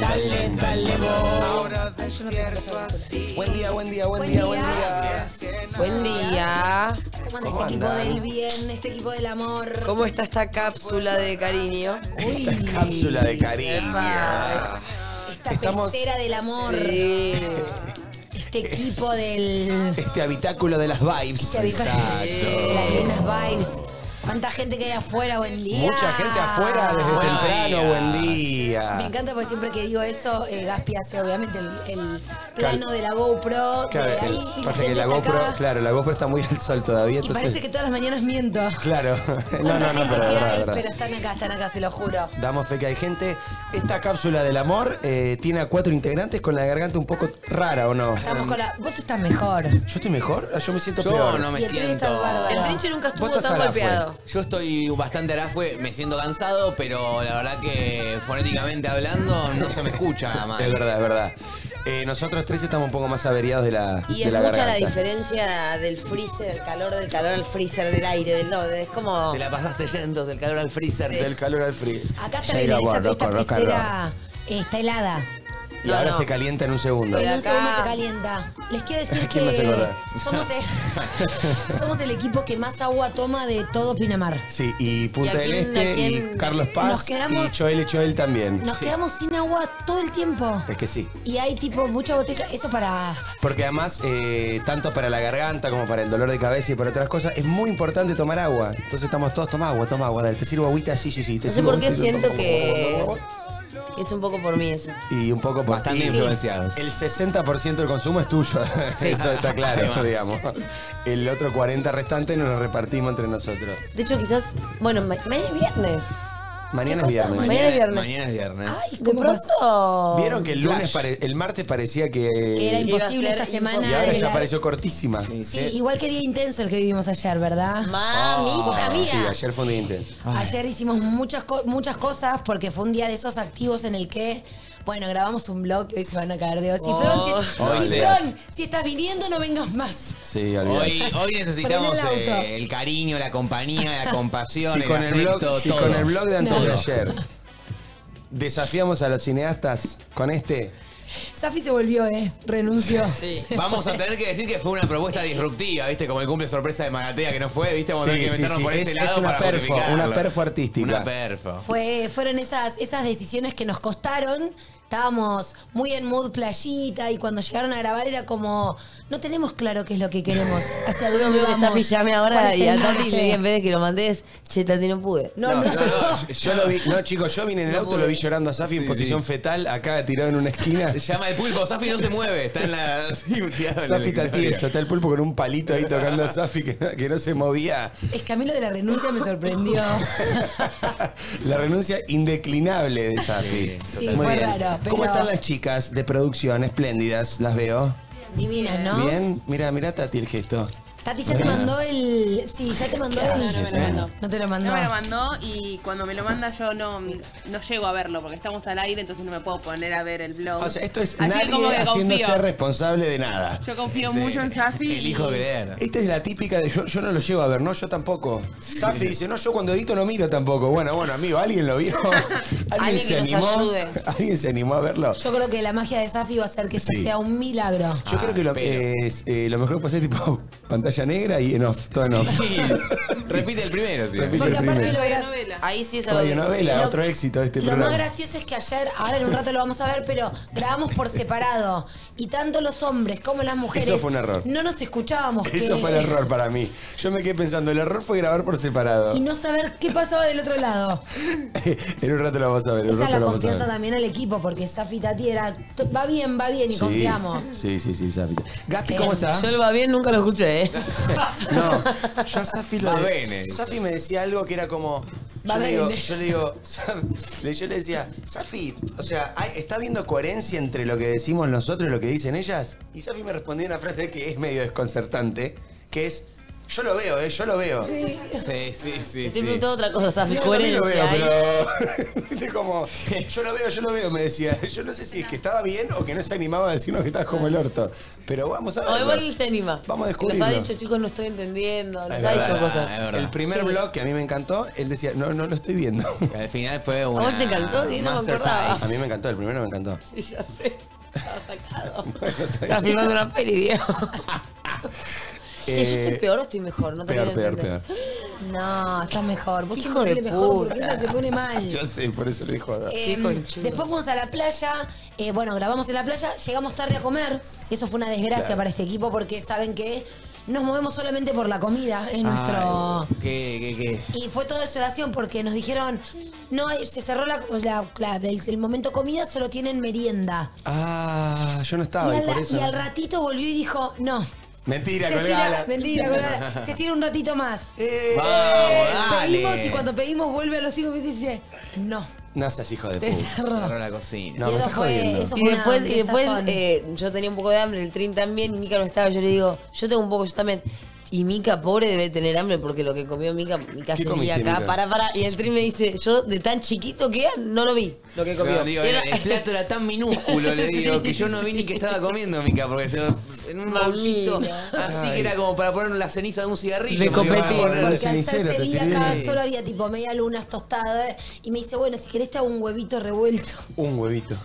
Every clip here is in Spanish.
Dale, dale vos. Buen día, buen día, buen Buen día, buen día. Buen día. ¿Cómo anda ¿Cómo este equipo andan? del bien, este equipo del amor? ¿Cómo está esta cápsula de cariño? Uy, Cápsula de cariño. Epa. esta Estamos- pecera del amor. Sí. Este equipo del... Este habitáculo de las vibes. Este habitáculo de las lindas vibes. ¿Cuánta gente que hay afuera? Buen día. Mucha gente afuera desde Buen temprano. día. Buen día. Me encanta porque siempre que digo eso, eh, Gaspi hace obviamente el, el plano Cal- de la GoPro. Claro, de ahí, y pasa gente que la GoPro, acá, claro, la GoPro está muy al sol todavía, Y entonces. parece que todas las mañanas miento. Claro. No, ¿Cuánta no, no, pero que es verdad, hay? verdad. Pero están acá, están acá, se lo juro. Damos fe que hay gente. Esta cápsula del amor eh, tiene a cuatro integrantes con la garganta un poco rara, ¿o no? Estamos con la... Vos estás mejor. ¿Yo estoy mejor? Ah, Yo me siento Yo peor. no me Y el siento. El trinche nunca estuvo tan la golpeado. Yo estoy bastante arafue, me siento cansado, pero la verdad que fonéticamente hablando no se me escucha nada más. Es verdad, es verdad. Eh, nosotros tres estamos un poco más averiados de la, Y de es la mucha la diferencia del freezer, el calor del calor al freezer, del aire, del no, es como... Te la pasaste yendo del calor al freezer. Del calor al frío. Acá está Ya la esta, esta está helada. Y No, ahora no. se calienta en un segundo. Pero En un acá- segundo se calienta. Les quiero decir ¿Quién me hace que acordar? somos el, somos el equipo que más agua toma de todo Pinamar. Sí, y Punta ¿Y a del quién- Este, quién- y Carlos Nos Paz, quedamos- y Choel y Choel también. Nos Sí. quedamos sin agua todo el tiempo. Es que sí. Y hay tipo mucha botella. Eso para. Porque además, eh, tanto para la garganta como para el dolor de cabeza y para otras cosas, es muy importante tomar agua. Entonces estamos todos, toma agua, toma agua, dale, te sirvo agüita, sí, sí, sí. Te No sé sirvo por qué agüita, siento que. Es un poco por mí eso. Y un poco por Bastante ti. influenciados. El 60% del consumo es tuyo, eso está claro, digamos. El otro 40% restante nos lo repartimos entre nosotros. De hecho, quizás, bueno, ma- mañana es viernes. Mañana ¿Qué es viernes. Mañana es viernes. Mañana es viernes. Ay, de ¿Cómo pronto... Vieron que el lunes, pare- el martes parecía que... Que era imposible esta semana. y ahora ya la- pareció cortísima. Sí, igual que día intenso el que vivimos ayer, ¿verdad? Mamita mía. Sí, ayer fue un día intenso. Ayer hicimos muchas, co- muchas cosas porque fue un día de esos activos en el que, bueno, grabamos un blog que hoy se van a caer de oso. Cifrón, si, Hoy sí. Si estás viniendo, no vengas más. Sí, olvidate. Hoy, hoy necesitamos Frena el auto. eh, el cariño, la compañía, la compasión, Si el con el, blog, afecto, si todo. con el blog de antes de ayer desafiamos a los cineastas con este, Safi se volvió, ¿eh? Renunció. Sí. Vamos a tener que decir que fue una propuesta disruptiva, ¿viste? Como el cumple sorpresa de Magatea que no fue, ¿viste? Vamos a tener Sí, que sí, meternos sí. por Es- ese es lado una para perfo, justificarlo. una perfo artística. Una perfo. Fue, fueron esas, esas decisiones que nos costaron. Estábamos muy en mood playita y cuando llegaron a grabar era como, no tenemos claro qué es lo que queremos. Hacia Yo dónde veo que vamos, Safi llame cuál ahora es y el a Tati le diga en vez de que lo mandes, che, Tati, no pude. No, no, No, no, yo lo vi, no chicos, yo vine en el No auto, pude. lo vi llorando a Safi en posición sí. fetal, acá tirado en una esquina. Se llama el pulpo, Safi no se mueve, está en la... sí, tirado en el Safi está tieso, está el pulpo con un palito ahí tocando a Safi que, que no se movía. Es que a mí lo de la renuncia me sorprendió. La renuncia indeclinable de Safi. Sí, Muy fue bien. raro, pero- ¿Cómo están las chicas de producción? Espléndidas, las veo. Divina, ¿no? Bien, mira, mira Tati el gesto. Tati ya te mandó el. Sí, ya te mandó el. No, no me lo mandó. No te lo mandó. No me lo mandó y cuando me lo manda yo no, no llego a verlo porque estamos al aire, entonces no me puedo poner a ver el blog. O sea, esto es Así que como nadie que haciéndose confío. responsable de nada. Yo confío Sí. mucho en Safi. y- Elijo creer. Esta es la típica de yo, yo no lo llego a ver, no, yo tampoco. Safi dice, no, yo cuando edito no miro tampoco. Bueno, bueno, amigo, ¿alguien lo vio? ¿Alguien, Alguien se que nos animó? ayude. ¿Alguien se animó a verlo? Yo creo que la magia de Safi va a hacer que esto Sí. sea un milagro. Yo creo que lo, pero- es, eh, lo mejor puede ser tipo pantalla negra y en off, todo en off. Sí. Repite el primero, sí. Repite. Porque el aparte primero. lo verás- novela. Ahí sí es algo Radio que- novela, Lo- otro éxito de este Lo programa. más gracioso es que ayer, ahora en un rato lo vamos a ver, pero grabamos por separado. Y tanto los hombres como las mujeres. Eso fue un error. No nos escuchábamos. Eso que- fue el error para mí. Yo me quedé pensando, el error fue grabar por separado. Y no saber qué pasaba del otro lado. en un rato lo vamos a ver. Esa la confianza también al equipo, porque Safi Tati era. t- Va bien, va bien y Sí, confiamos. Sí, sí, sí, Safi. Gaspi, Eh, ¿cómo está? Yo el va bien nunca lo escuché, ¿eh? No, yo a Safi lo de-. Safi me decía algo que era como. Yo le, digo, yo le digo, yo le decía, Safi, o sea, ¿hay- ¿está habiendo coherencia entre lo que decimos nosotros y lo que dicen ellas? Y Safi me respondió una frase que es medio desconcertante, que es, Yo lo veo, ¿eh? Yo lo veo. Sí. Sí, sí, sí. Estoy sí. preguntando otra cosa, ¿sabes? Yo también lo veo, pero. Viste como. Yo lo veo, yo lo veo, me decía. Yo no sé si es que estaba bien o que no se animaba a decirnos que estabas como el orto. Pero vamos a ver. O igual se anima. Vamos a descubrirlo. Nos ha dicho, chicos, no estoy entendiendo. Nos ha dicho cosas. El primer Sí. blog que a mí me encantó, él decía, no, no lo estoy viendo. Al final fue una. vos te encantó? Sí, no me acordaba. A mí me encantó, el primero me encantó. Sí, ya sé. Estaba atacado. Estás filmando una peli, Diego. Sí, yo estoy Eh, peor o estoy mejor, no te Peor, quiero peor, entender. peor. No, estás mejor. Vos Hijo de mejor puta. porque ella se pone mal. Yo sé, por eso le dijo. Eh, conchudo. después fuimos a la playa, eh, bueno, grabamos en la playa, llegamos tarde a comer, eso fue una desgracia Claro. para este equipo porque saben que nos movemos solamente por la comida, es nuestro... Ay, ¿Qué, qué, qué? Y fue toda desolación porque nos dijeron, no, se cerró la, la- la- el, el momento comida, solo tienen merienda. Ah, yo no estaba y, y al, por eso. y al ratito volvió y dijo, no. Mentira, se colgala. tira, mentira, colgala. Se tira un ratito más. Eh, Vamos, dale. Pedimos y cuando pedimos vuelve a los minutos y dice, no. No seas hijo de Se puta. cerró. Cerró la cocina. No, y me estás fue, jodiendo. eso Y después, y después eh, yo tenía un poco de hambre, el Trin también, y Mica no estaba. Yo le digo, yo tengo un poco, yo también. Y Mica, pobre, debe tener hambre porque lo que comió Mica, Mica ¿Qué se comiste, acá, Mica? para, para. Y el Trin me dice, yo de tan chiquito que era, no lo vi, lo que comió. No, digo, Era- el plato era tan minúsculo, le digo, que yo no vi ni que estaba comiendo, Mica, porque se lo- en un bolsito así que era como para poner la ceniza de un cigarrillo. De me iba a competir. poner- Porque te Sevilla sirve. acá solo había tipo media luna tostada eh, y me dice, bueno, si querés te hago un huevito revuelto. Un huevito.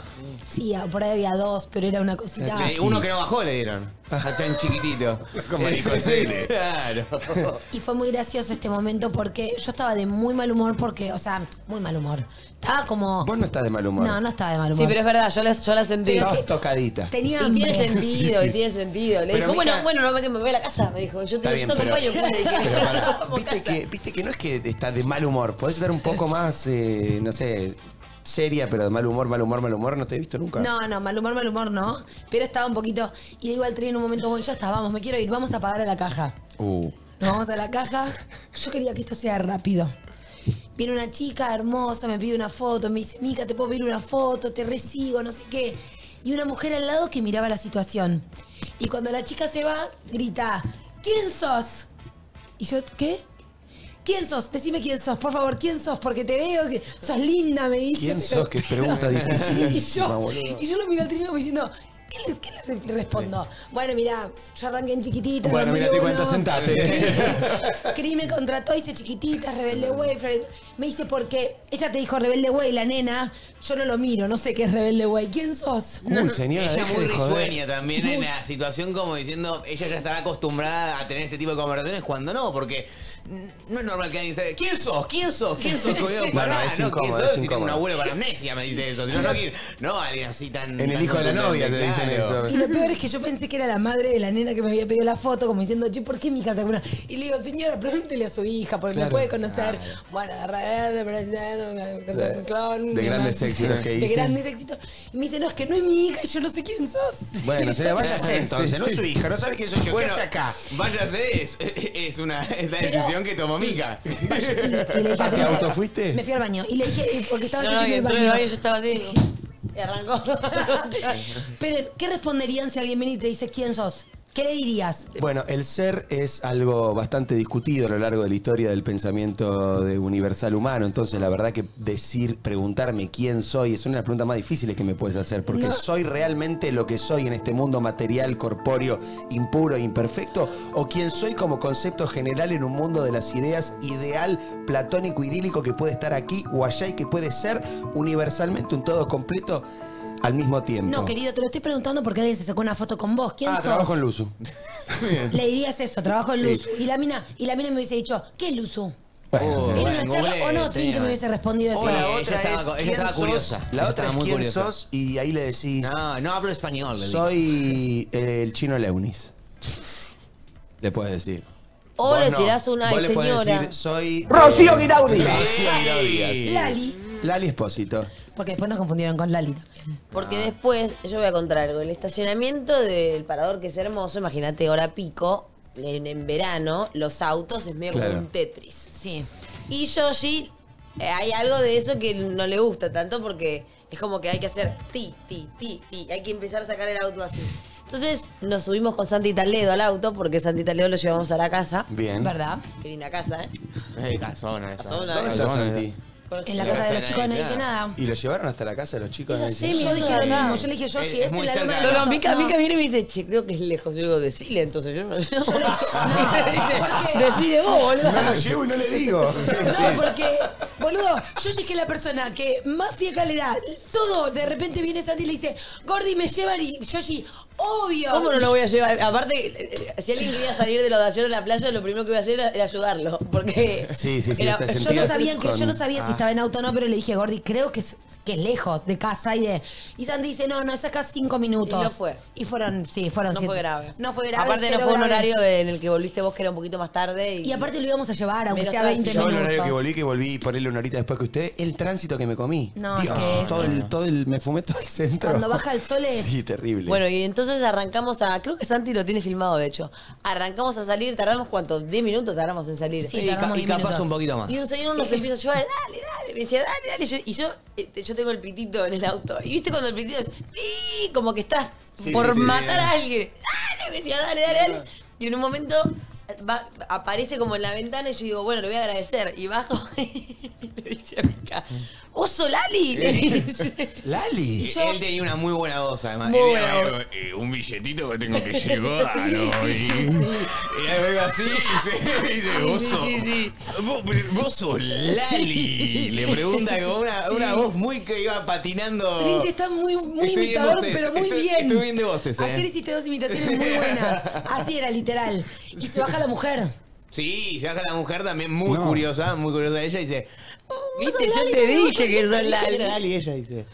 Sí, ah, por ahí había dos, pero era una cosita. Sí, uno que no bajó le dieron. Está en chiquitito. Con varicocele. Claro. Y fue muy gracioso este momento porque yo estaba de muy mal humor porque, o sea, muy mal humor. Estaba como... Vos no estás de mal humor. No, no estaba de mal humor. Sí, pero es verdad, yo la, yo la sentí. Estabas tocadita. Tenía Y tiene hambre. sentido, Sí, sí. y tiene sentido. Le Pero dijo, bueno, Mica- bueno, no me, que me voy a la casa, me dijo. Yo te, Está bien, yo te pero- acompaño, pues, le dije. Pero pará, Vamos a viste casa. que, viste que no es que estás de mal humor. Podés estar un poco más, eh, no sé, seria, pero de mal humor, mal humor, mal humor. No te he visto nunca. No, no, mal humor, mal humor no. Pero estaba un poquito... Y le digo al tren en un momento, bueno, ya está, vamos, me quiero ir, vamos a pagar a la caja. Uh. Nos vamos a la caja. Yo quería que esto sea rápido. Viene una chica hermosa, me pide una foto, me dice, Mica, te puedo pedir una foto, te recibo, no sé qué. Y una mujer al lado que miraba la situación. Y cuando la chica se va, grita, ¿quién sos? Y yo, ¿qué? ¿Quién sos? Decime quién sos, por favor, ¿quién sos? Porque te veo que sos linda, me dice. ¿Quién sos? Qué pregunta y dificilísima, yo, y yo lo miro al trío como diciendo, ¿qué le, qué respondo? Bueno, mira, yo arranqué en chiquitita. en Bueno, mira, te 2001. cuento, sentate. Cris me contrató, hice chiquitita, Rebelde Way. Me dice porque ella te dijo Rebelde Way, la nena. Yo no lo miro, no sé qué es Rebelde Way. ¿Quién sos? Uy, señora, Ella muy risueña también en la situación como diciendo, ella ya estará acostumbrada a tener este tipo de conversaciones cuando no, porque no es normal que alguien se ¿quién sos? ¿quién sos? ¿Quién sos? No, es ¿no? incómodo, ¿Quién es sos? Si tengo incómodo. un abuelo con amnesia me dice eso. Si no, no, ¿quién? no, alguien así tan... En el hijo de la novia te dicen claro. eso. Y lo peor es que yo pensé que era la madre de la nena que me había pedido la foto, como diciendo, che, ¿por qué mi casa una? Y le digo, señora, pregúntele a su hija, porque me Claro. puede conocer. Bueno, de rebelde, presidente, un clon. De grandes éxitos que De hice. grandes éxitos. Y me dice, no, es que no es mi hija, y yo no sé quién sos. Bueno, señora, váyase entonces. Sí, No es su hija, no sabe quién soy yo. ¿Qué hace acá? váyase, es, es, una, es la decisión que tomó Mica. ¿A qué auto fuiste? Me fui al baño. Y le dije, eh, porque estaba No, yo no, y en el entró en el baño. baño, yo estaba así. Y arrancó. Pero, ¿qué responderían si alguien viene y te dice quién sos? ¿Qué le dirías? Bueno, el ser es algo bastante discutido a lo largo de la historia del pensamiento de universal humano. Entonces, la verdad que decir, preguntarme quién soy es una de las preguntas más difíciles que me puedes hacer. Porque No. ¿soy realmente lo que soy en este mundo material, corpóreo, impuro e imperfecto? ¿O quién soy como concepto general en un mundo de las ideas ideal, platónico, idílico que puede estar aquí o allá y que puede ser universalmente un todo completo al mismo tiempo? No, querido, te lo estoy preguntando porque alguien se sacó una foto con vos. ¿Quién Ah, sos? trabajo en Luzu. Le dirías eso, trabajo en Sí. Luzu. Y la mina, y la mina me hubiese dicho, ¿qué es Luzu? Bueno, Oh, sí. ¿Era bueno, una charla o no? Tin que me hubiese respondido eso. O la ella otra estaba- es ella quién estaba sos? curiosa. La otra estaba es muy quién curiosa. sos y ahí le decís, No, no hablo español. le digo. soy el chino Leunis. Le puedes decir. O Vos le no. tirás una Vos de le podés señora. decir, soy... Rocío Guiraudi. Rocío. Lali. Lali Espósito. Porque después nos confundieron con Lali también. Porque después, yo voy a contar algo. El estacionamiento del parador, que es hermoso, imagínate, hora pico, en, en verano, los autos es medio Claro. como un Tetris. Sí. Y Yoshi, eh, hay algo de eso que no le gusta tanto porque es como que hay que hacer ti, ti, ti, ti. Hay que empezar a sacar el auto así. Entonces nos subimos con Santi Taledo al auto porque Santi Taledo lo llevamos a la casa. Bien. ¿Verdad? Qué linda casa, ¿eh? Eh, casona esa. Casona. ¿Dónde está Casona. Santi? En la casa de los chicos no dice nada. ¿Y lo llevaron hasta la casa de los chicos? No dice- mira, Yo dije lo mismo. Yo le dije, yo, Es- si es el alma del No, no, Mica. Mica viene y me dice, che, creo que es lejos. Yo digo, decile, entonces yo no. Yo. ¿Por qué? Decide vos, boludo. No lo llevo y no le digo. No, porque, boludo, yo sí que la persona que más fieca le da todo, de repente viene Santi y le dice, Gordi, me llevan y Yoshi, obvio. ¿Cómo no lo voy a llevar? Aparte, eh, si alguien quería salir de lo de ayer de la playa, lo primero que iba a hacer era, era ayudarlo. Porque. Sí, sí, sí, era- te Yo no sentías sabía, que, yo no con- sabía Ah. si estaba en auto o no, pero le dije, Gordi, creo que es, que es lejos de casa y de. Y Santi dice, no, no, es acá cinco minutos. Y no fue. Y fueron, sí, fueron no siete. fue grave. No fue grave. Aparte, no fue un grave. horario en el que volviste vos, que era un poquito más tarde. Y, Y aparte lo íbamos a llevar, aunque Menos sea tránsito. 20 Yo el minutos. horario que volví, que volví por él una horita después que usted, el tránsito que me comí. No, Dios, es que es- todo, el, todo el, me fumé todo el centro. Cuando baja el sol es- Sí, terrible. Bueno, y entonces arrancamos a. Creo que Santi lo tiene filmado, de hecho. Arrancamos a salir, tardamos cuánto? ¿10 minutos tardamos en salir? Sí, Y, ca- tardamos y 10 capaz minutos. un poquito más. Y un señor nos empieza a llevar, dale. Me decía, dale, dale. Yo- y yo, este, yo tengo el pitito en el auto. Y viste cuando el pitito es, "Ii", como que estás Sí, por sí, sí, matar a alguien. Dale, me decía, dale, dale, dale. Y en un momento va- aparece como en la ventana y yo digo, bueno, le voy a agradecer. Y bajo y le dice a Mica, ¡Oso Lali! Le dice. Lali. Y Él tenía una muy buena voz, además. Muy Él era, eh, eh, un billetito que tengo que llevar hoy. Así y se dice, vos sos, vos, vos sos Lali. Le pregunta con una, una voz muy que iba patinando. Trinche está muy, muy Estoy bien imitador, voces, pero muy estoy- bien. estoy bien de voces, eh. Ayer hiciste dos imitaciones muy buenas. Así era, literal. Y se baja la mujer. Sí, se baja la mujer también muy No. curiosa, muy curiosa ella y dice, Viste, yo te dije que sos Lali, Lali. Lali, ella dice.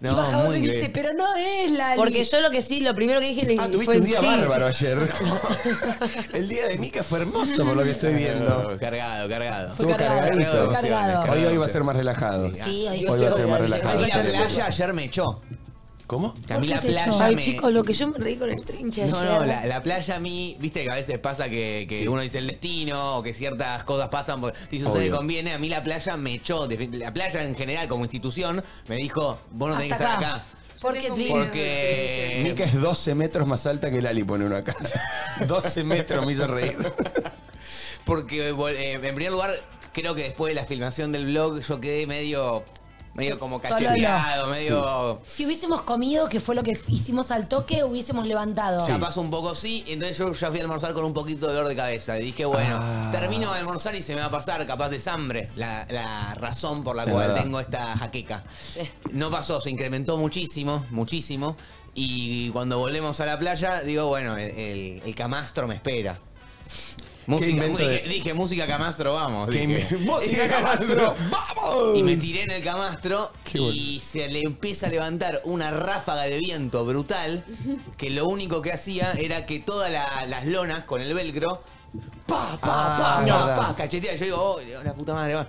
y baja otro y dice, pero no es Lali. Porque yo lo que sí, lo primero que dije le Ah, fue tuviste un día sí. bárbaro ayer. el día de Mica fue hermoso por lo que estoy viendo. Cargado, cargado. Fue Estuvo cargado, cargadito. fue cargado. Hoy, hoy va a ser más relajado. Sí, hoy Hoy va a ser más relajado. mí la playa ayer me echó. ¿Cómo? A mí la playa Ay, me... chicos, lo que yo me reí con el trinche No, ayer. no, la, la playa a mí, viste que a veces pasa que, que uno dice el destino o que ciertas cosas pasan, porque si eso se le Obvio. conviene, a mí la playa me echó, defi- la playa en general como institución me dijo, vos no tenés que Hasta estar acá. acá. Porque tengo Trin- miedo. Porque... Mica es 12 metros más alta que Lali, pone uno acá. 12 metros me hizo reír. Porque eh, en primer lugar, creo que después de la filmación del blog yo quedé medio, medio como cacheteado, medio... Si hubiésemos comido, que fue lo que hicimos al toque, hubiésemos levantado. Capaz un poco sí, entonces yo ya fui a almorzar con un poquito de dolor de cabeza. Y dije, bueno, Ah. termino de almorzar y se me va a pasar, capaz de hambre, la, la razón por la Es cual verdad. tengo esta jaqueca. No pasó, se incrementó muchísimo, muchísimo. Y cuando volvemos a la playa, digo, bueno, el, el- el camastro me espera. Música, dije, música camastro, vamos. Que dije. me- Música Camastro, ¡vamos! Y me tiré en el camastro Qué y se le empieza a levantar una ráfaga de viento brutal que lo único que hacía era que todas la- las lonas con el velcro pa, pa, pa, Ah, pa, verdad. pa, cachetea. Yo digo, oh, la puta madre, va.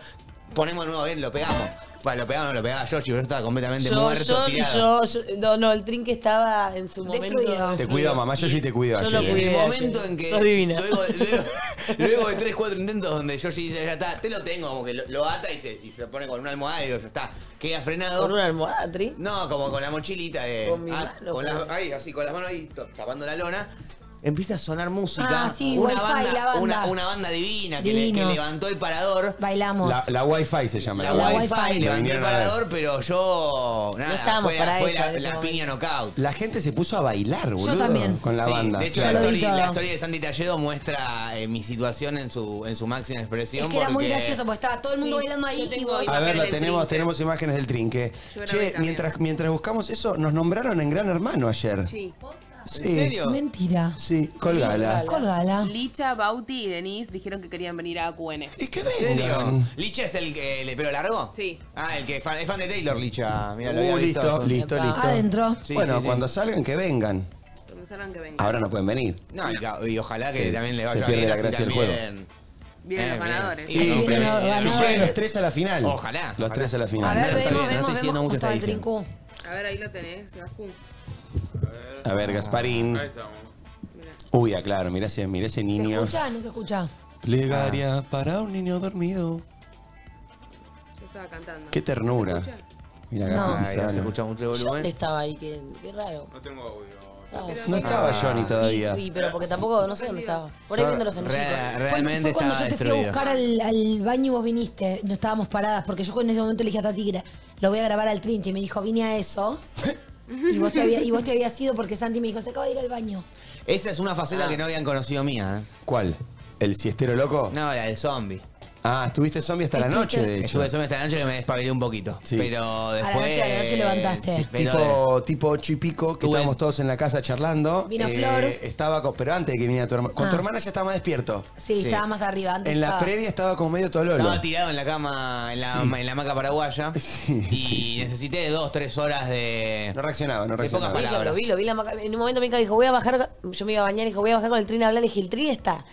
Ponemos de nuevo, ven, lo pegamos. Bueno, lo pegamos, lo pegaba Yoshi, pero yo estaba completamente Yo, muerto, yo, tirado. yo, yo- no, no, el trinque estaba en su momento. Destruido. Te cuido, mamá. Yo sí te cuido. Yo ayer. lo Y en cuidé el ayer. momento en que Sos divina. Luego, luego, luego de tres, cuatro intentos donde Yoshi dice, ya está, te lo tengo, como que lo, lo ata y se, y se lo pone con una almohada y digo, ya está, queda frenado. Con una almohada, Tri. No, como con la mochilita de. Con mi ah, mano, con con- las- ahí, así, con las manos ahí, to- tapando la lona. Empieza a sonar música. Ah, sí, una, Wi-Fi, banda, la banda. Una, una banda divina que, le- que Divinos. levantó el parador. Bailamos. La, la Wi-Fi se llama. La, La wifi, Wi-Fi. levantó el parador, pero yo. Nada, estábamos fue, para fue esa la, en ese la momento. piña knockout. La gente se puso a bailar, boludo. también. Con la Sí, banda. de hecho, Yo la, lo vi historia, todo. la historia de Santi Talledo muestra eh, mi situación en su, en su máxima expresión. Es que era muy porque- gracioso, porque estaba todo el mundo Sí, bailando ahí yo y tengo vos... ahí. A ver, la Imágenes del tenemos, trinque. tenemos imágenes del trinque. Yo Che, también. mientras, mientras buscamos eso, nos nombraron en Gran Hermano ayer. Sí. Sí. ¿En serio? Mentira. Sí, colgala. Colgala. Licha, Bauti y Denise dijeron que querían venir a QN. ¿Y qué ¿En serio? vengan? ¿Licha es el que el pelo largo? Sí. Ah, el que fan- es fan de Taylor, Licha. Mira, lo había Uh, visto. listo, listo, listo. Adentro. Sí, bueno, sí, sí. cuando salgan, que vengan. Cuando salgan que vengan. Ahora no pueden venir. No, y, ca- y ojalá que Sí, también le se vaya pierde bien. la así gracia del también. Vienen Eh, los bien. ganadores. Y Sí, vienen los Que ganadores. lleguen los tres a la final. Ojalá, Los ojalá. tres a la A final. ver, no estoy- vemos, no vemos, estoy vemos siguiendo cómo mucho estaba el esta. A ver, ahí lo tenés, Gascún. A ver, Gasparín. Ahí estamos. Uy, ah, claro, mira ese, mira ese ¿Se niño. escucha? No se escucha. Plegaria para un niño dormido. Yo estaba cantando. Qué ternura. ¿Se escucha? Mira No. Ay, no se escucha mucho el Yo volumen. estaba ahí, qué, qué raro. No tengo audio. No estaba Johnny todavía. Y, y- pero porque tampoco, no sé dónde estaba. Por ahí viendo los anillitos. Real- Fue- realmente fue, cuando yo te fui a buscar al, al baño y vos viniste. No estábamos paradas porque yo en ese momento le dije a Tati que lo voy a grabar al trinche y me dijo, vine a eso. y, vos te había, y vos te habías ido porque Santi me dijo, se acaba de ir al baño. Esa es una faceta que no habían conocido mía. ¿eh? ¿Cuál? ¿El siestero loco? No, la del zombie. Ah, estuviste zombie hasta la noche, de hecho. Estuve zombie esta noche que me despabilé un poquito. Sí. Pero la después. noche- a la noche levantaste. Sí, pero- Tipo, tipo ocho y pico, que Tuve- estábamos todos en la casa charlando. Vino Flor. Estaba con, pero antes de que viniera tu hermana. Con Ah. tu hermana ya estaba más despierto. Sí, Sí. estaba más arriba. Antes En la estaba- previa estaba como medio tololo. Estaba tirado en la cama, en la, Sí. en la hamaca paraguaya. Sí, y sí, sí. necesité dos, tres horas de. No reaccionaba, no De pocas reaccionaba. Sí, yo palabras. lo vi, lo vi. La maca- en un momento Mica dijo, voy a bajar, yo me iba a bañar y dijo, voy a bajar con el trin a hablar. Le dije, el trin está.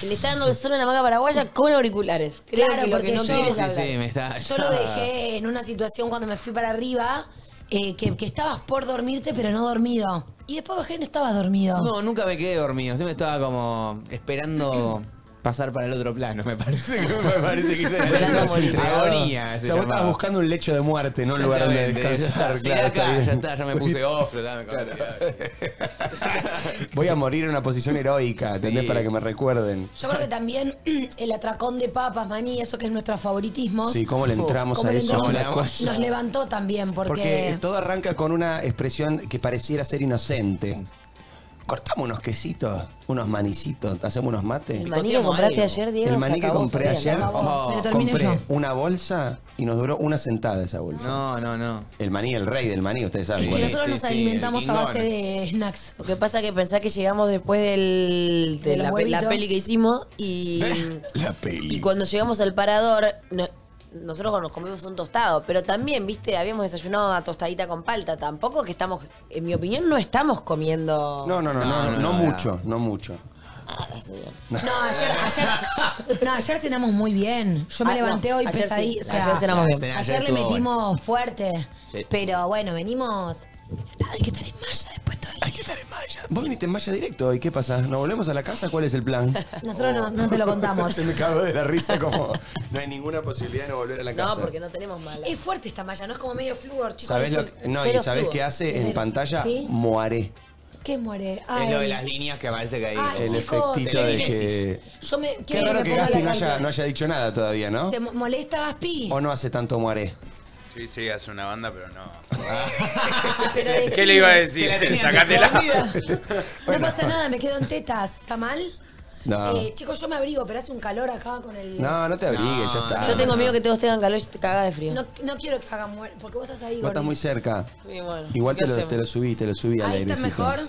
Que le está dando el sol en la maca paraguaya con auriculares. Creo Claro, que lo porque que no yo- quieres Sí, hablar. sí, me está. Yo lo dejé en una situación cuando me fui para arriba, eh, que, que estabas por dormirte, pero no dormido. Y después bajé y no estabas dormido. No, nunca me quedé dormido. Siempre estaba como esperando pasar para el otro plano. Me parece que me parece que esa era morir. Entregado. agonía. O sea, vos estabas buscando un lecho de muerte, no un lugar donde descansar. sí, claro, acá, está bien. ya está, ya me puse off, ya me Voy a morir en una posición heroica, ¿entendés? Sí. Para que me recuerden. Yo creo que también el atracón de papas, maní, eso que es nuestro favoritismo. Sí, cómo le entramos cómo a eso. entramos, cosa. nos levantó también, porque, Porque todo arranca con una expresión que pareciera ser inocente. Cortamos unos quesitos, unos manicitos, hacemos unos mates. El maní que compraste ayer, Diego, El maní que compré sabía, ayer, no, Oh, compré una bolsa y nos duró una sentada esa bolsa. No, no, no. El maní, el rey del maní, ustedes saben. es que nosotros sí, nos sí, alimentamos a base de snacks. Lo que pasa es que pensá que llegamos después del, de la, la peli que hicimos y, La peli. y cuando llegamos al parador, no- nosotros nos comimos un tostado, pero también, viste, habíamos desayunado una tostadita con palta. Tampoco que estamos, en mi opinión, no estamos comiendo. No, no, no, no, No, no, no, no, mucho, no mucho. No, ayer, ayer, no, ayer cenamos muy bien. Yo me Ah, no, levanté hoy ayer pesadí. sí, o sea, ayer cenamos bien. Ayer Ayer le estuvo metimos fuerte. Sí. Pero bueno, venimos. Nada, hay que estar en malla después todo el Hay que estar en malla. Vos viniste en malla directo y ¿qué pasa? ¿Nos volvemos a la casa? ¿Cuál es el plan? Nosotros no, no te lo contamos. Se me cagó de la risa como no hay ninguna posibilidad de no volver a la casa. No, porque no tenemos mala. Es fuerte esta malla, no es como medio flúor, chicos. ¿Sabés lo ¿Qué- que- no, y cero sabés qué hace en Cero. pantalla? ¿Sí? Moaré. ¿Qué muere? Es lo de las líneas que parece que hay. Ay, El chicos, efectito de que. Yo me, Qué quiero raro me que ponga Gaspi la no haya, no haya dicho nada todavía, ¿no? ¿Te mo- molesta, Gaspi? ¿O no hace tanto moaré? Sí, sí, hace una banda, pero no. Pero ¿Qué decime, le iba a decir? Sacátela. escondida. No pasa nada, me quedo en tetas. ¿Está mal? No. Eh, chicos, yo me abrigo, pero hace un calor acá con el. No, no te abrigues, No, ya está. Yo tengo miedo que todos tengan calor y te cagas de frío. No, no quiero que haga muerte, porque vos estás ahí, Vos estás Gordi. muy cerca. Y bueno, Igual ¿qué te lo, hacemos? te lo subí, te lo subí al Ahí está mejor.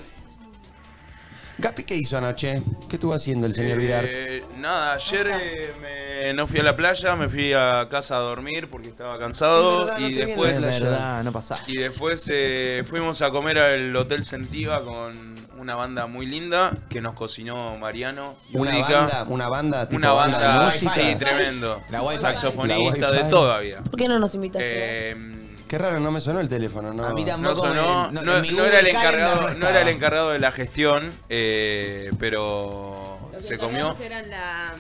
Gaspi, ¿qué hizo anoche? ¿Qué estuvo haciendo el señor Vidart? Eh, nada, ayer eh, me- no fui a la playa, me fui a casa a dormir porque estaba Es cansado verdad, no y te vi en la después Es verdad, no pasa. y después eh, fuimos a comer al Hotel Sentiva con una banda muy linda que nos cocinó Mariano. Una Yudica. banda, una banda tipo Una banda, de música. sí, tremendo. La. Saxofonista, La de todo había. ¿Por qué no nos invitaste? Eh, Qué raro, no me sonó el teléfono, ¿no? A mí no sonó, me- no, no era el encargado, no no era el encargado de la gestión, eh, pero Los se comió. eran la,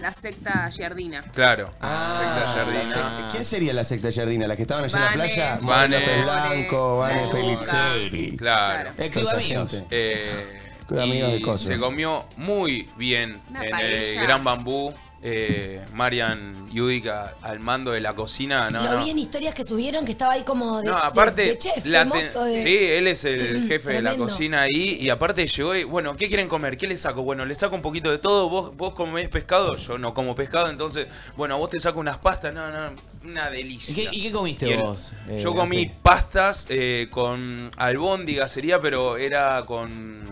la secta Giardina. Claro, Ah, secta la Jardina. secta- ¿Quién sería la secta Jardina? ¿La que estaban allá en la playa? Vane. Blanco, Vane. Pellizzeri. Claro. El club amigos. Eh, Club de amigos de cosas. se comió muy bien Una en el. Gran Bambú. Eh, Marian Yudica al mando de la cocina. No, Lo no. vi en historias que subieron que estaba ahí como de. No, aparte, de chef, la de- sí, él es el jefe de la cocina ahí y aparte llegó y, bueno, ¿qué quieren comer? ¿Qué le saco? Bueno, le saco un poquito de todo, vos, vos comés pescado, yo no como pescado, entonces, bueno, a vos te saco unas pastas, no, no, una ¿Y delicia. qué, y qué comiste Y vos? eh, yo comí pastas eh, con albóndiga sería, pero era con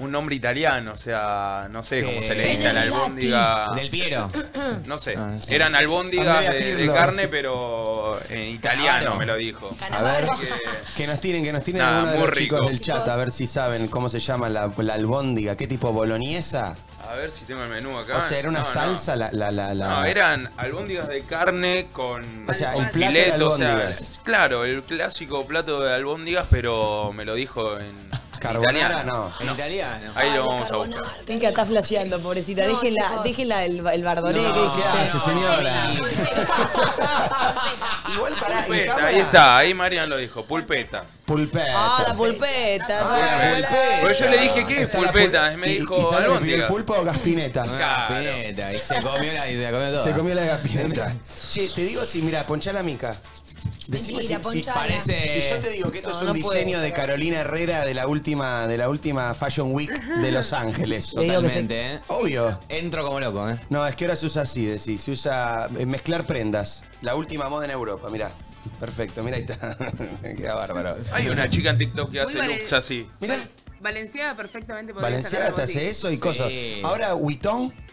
un nombre italiano, o sea, no sé cómo se le dice a la albóndiga. Del Piero. No sé, Ah, sí. eran albóndigas Andrea de, de Pirlo. carne, pero en italiano Claro. me lo dijo. A ver, que- que nos tiren, que nos tiren Nada, alguno de muy los chicos rico. del chat, a ver si saben cómo se llama la, la albóndiga, qué tipo boloñesa. A ver si tengo el menú acá. O sea, era una No, no. salsa la, la, la, la- No, eran albóndigas de carne con O sea, el plato de fileto, o sea, albóndigas. claro, el clásico plato de albóndigas, pero me lo dijo en, Carbonara no. En italiano. Ahí Ay, lo vamos a buscar. Mica está flasheando, pobrecita. Chicos. déjenla el, el bardoneo ¿Qué hace, señora? Igual para Pulpeta, ahí está, ahí Marian lo dijo, pulpetas. Pulpeta. Ah, la pulpeta. Pues yo le dije, ¿qué es pulpeta? me y- dijo, ¿Y sabe lo que pidió el albóndigas. pulpo o gaspineta? Una Claro. pineta, Y se comió la, y se comió todo. Se comió la gaspineta. che, te digo si, mira, ponchá la mica. Decime Mentira, si- si, ponchala. parece- si yo te digo que esto No, es un no puede. diseño de Carolina Herrera de la última, de la última Fashion Week de Los Ángeles. Le digo que se- Totalmente, ¿eh? Obvio. Entro como loco, ¿eh? No, es que ahora se usa así, decís, se usa eh, mezclar prendas. La última moda en Europa, mirá. Perfecto, mira ahí está. Queda bárbaro. Hay una chica en TikTok que Muy hace vale- looks así. Mira, Valenciaga perfectamente podría Valenciaga sacar te algo así. hace eso y Sí. cosas. Ahora Vuitton ¿Cuál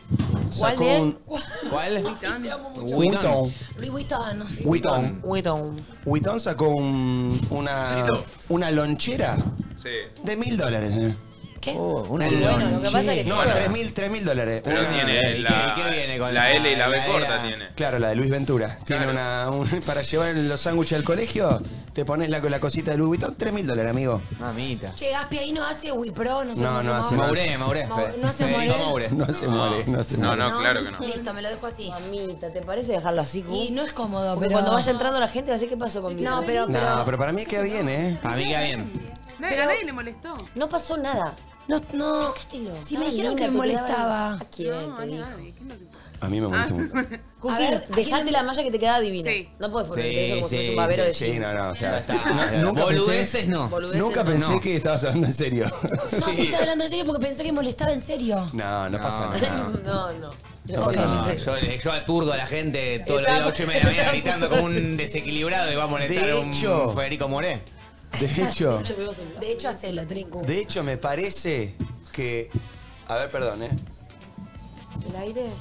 sacó de? un ¿Cuál? Vuitton. Louis Vuitton. Vuitton. Vuitton. Vuitton sacó un- una, una lonchera Sí. de mil dólares. eh. ¿Qué? Oh, una Bueno, lo que pasa es que No, tres mil, tres mil dólares. Pero Una- tiene ¿y la, qué- qué viene con la la- L y la B la corta era? tiene. Claro, la de Luis Ventura. Tiene una, un- para llevar los sándwiches al colegio, te pones la, la cosita de Louis Vuitton, tres mil dólares, amigo. Mamita. Che, Gaspi ahí no hace Wipro, no sé No, cómo no hace. Mauré, Mauré. Mau- no se Federico muere. No se muere, no se No, muere. no, claro que no. Listo, me lo dejo así. Mamita, ¿te parece dejarlo así? Y no es cómodo, Porque pero... cuando vaya entrando la gente va a decir qué pasó conmigo. No, pero... No, pero... pero para mí queda bien, ¿eh? Para mí queda bien. Nadie, a nadie le molestó. No pasó nada. No, no... Si me dijeron que me molestaba. ¿A quién No, te dijo? nadie. ¿Quién no se puede? A mí me molesta mucho. Cookie, A ver, ¿a quién dejate la malla que te queda divina. Sí. No puedes ponerte Sí, eso como si sí, fuese un babero de Sí, no, no, o sea, no- nunca Boludeces pensé, no. Boludeces nunca no. pensé que estabas hablando en serio. No, fuiste hablando en serio porque pensé que molestaba en serio. No, no pasa nada. No, no. No pasa No, nada. yo, yo aturdo a la gente todos los días, Estamos- 8 y media de la mañana, gritando como un desequilibrado y va a molestar a un hecho- Federico Moré. De hecho, De hecho, hacelo, Trinco. de hecho me parece que... A ver, perdón, ¿eh? ¿El aire?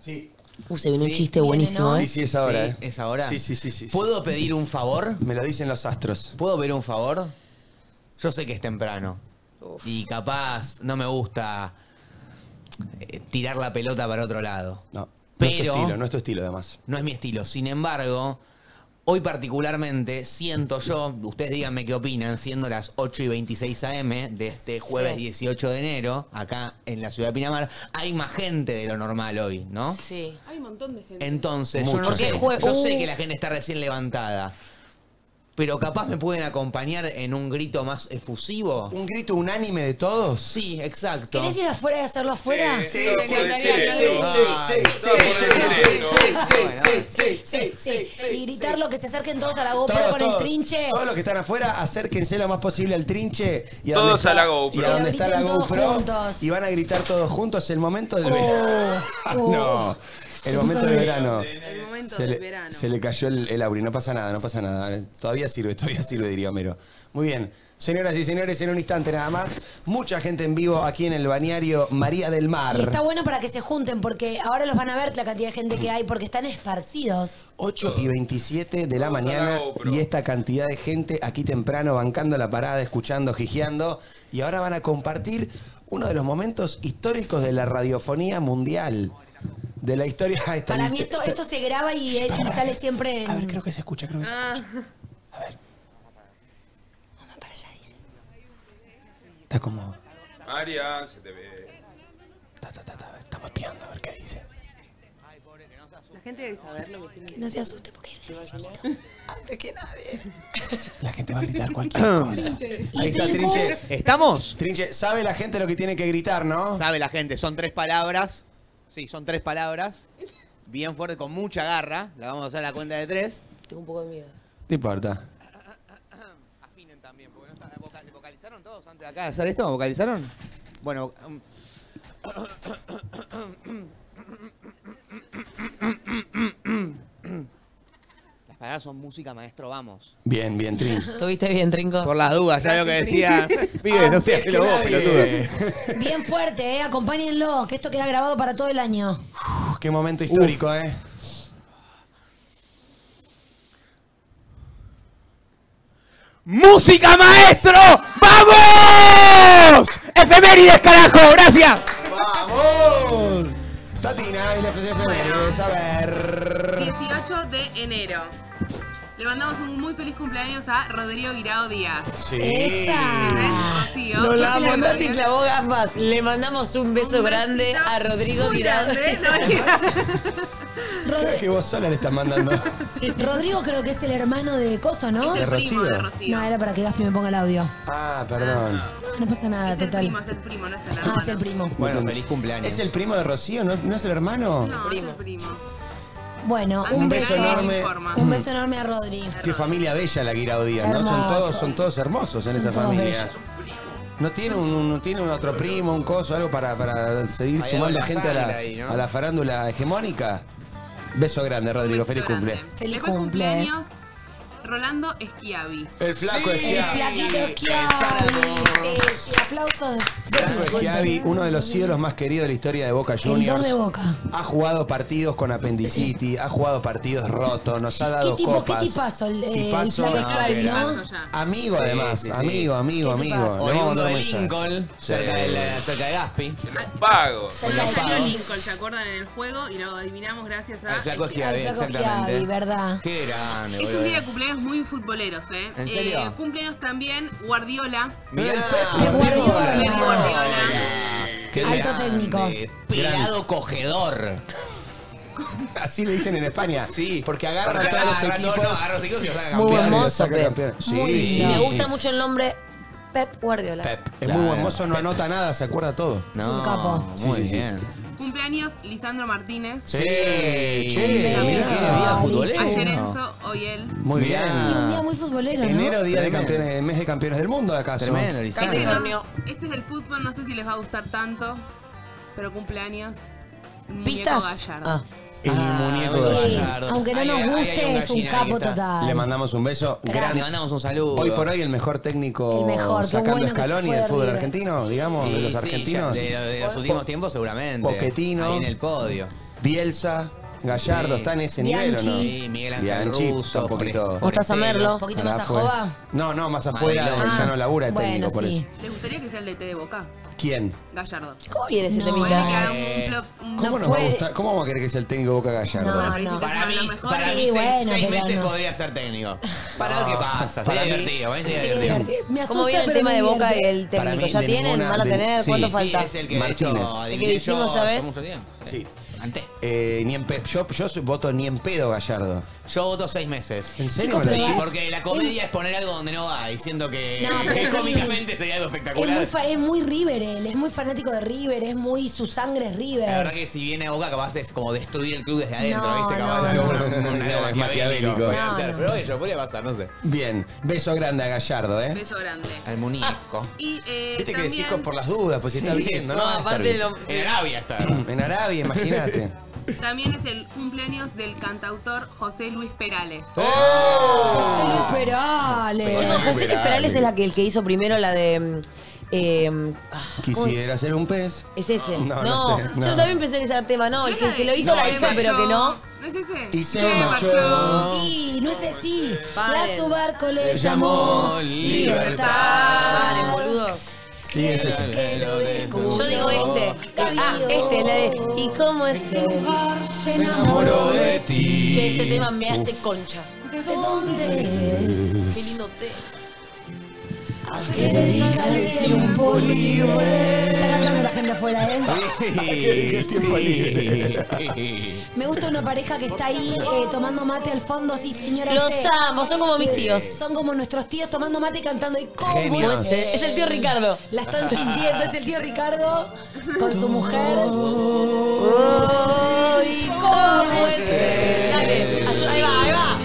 Sí. Uh, se viene un chiste Viene, buenísimo, ¿no? ¿eh? Sí, sí, es ahora, Sí, ¿eh? ¿Es ahora? Sí, sí, sí, sí. sí. ¿Puedo pedir un favor? Me lo dicen los astros. ¿Puedo pedir un favor? Yo sé que es temprano. Y capaz no me gusta eh, tirar la pelota para otro lado. No, no es tu Pero- estilo, no es tu estilo además. No es mi estilo. Sin embargo, hoy particularmente siento yo, ustedes díganme qué opinan, siendo las 8 y 26 AM de este jueves Sí. 18 de enero, acá en la ciudad de Pinamar, hay más gente de lo normal hoy, ¿no? Sí. Hay un montón de gente. Entonces, yo, Mucho. no Porque sé, jue- yo sé uh. que la gente está recién levantada. Pero capaz me pueden acompañar en un grito más efusivo. ¿Un grito unánime de todos? Sí, exacto. ¿Querés ir afuera y hacerlo afuera? Sí, Sí, lo Sí, sí, Todo por decir eso. Sí, sí. Y gritarlo, que se acerquen todos a la GoPro con el trinche. todos los que están afuera, acérquense lo más posible al trinche. Y a Todos a la GoPro. Y a donde está la GoPro. Y van a gritar todos juntos el momento del Oh, verano. oh. no, el momento del verano. El momento Se del le, verano. se le cayó el, el Auri, no pasa nada, no pasa nada. Todavía sirve, todavía sirve, diría Homero. Muy bien. Señoras y señores, en un instante nada más, mucha gente en vivo aquí en el bañario María del Mar. Y está bueno para que se junten porque ahora los van a ver la cantidad de gente que hay porque están esparcidos. 8 y 27 de la mañana y esta cantidad de gente aquí temprano bancando la parada, escuchando, jijeando y ahora van a compartir uno de los momentos históricos de la radiofonía mundial. De la historia... Ahí está Para mí esto, esto se graba y, y sale siempre en... A ver, creo que se escucha, creo que se Ah, escucha. A ver, Vamos para allá, dice. está como... Marian, se te ve. ta, ta, ta, ta, a ver, estamos espiando a ver qué dice. la gente debe saber lo que Que tiene. no se asuste porque hay un chiquito. Antes que nadie. La gente va a gritar cualquier cosa. Ahí está? Trinche. ¿Estamos? Trinche, sabe la gente lo que tiene que gritar, ¿no? Sabe la gente, son tres palabras. Sí, son tres palabras. Bien fuerte, con mucha garra. La vamos a hacer a la cuenta de tres. Tengo un poco de miedo. No importa. Afinen también, porque no está. vocal- ¿Vocalizaron todos antes de acá de hacer esto? ¿Vocalizaron? Bueno. um, palabras son música, maestro, vamos. Bien, bien, Trin. ¿Tuviste bien, Trinco? Por las dudas, ya veo que decía. Pide, no sé, Antes que lo vos, pelotudo. Bien fuerte, ¿eh? Acompáñenlo, que esto queda grabado para todo el año. Uf, qué momento histórico, ¿eh? ¡Música, maestro! ¡Vamos! Efemérides, carajo, gracias. ¡Vamos! Tatina y la FCF, a ver. 18 de enero. Le mandamos un muy feliz cumpleaños a Rodrigo Guirao Díaz. Sí. ¡Esa! Rocío. Que la mandó- y clavó gafas. Le mandamos un beso Un grande a Rodrigo. No, es que- Creo que vos sola le estás mandando. Rodrigo creo que es el hermano de Coso, ¿no? Es ¿De el primo Rocío? de Rocío. No, era para que Gaspi me ponga el audio. Ah, perdón. No, no pasa nada, Es el total. primo, es el primo, no es el Ah, es el primo. Bueno, feliz cumpleaños. ¿Es el primo de Rocío? ¿No, no es el hermano? No, Primo. es el primo. Bueno, un beso enorme. Un beso enorme a Rodri. Qué familia bella la Guirao Díaz, ¿no? Son todos, son todos hermosos en Son esa familia. ¿No tiene un, no tiene un otro primo, un coso, algo para, para seguir Hay sumando gente a la, sangre ahí, ¿no? a la farándula hegemónica? Beso grande, Rodrigo. Feliz cumple. Feliz cumpleaños Rolando Esquiavi. El flaco El flaquito Schiavi. Sí, sí, aplausos de, pie. Schiavi, uno de los ídolos más queridos de la historia de Boca El Juniors. dos de Boca. Ha jugado partidos con apendicitis, ha jugado partidos rotos, nos ha dado ¿Qué tipo, qué copas. tipazo el, eh, el Tipazo, flaco no, que- ¿no? Paso ya. Amigo Sí, además, sí, sí. amigo, amigo, ¿Qué amigo. Oriundo de. Lincoln, Sí. cerca, de la- cerca de Gaspi. Pago. Salió. Lincoln, ¿se acuerdan en el juego? Y lo adivinamos gracias a. Al flaco Esquiavi. Flaco exactamente. ¿verdad? Qué grande, Es un día de cumpleaños muy futboleros, ¿eh? ¿En serio? Eh, cumpleaños también Guardiola. Mirá, Pep Guardiola. Guardiola. Qué Alto grande. técnico. Pelado cogedor. Así le dicen en España. Sí. Porque agarra a todos los equipos. todo, no, agarra los equipos y los saca Muy campeones. buen Claro, mozo, saca Pep. campeón. Sí, Muy sí, lindo. Me sí. gusta mucho el nombre Pep Guardiola. Pep. Es Claro. muy buen mozo, no anota nada, se acuerda todo. No, Es un capo. Muy Sí, sí, sí. bien. Cumpleaños Lisandro Martínez. Sí, che, qué vida futbolera. Ayer Enzo, hoy él. Muy bien. Sí, un día muy futbolero, ¿no? Enero, día de campeones, mes de campeones del mundo, ¿acaso? Tremendo, Este, Lisandro. Capricornio. este es el fútbol, no sé si les va a gustar tanto, pero cumpleaños. Muñeco ¿Pistas? Gallardo. Ah. El Ah, muñeco de. Sí, Gallardo. aunque no Ahí- nos ahí hay guste, un es un capo total. Le mandamos un beso. Gran- Le mandamos un saludo. Hoy por hoy el mejor técnico El mejor, qué sacando bueno que se Scaloni fue del de fútbol River. argentino, digamos, de Sí, los sí, argentinos. ya de, de los últimos tiempos seguramente. Pochettino. Ahí en el podio. Bielsa, Gallardo, Sí. está en ese Bianchi. nivel o no? Sí, Miguel Ángel Bianchi, Russo, un poquito. Forest- ¿Vos estás a Forestero. Merlo? ¿Un poquito más Acá fue. ajoba? No, no, más afuera, Marilón. ya no labura Bueno, técnico por sí. eso. ¿Les gustaría que sea el DT de Boca? ¿Quién? Gallardo. ¿Cómo viene ese No. Temita? que haga un plop. Un ¿Cómo No nos va a gustar? ¿Cómo vamos a querer que sea el técnico de Boca Gallardo? No, que Para mí, para mí seis, bueno, seis meses no. podría ser técnico. Para ver qué pasa. Para divertido, para mí sería divertido. Me asusta, ¿Cómo viene el tema de Boca y el técnico? mí, ¿Ya tienen? ¿Van a tener? sí, ¿Cuánto sí, falta? es el que Martínez. de hecho El que dijimos, yo ¿sabes? hace mucho tiempo. Sí. Antes. Eh, ni en pe- yo, yo voto ni en pedo Gallardo. Yo voto seis meses. ¿En serio Chicos, pero Sí, porque la comedia es poner algo donde no va, diciendo que, No, pero que está cómicamente sería algo Es espectacular. muy, fa- es muy River, él. Es muy fanático de River. Es muy. Su sangre es River. La verdad que si viene a Boca capaz es como destruir el club desde adentro, No, ¿viste? Capaz no, algo, no. una- un- un- algo Es maquiavélico. podría No, ser. no. Pero eso podría pasar, no sé. Bien, beso grande a Gallardo, ¿eh? Beso grande. Al muñeco. Y eh, Viste que también, decís con- por las dudas, pues si está viendo, ¿no? No, Va a estar aparte bien. lo... En Arabia está. En Arabia, imagínate. también es el cumpleaños del cantautor José Luis Perales. José Luis Perales. Chicos, José Luis Perales es la que, el que hizo primero la de... mm, eh, ah, ¿cómo Quisiera ser un pez. Es ese. No, No, no sé, no. yo también pensé en ese tema. No, el ¿No que, lo hizo la hizo, pero que no. ¿No es ese? Y se marchó. Sí, no es así. Y Paren. a su barco le Le llamó Libertad. Paren, boludos. Sí, es ese. Lo descubrió. Yo digo este. Ah, este, la de. ¿Y cómo es él? Se enamoró de ti. Che, este tema me hace concha. de dónde es. Qué lindo té. ¿A qué dedica el tiempo libre? Está cantando la gente afuera, ¿eh? el tiempo libre. Me gusta una pareja que está ahí eh, tomando mate al fondo, sí, señora. Los usted. amo, son como mis tíos. Son como nuestros tíos tomando mate y cantando. ¿Y cómo es? Es el tío Ricardo. La están sintiendo, es el tío Ricardo con su mujer. ¿Y cómo es él? Dale, ahí va, ahí va.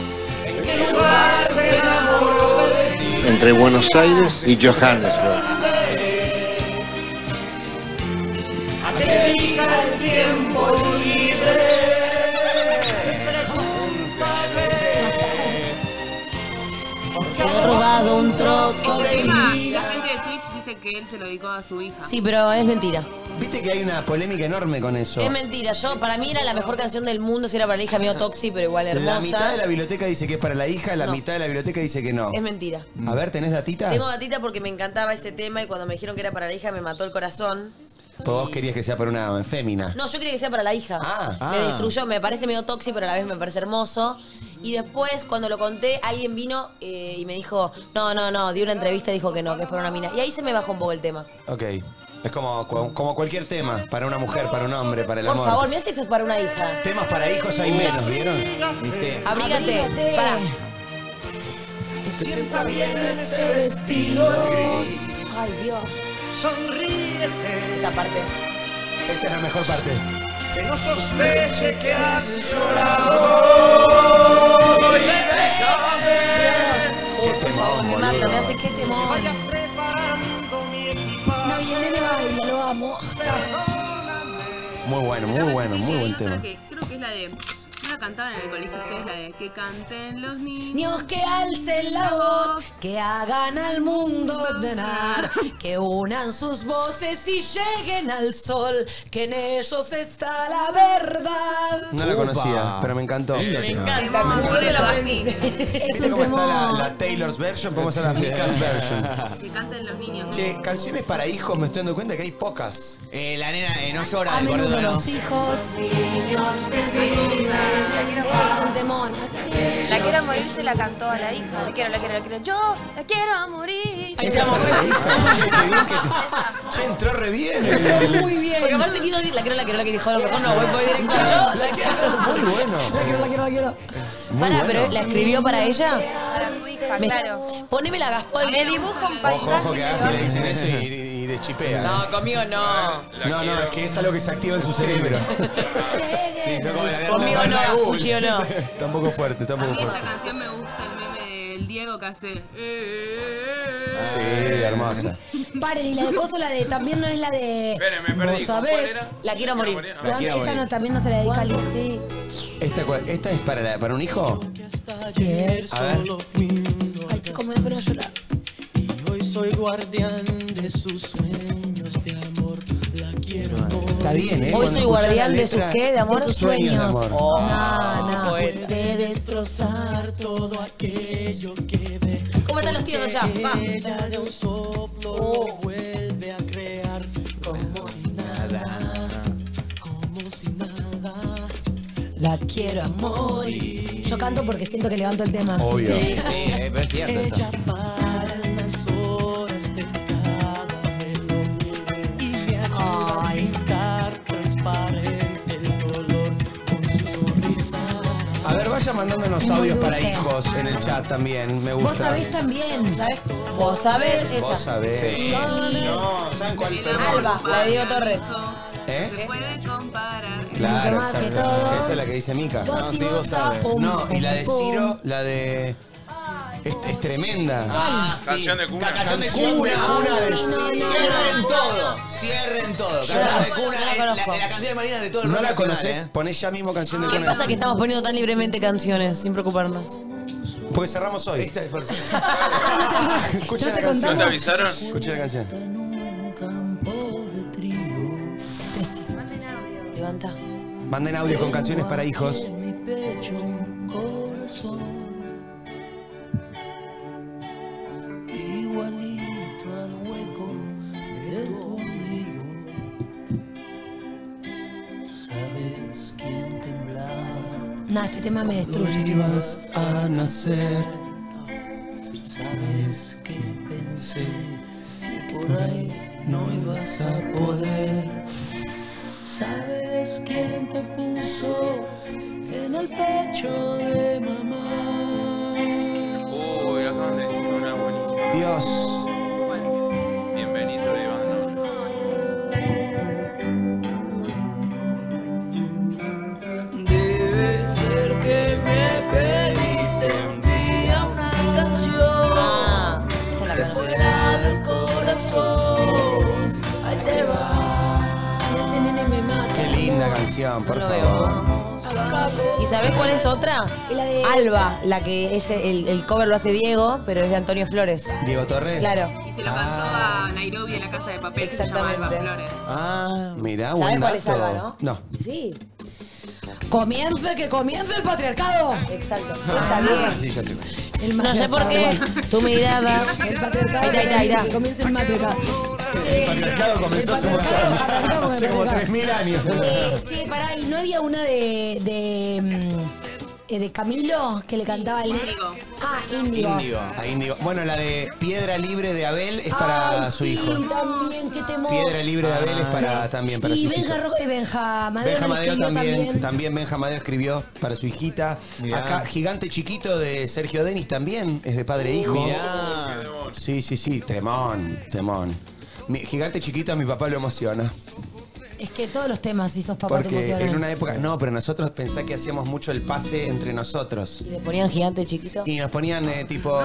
Entre Buenos Aires y Johannesburg. Se ha robado un trozo de dice que él se lo dedicó a su hija. Sí, pero es mentira. Viste que hay una polémica enorme con eso. Es mentira. Yo, para mí era la mejor canción del mundo si era para la hija mío Toxi, pero igual hermosa. La mitad de la biblioteca dice que es para la hija, la No. mitad de la biblioteca dice que no. Es mentira. A ver, ¿tenés datita? Tengo datita porque me encantaba ese tema y cuando me dijeron que era para la hija me mató el corazón. Pues vos querías que sea para una fémina. No, yo quería que sea para la hija. Ah. Me Ah. destruyó, me parece medio tóxico, pero a la vez me parece hermoso. Y después, cuando lo conté, alguien vino eh, y me dijo, no, no, no, dio una entrevista y dijo que no, que es para una mina. Y ahí se me bajó un poco el tema. Ok. Es como, como cualquier tema, para una mujer, para un hombre, para el Por amor. favor, mira si esto es para una hija. Temas para hijos hay menos, ¿vieron? Dice, Abrígate. Abrígate. Pará. Te sienta bien ese vestido. Ay, Dios. Esta parte. Esta es la mejor parte. Que no sospeche que has llorado. Qué temón, Me mata, me hace que. Vaya preparando mi equipaje. No viene ni baila, lo amo. Muy bueno, muy bueno, muy buen tema. Creo que es la de. No la cantaban en el colegio ustedes, la de que canten los niños. Niños que alcen la voz, que hagan al mundo ordenar, que unan sus voces y lleguen al sol, que en ellos está la verdad. No la Upa. conocía, pero me encantó. Me encanta. Porque lo bajé. Es ¿Viste un cómo está la, Taylor's version? Podemos hacer la Mika's version. Que canten los niños. Che, canciones para hijos me estoy dando cuenta que hay pocas. eh, la nena eh, no llora A menudo los hijos. Es un temón. La quiero morir se la cantó a la hija. La quiero, la quiero, la quiero. Yo la quiero morir. Para que te- Che, entró re bien. Muy bien. Porque aparte quiero decir, la quiero, la quiero, la quiero, dijo, a lo mejor no, voy, voy directo yo. La quiero. Muy bueno. La quiero, la quiero, la quiero. Bueno. pero ¿la escribió para ella? Para tu hija, claro. Poneme la Gaspol. Me dibujo un Ojo, ojo, paisaje. que le dicen eso y, y. No, conmigo no. No, no, es que es algo que se activa en su cerebro. Sí, la- Conmigo la- no, la- cuchillo no. tampoco fuerte, A tampoco mí esta fuerte. canción me gusta el meme del Diego que hace. eh, eh, Sí, eh. hermosa. Paren, y la de coso, la de. También no es la de. Esperen, me perdí. Vos ¿Cuál sabés. era? La quiero morir. ¿Cuándo- quiero Esa morir. no, también no se la dedica al hijo. Sí. ¿Esta, cuál- esta es para, la- para un hijo? A ver. Ay, chico, me voy a poner a llorar. Soy guardián de sus sueños de amor. La quiero Está bien, ¿eh? Hoy Cuando soy guardián de letra, sus qué, de amor. De sus Sueños de sueños. amor. Nana, poeta. de destrozar todo aquello que ve. ¿Cómo están los tíos allá? Va. Ella de un soplo lo vuelve a crear como si nada, como si nada. La quiero a morir. Yo canto porque siento que levanto el tema. Obvio. Sí, sí, pero es cierto eso. Ella para Ay. pintar transparente el dolor con su sonrisa. A ver, vaya mandándonos Muy audios para dulce. hijos en el chat también. Me gusta. Vos sabés también. ¿Sabes? Vos sabés esa. Vos sabés. Sí. No, ¿saben cuál? Alba, la de Diego para Torres. ¿Eh? Se puede comparar. Claro, Mucho más que exacto. todo. Esa es la que dice Mica. Vos y sí, vos vos sabés. No, y la de. Ciro, la de. Es, es tremenda. Ah, sí. Canción de cuna. Ca- Canción de cuna. de no, no. Cierren todo. Cierren todo. Canción de No cuna. la es conozco. La, la canción de Marina de todo el ¿No rock la nacional, conoces? ¿eh? Ponés ya mismo canción de ¿Qué cuna. pasa que estamos poniendo tan libremente canciones sin preocuparnos? Porque cerramos hoy. Esta es por- Escucha ¿No la te canción. ¿No te avisaron? Escucha la canción. Levanta. Manden audio con canciones para hijos. mi pecho un corazón igualito al hueco de tu ombligo. ¿Sabes quién temblaba? No, este tema me destruye. Ibas a nacer. ¿Sabes que pensé que por ahí no ibas a poder? ¿Sabes quién te puso en el pecho de mamá? Uy, acaban de decir una buenísima. Dios. Bienvenido, Iván. No. Debe ser que me pediste un día una canción Ah, la que fuera del corazón. Ahí te va. Ese nene me mata. Qué linda canción, por favor. ¿Y sabés cuál es otra? La de- Alba, la que es el, el cover lo hace Diego, pero es de Antonio Flores. Diego Torres. Claro. Y se lo cantó a Nairobi en la casa de papel. que se llama Alba Exactamente. Flores. Ah, Mirá, ¿Sabés cuál es. Alba, no? No. Sí, Comience, que comience el patriarcado. exacto. Ah, Está bien. sí, ya sé. El No sé por qué. Tu mirada. El patriarcado. Ahí está, ahí está, ahí está. Que comience el matriarcado. El patriarcado comenzó hace un montón. Hace como patriarcado. 3.000 años. Eh, che, pará, y no había una de. de mm, eh, de Camilo, que le cantaba el. Ah, Índigo. Índigo. A Índigo. Bueno, la de Piedra Libre de Abel es para Ay, su sí, hijo. también, qué temor. Piedra Libre de Abel es para, también para y su Benja, hijita. Ro- eh, Benja Madeo Benja lo Madeo escribió también, también, Benja Madeo escribió para su hijita. Mirá. Acá, Gigante Chiquito de Sergio Denis también, es de padre e hijo. Mirá. Sí, sí, sí, temón, temón. Mi, gigante Chiquito a mi papá lo emociona. Es que todos los temas, si sos papá, te Porque emocionan. en una época, no, pero nosotros pensá que hacíamos mucho el pase entre nosotros. Y le ponían gigante chiquito. Y nos ponían eh, tipo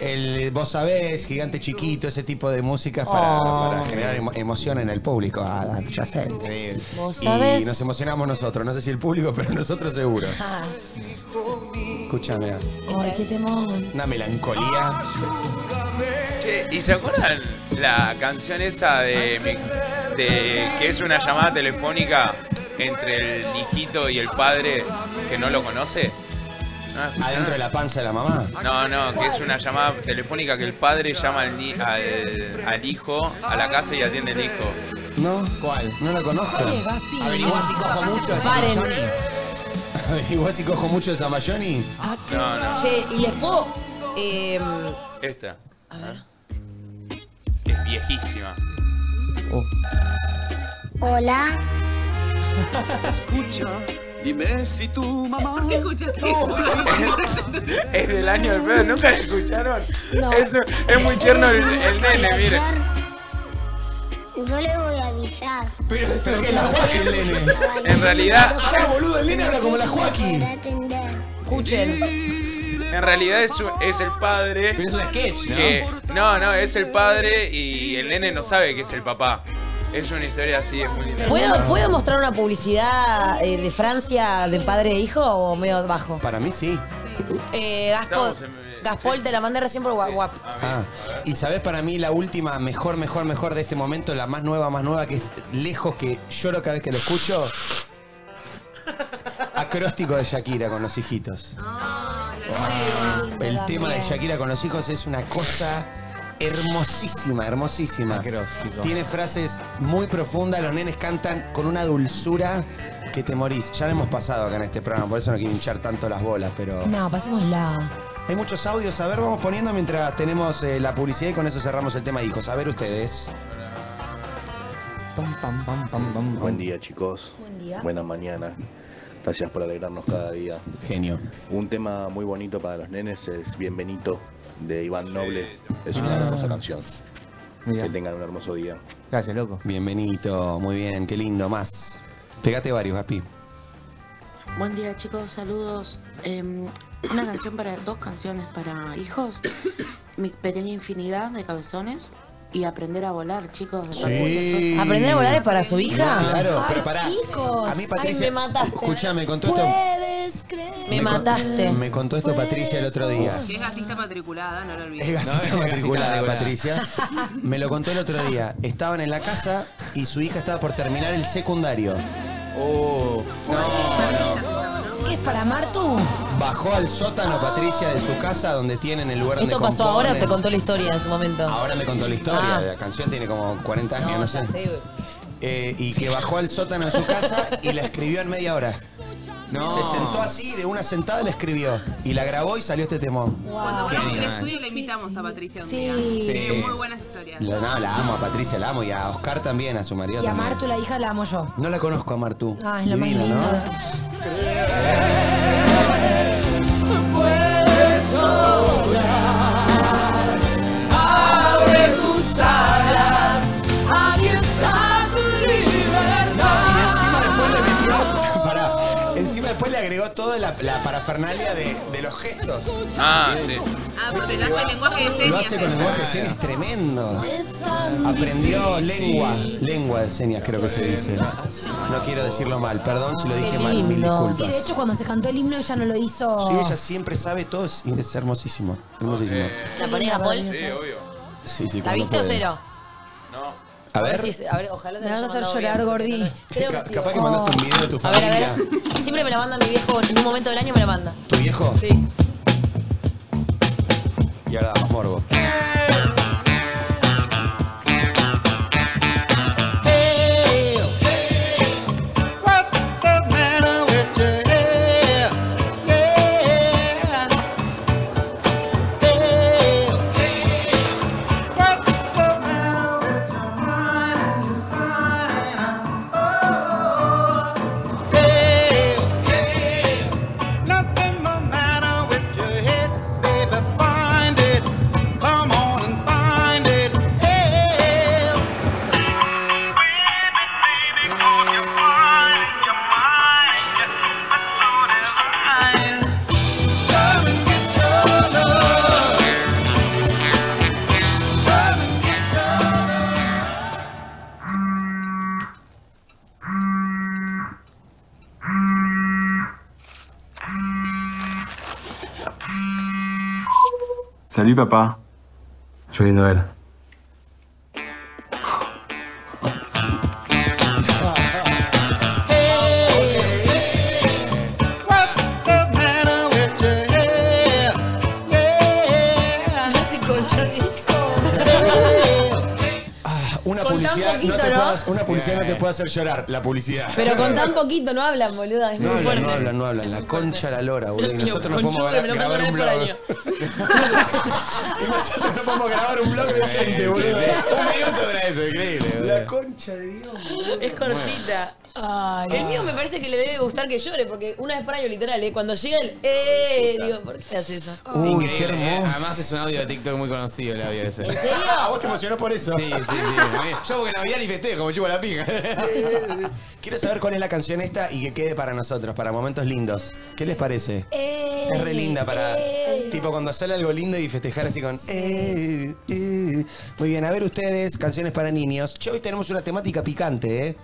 el vos sabés, gigante chiquito, ese tipo de músicas para, Oh. para generar emo- emoción en el público. Ah, ya sé. Increíble. Vos Y sabés. nos emocionamos nosotros, no sé si el público, pero nosotros seguro. Ah, Escúchame, ay, qué temor. una melancolía. Che, ¿y se acuerdan la canción esa de, mi- de que es una llamada telefónica entre el hijito y el padre que no lo conoce? ¿No escucharon? Adentro de la panza de la mamá. No, no, que es una llamada telefónica que el padre llama al, ni- al, al hijo a la casa y atiende el hijo. ¿No? ¿Cuál? No la conozco. Averigua si cojo mucho de Paren. Si cojo mucho de Zamayoni. No, no, Che, y les puedo. eh, esta. A ver. Es viejísima. Hola, Escucha, dime si tu mamá. ¿Qué escuchaste? Es del año del pedo, ¿nunca la escucharon? No. Es, es muy tierno el, el nene, mire. yo le voy a avisar. Pero es que la Joaquín, el nene. En realidad, Ah, boludo, el nene habla como la Joaquín. Escuchen. en realidad es, es el padre Pero es un sketch, ¿no? que... No, no, es el padre y el nene no sabe que es el papá. Es una historia así, es muy linda. ¿Puedo, ¿Puedo mostrar una publicidad eh, de Francia de padre e hijo o medio bajo? Para mí sí. Eh, Estamos en- Gaspol, te la mandé recién por WhatsApp. Ah, y sabes para mí la última, mejor, mejor, mejor de este momento, la más nueva, más nueva, que es lejos que lloro cada vez que lo escucho. Acróstico de Shakira con los hijitos. El tema de Shakira con los hijos es una cosa hermosísima, hermosísima. Acróstico. Tiene frases muy profundas, los nenes cantan con una dulzura que te morís. Ya lo hemos pasado acá en este programa, por eso no quiero hinchar tanto las bolas, pero... No, pasémosla. Hay muchos audios, a ver, vamos poniendo mientras tenemos eh, la publicidad y con eso cerramos el tema de hijos. A ver ustedes. Pam, pam, pam, pam, pam, Buen día chicos, Buen día. buena mañana. Gracias por alegrarnos cada día. Genio. Un tema muy bonito para los nenes es Bienvenido de Iván Noble. Es una hermosa canción. Mira. Que tengan un hermoso día. Gracias, loco. Bienvenido, muy bien, qué lindo, más. Pegate varios, Gapi. Buen día chicos, saludos. Em, una canción para, dos canciones para hijos. Mi pequeña infinidad de cabezones y aprender a volar, chicos. Sosa. ¿Aprender a volar es para su hija? Claro, Ay, pero pará. chicos. A mí Ay, Patricia. me mataste. Escuchame, me contó esto. Puedes creer. Me con- mataste. Me contó esto Patricia el otro día. Que es gasista matriculada, no lo olvides. Es gasista No, es matriculada, gasista Patricia. Me lo contó el otro día. Estaban en la casa y su hija estaba por terminar el secundario. Oh, ¿Qué es para Martu? Bajó al sótano Patricia de su casa donde tienen el lugar donde ¿Esto pasó ahora o te contó la historia en su momento? Ahora me contó la historia. Ah. La canción tiene como 40 años, no, sé. ya sé, güey. Eh, y que bajó al sótano de su casa y la escribió en media hora. No. Se sentó así, de una sentada la escribió. Y la grabó y salió este temón. Cuando el Genial. estudio le invitamos a Patricia un Sí. día. Sí. Tiene muy buenas historias. La, no, la amo a Patricia, la amo. Y a Oscar también, a su marido Y a también. Martu, la hija, la amo yo. No la conozco a Martú. Ah, es la más Divina, linda. ¿no? Abre tus alas, aquí está agregó toda la, la parafernalia de, de los gestos. Ah, sí. Ah, porque lo hace en lenguaje de señas. Lo hace con lenguaje de señas tremendo. Aprendió lengua. Lengua de señas, creo que se dice. No quiero decirlo mal. Perdón si lo dije mal. Mil lindo. disculpas. Sí, de hecho, cuando se cantó el himno, ella no lo hizo. Sí, ella siempre sabe todo. Es, es hermosísimo. Hermosísimo. ¿La ponés a Paul? Sí, obvio. Sí, sí, ¿La viste o cero? No. A ver. Sí, a ver, ojalá te Me vas a haya hacer mandado llorar, bien. Gordi. Creo que sí. capaz que mandaste un video de tu A ver, a familia. ver. Siempre me la manda mi viejo en un momento del año me la manda. ¿Tu viejo? Sí. Y ahora damos morbo. Salut papa. Joyeux Noël. Poquito, no puedas- una publicidad no te puede hacer llorar. La publicidad. Pero con tan poquito no hablan, boluda. Es No muy hablan, fuerte. no hablan, no hablan. La concha de la lora, boludo. Y nosotros no podemos grabar un blog. Y nosotros no podemos grabar un blog decente, boludo. Un minuto para eso, increíble. La concha de Dios. Es cortita. el mío me parece que le debe gustar que llore, porque una vez por año, literal, ¿eh? cuando llega el eh, digo, ¿por qué haces eso? Uy, Increíble, qué eh. hermoso. Además es un audio de TikTok muy conocido el audio ese. ¿En serio? Ah, vos te emocionó por eso. Sí, sí, sí. Yo porque Navidad ni festejo, como chupo la pija. Quiero saber cuál es la canción esta y que quede para nosotros, para momentos lindos. ¿Qué les parece? Eh, Es re linda para. eh. Tipo cuando sale algo lindo y festejar así con. eh, eh. Muy bien, a ver ustedes, canciones para niños. Che, hoy tenemos una temática picante, ¿eh?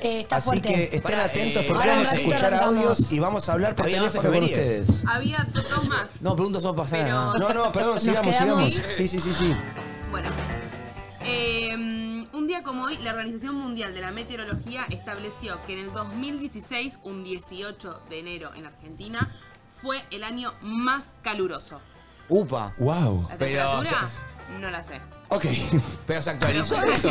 Eh, está Así fuerte. que estén Pará, atentos eh, porque ahora vamos a un ratito escuchar arrancamos. audios y vamos a hablar por Había más teléfono con ustedes. Había dos más. No, preguntas no pasa Pero-. No, no, perdón, sigamos, quedamos? sigamos. Sí, sí, sí, sí. Bueno. Eh, un día como hoy, la Organización Mundial de la Meteorología estableció que en el 2016, un 18 de enero en Argentina, fue el año más caluroso. Upa. Wow. La Pero, temperatura, no la sé. Ok. Pero se Pero actualizó el eso.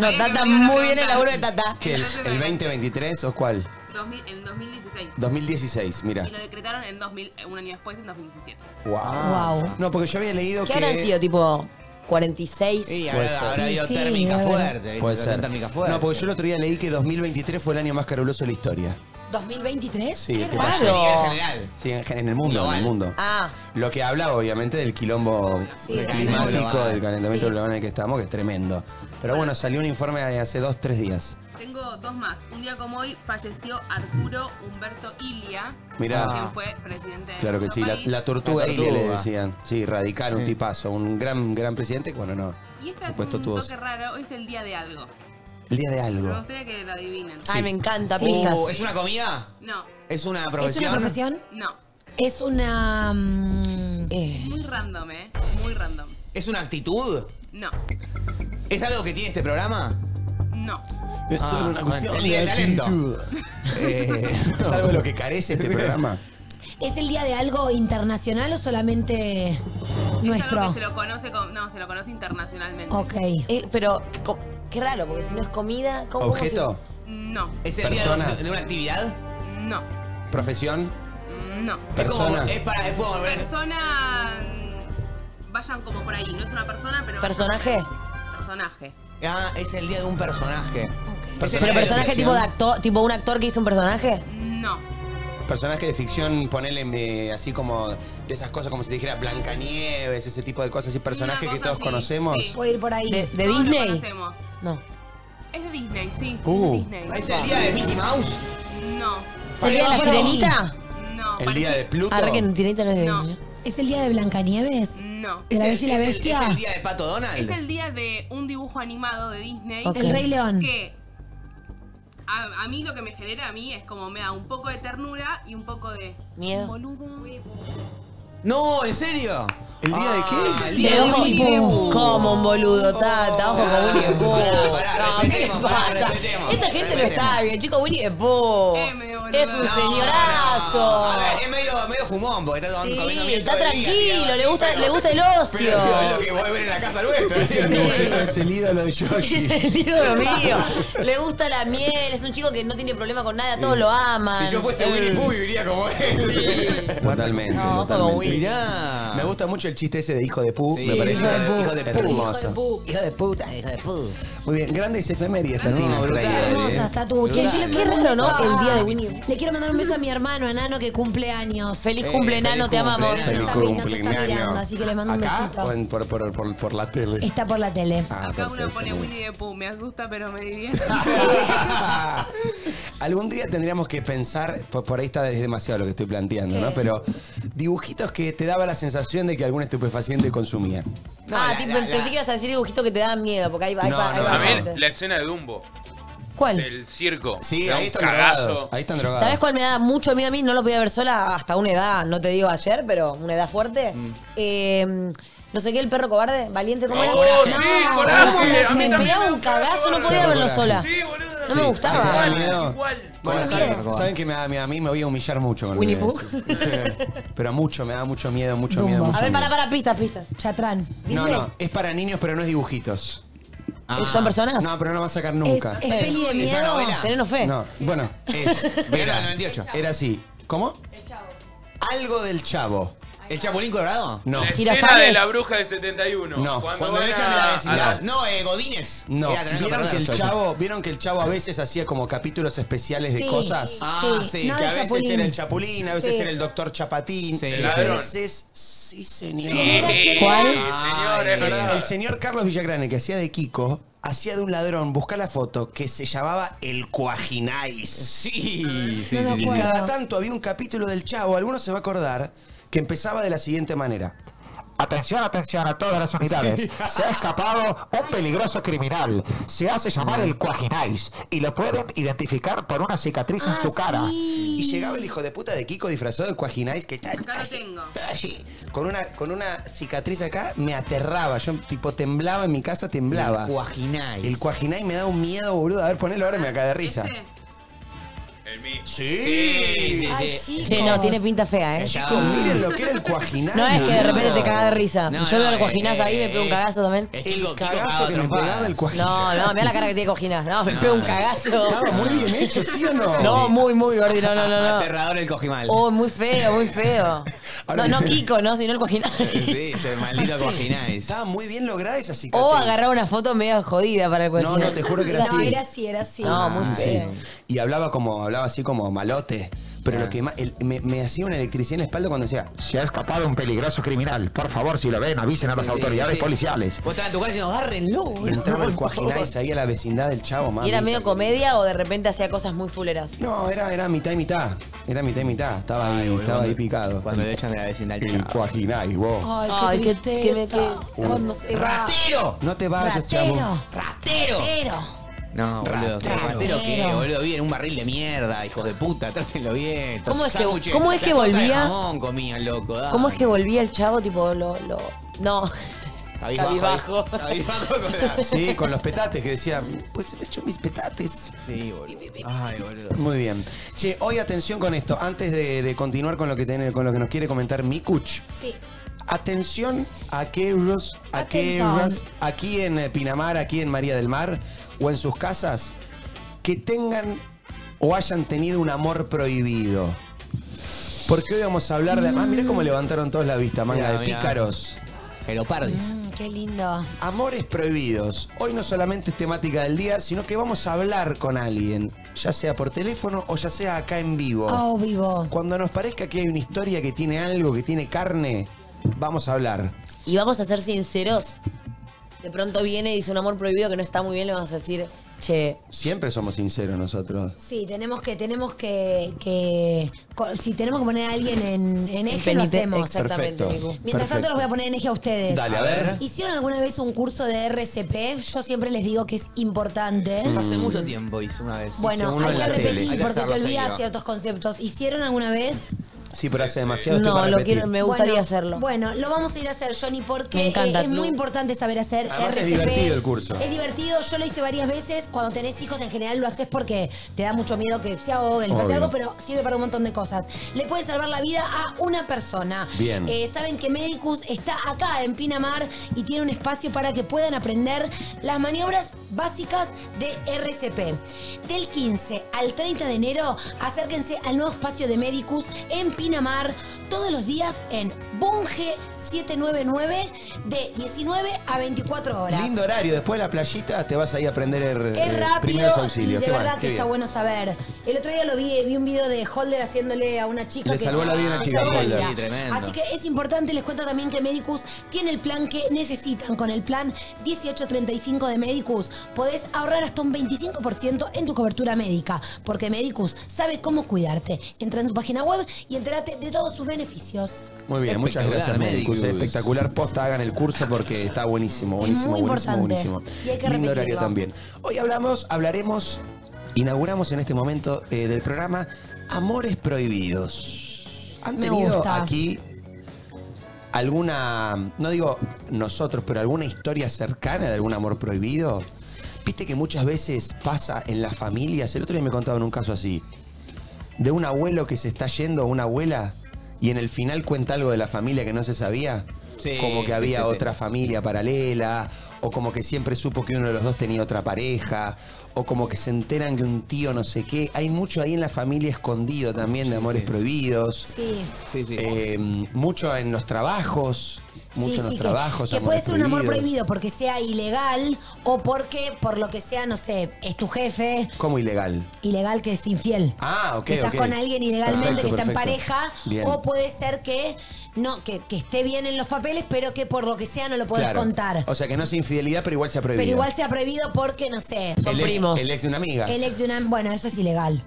No, Tata, muy bien el laburo de Tata. ¿Qué? ¿El, el 2023 o cuál? 2000 en 2016. 2016, mira. Y lo decretaron en 2000, un año después, en 2017. Wow. Wow. No, porque yo había leído ¿Qué que. habrán sido? Tipo 46. Y Puede habrá, ser. Sí, térmica fuerte. Puede ser. Térmica fuerte. No, porque yo el otro día leí que 2023 fue el año más caluroso de la historia. ¿2023? Sí, el que raro. pasó. A nivel general. Sí, en, gen- en el mundo, en el mundo. Ah, Lo que habla, obviamente, del quilombo Sí, del climático, global. del calentamiento Sí. global en el que estamos, que es tremendo. Pero bueno, salió un informe hace dos, tres días. Tengo dos más. Un día como hoy falleció Arturo Humberto Ilia, Mirá. quien fue presidente de Claro que nuestro sí, la, país. la tortuga La Ilia le tortuga. decían. Sí, radical, un tipazo, un gran, gran presidente. Bueno, no. Y este es un tuvo- toque raro. Hoy es el día de algo. El día de Me algo. gustaría que lo adivinen. ay, me encanta, pistas. Uh, ¿Es una comida? No, ¿Es una ¿Es profesión? una profesión? no. Es una... mm, eh, Muy random, ¿eh? Muy random. ¿Es una actitud? No, ¿Es algo que tiene este programa? no. Es solo una cuestión de talento. Eh, ¿Es algo de lo que carece este programa? ¿Es el día de algo internacional o solamente Es algo nuestro? que se lo conoce como, no, se lo conoce internacionalmente. Ok. Eh, pero, qué co- qué raro, porque si no es comida, ¿cómo cómo ¿Objeto? No, ¿Es el día Persona. de, de una actividad? no, ¿Profesión? no. Es como, Persona. es para, es como- Persona. mm, Vayan como por ahí. No es una persona, pero. se- ¿Personaje? Personaje. Ah, es el día de un personaje. ¿Pero de personaje ficción. tipo de actor, tipo un actor que hizo un personaje? No. Personaje de ficción, ponele eh, así como de esas cosas, como si te dijera Blancanieves, ese tipo de cosas, y personajes Una que cosa todos así, conocemos. sí. Puedo ir por ahí. ¿De, de Todos lo Disney? conocemos. No. Es de Disney, sí. Uh. Es de Disney. ¿Es el día de Mickey Mouse? No. ¿Es el día de la sirenita? No. El parece- día de Pluto. Arre que sirenita no es de No. Disney. ¿Es el día de Blancanieves? No. ¿De la ¿Es Bella y la es el- Bestia? ¿Es el día de Pato Donald? Es el día de un dibujo animado de Disney. Ok. El Rey León. Que. A, a mí lo que me genera a mí es como me da un poco de ternura y un poco de. Miedo. Boludo. No, ¿en serio? ¿El día de qué? Ah, el Che, día de ojo, Winnie the Pooh. como un boludo, tata, ojo con Winnie the Pooh. Pará, pará, No, ¿qué pará, pasa? Esta gente no está bien, chico, Winnie the Pooh. Medio boludo. Es un No, No, señorazo. A ver, es medio, medio fumón porque está tomando Sí, comiendo está todo el día, tranquilo, tirado le así, gusta, pero- le gusta el Pero ocio. es lo que voy a ver en la casa nuestra. Es el dibujito, es el ídolo de Yoshi. Es el ídolo mío. Le gusta la miel, es un chico que no tiene problema con nada, todos lo aman. Si yo fuese. Winnie Pooh viviría como él. Totalmente, No, ojo con totalmente. Mirá. Me gusta mucho el chiste ese de hijo de Pooh, Sí, me parece hijo de Pooh. Hijo de hermoso. Hijo de Pooh. Hijo de puta, hijo de Pooh. Muy bien, grandes efemérides, Tatina. No, brutal. traídas, ¿eh? Hermosa. Che, yo le Qué raro, ¿no? El día de Winnie. Le quiero mandar un beso a mi hermano enano que cumple años. Feliz Eh, cumple, feliz enano, te cumple, amamos. enano. Feliz Está bien, nos está cumpleaños. mirando, así que le mando un ¿Acá besito. por, por, por, por la tele? Está por la tele. Ah, Acá uno pone. Winnie the Pooh. Me asusta, pero me divierte. Algún día tendríamos que pensar, por, por ahí está es demasiado lo que estoy planteando, ¿no? Pero dibujitos que te daba la sensación de que algún estupefaciente consumía. No, ah, la- tipo, la- pensé la- que ibas a decir dibujito que te daban miedo, porque ahí va. ahí No, ahí no, la También gente. la escena de Dumbo. ¿Cuál? Del circo. Sí, ahí un están cagazo. drogados. Ahí están drogados. ¿Sabes cuál me da mucho miedo a mí? No lo podía ver sola hasta una edad, no te digo ayer, pero una edad fuerte. Mm. Eh, no sé qué, el perro cobarde, valiente como Oh, era. sí, No, coraje. ¿cómo me, A mí me pegaba un cagazo, no podía verlo sola. Sí, boludo. No me gustaba. ¿Te da miedo? Igual. Bueno, ¿Por ¿saben, qué? saben que me da- a mí me voy a humillar mucho con Winnie Pooh. Sí, Pero mucho, me da mucho miedo, mucho Dumbo. miedo. Mucho A ver, para, para, pistas, pistas. Chatrán. No, no, es para niños, pero no es dibujitos. ¿Son personas? No, pero no va a sacar Es, nunca. es peli de ¿Esa miedo. fe. No, bueno, es. Era, 98. era así. ¿Cómo? Algo del chavo. ¿El Chapulín Colorado? No. La escena Girafales. de la bruja de 71. No. Cuando, Cuando lo van echan de la a vecindad. No, eh, Godínez. No, Era tremendo ¿vieron que, el perverso. chavo, ¿vieron que el chavo a veces hacía como capítulos especiales de Sí, cosas? Ah, sí. No que a veces Chapulín. era el Chapulín, a veces Sí. era el Doctor Chapatín. Sí. El a ladrón. veces, sí señor. Sí, ¿Cuál? señor, es El, verdad. el señor Carlos Villagrane, que hacía de Kiko, hacía de un ladrón, busca la foto, que se llamaba El Cuajinais. Sí, sí, No me sí. Y acuerdo. cada tanto había un capítulo del Chavo, alguno se va a acordar, que empezaba de la siguiente manera. Atención, atención a todas las unidades. Se ha escapado un peligroso criminal. Se hace llamar el Cuajinais y lo pueden identificar por una cicatriz en Ah, su cara. sí. Y llegaba el hijo de puta de Kiko disfrazado de Cuajinais, que está Acá lo tengo. con una, con una cicatriz acá, me aterraba. Yo, tipo, temblaba en mi casa, temblaba. El Cuajinais. El Cuajinais me da un miedo, boludo. A ver, ponelo ahora, me acaba de risa. ¿Este? El mío. Sí. Sí, sí. Che, no, tiene pinta fea, ¿eh? Chicos, miren lo que era el Cuajinais. No es que de repente te cagas de risa. No, Yo veo no, el cojinas eh, ahí y me pego un cagazo también. Es El cagazo que me pegaba el Cuajinais. No, no, mira la cara que tiene cojinas. No, me pego un cagazo. Estaba muy bien hecho, ¿sí o no? No, muy, muy gordi. No, no, no. no. Aterrador el cojimal. Oh, muy feo, muy feo. Ahora- No, no Kiko, no, sino el cojinas. Sí, ese maldito Cuajinais. Estaba muy bien lograda esa cicatriz. O agarrar una foto medio jodida para el No, cojinas. no, te juro que era No, así. era así, era así. No, muy Ah, feo. Y hablaba como, hablaba así como malote. Pero lo que más, el- me, me hacía una electricidad en la espalda cuando decía, Se ha escapado un peligroso criminal. Por favor, si lo ven, avisen a las autoridades sí. policiales. Vos estabas en tu casa diciendo, agárrenlo. y entraba el Cuajinais ahí a la vecindad del chavo, ¿Y era medio comedia o de repente hacía cosas muy fuleras? No, era, era mitad y mitad. Era mitad y mitad. Estaba ahí, Ay, estaba ahí cuando- picado. Cuando le echan de la vecindad al El chavo. Cuajinais, vos. Ay, Ay, qué. Cuando se va. ¡Ratero! No te vayas, chavo. Ratero. Ratero. No, boludo. Ratero. ¿Ratero qué, boludo? Vive en un barril de mierda, hijo de puta. Trátenlo bien. ¿Cómo es que- cómo es que volvía? jamón comían, loco. dale. ¿Cómo es que volvía el chavo? Tipo, lo. lo... No. Cabizbajo. Cabizbajo. Cabizbajo con la... Sí, con los petates que decía, pues he hecho mis petates. Sí, boludo. Ay, boludo. Muy bien. Che, hoy atención con esto. Antes de, de continuar con lo que tiene, con lo que nos quiere comentar Mikuch. Sí. Atención a aquellos, aquellos aquí en Pinamar, aquí en María del Mar o en sus casas que tengan o hayan tenido un amor prohibido. Porque hoy vamos a hablar de. Ah, mirá cómo levantaron todos la vista, manga Mirá, de mirá. pícaros. Geropardis. Mm, qué lindo. Amores prohibidos. Hoy no solamente es temática del día, sino que vamos a hablar con alguien, ya sea por teléfono o ya sea acá en vivo. Oh, vivo. Cuando nos parezca que hay una historia que tiene algo, que tiene carne, vamos a hablar. Y vamos a ser sinceros. De pronto viene y dice un amor prohibido que no está muy bien, le vamos a decir, che, Siempre somos sinceros nosotros. Sí, tenemos que, tenemos que, que co- si tenemos que poner a alguien en, en eje, lo penite- hacemos. exactamente, Perfecto. Miku. Mientras tanto los voy a poner en eje a ustedes. Dale, a ver. ¿Hicieron alguna vez un curso de RCP? Yo siempre les digo que es importante. Hace mucho tiempo hice una vez. Bueno, uno hay en que la tele. repetir Hay que porque te hacerlo olvidas seguido. ciertos conceptos. ¿Hicieron alguna vez? Sí, pero hace demasiado no, para lo repetir. quiero, me gustaría Bueno, hacerlo. Bueno, lo vamos a ir a hacer, Johnny, porque Me encanta, eh, es Lu. muy importante saber hacer Además, es RCP. divertido el curso. Es divertido, yo lo hice varias veces. Cuando tenés hijos, en general lo haces porque te da mucho miedo que se ahoguen, les pase Obvio. algo, pero sirve para un montón de cosas. Le puede salvar la vida a una persona. Bien. Eh, Saben que Medicus está acá en Pinamar y tiene un espacio para que puedan aprender las maniobras básicas de RCP. Del 15 al 30 de enero, acérquense al nuevo espacio de Medicus en Pinamar todos los días en Bunge 799 de 19 a 24 horas. Lindo horario, después de la playita te vas ahí a aprender eh, Es rápido primeros y auxilios. de Qué verdad mal, que está bien. bueno saber. El otro día lo vi, vi un video de Holder haciéndole a una chica Le que salvó la vida a una chica, la Holder. Sí, tremendo. Así que es importante, les cuento también que Medicus tiene el plan que necesitan. Con el plan 1835 de Medicus podés ahorrar hasta un 25% en tu cobertura médica, porque Medicus sabe cómo cuidarte. Entra en su página web y entérate de todos sus beneficios. Muy bien, muchas gracias, Medicus. Espectacular posta, hagan el curso porque está buenísimo, buenísimo, muy buenísimo, importante. buenísimo. Y hay que Lindo repetirlo. horario también. Hoy hablamos, hablaremos inauguramos en este momento eh, del programa Amores Prohibidos. ¿Han Me tenido gusta. aquí alguna, no digo nosotros, pero alguna historia cercana de algún amor prohibido? Viste que muchas veces pasa en las familias. El otro día me contaban un caso así. De un abuelo que se está yendo, una abuela, y en el final cuenta algo de la familia que no se sabía. Sí, como que había sí, sí. otra familia paralela, o como que siempre supo que uno de los dos tenía otra pareja, o como que se enteran que un tío no sé qué. Hay mucho ahí en la familia escondido también de amores prohibidos. Sí. Sí, sí. Eh, mucho en los trabajos, mucho Sí, en los que- trabajos. Que, amores puede ser un amor prohibidos. prohibido porque sea ilegal o porque, por lo que sea, no sé, es tu jefe, ¿Cómo ilegal? ilegal que es infiel. Ah, ok, que estás ok. con alguien ilegalmente, Perfecto, que está en perfecto. pareja, Bien. o puede ser que no, que, que esté bien en los papeles, pero que por lo que sea no lo podés Claro. contar. O sea, que no sea infidelidad, pero igual sea prohibido. Pero igual sea prohibido porque, no sé, el ex, El ex de una amiga. el ex de una. Bueno, eso es ilegal.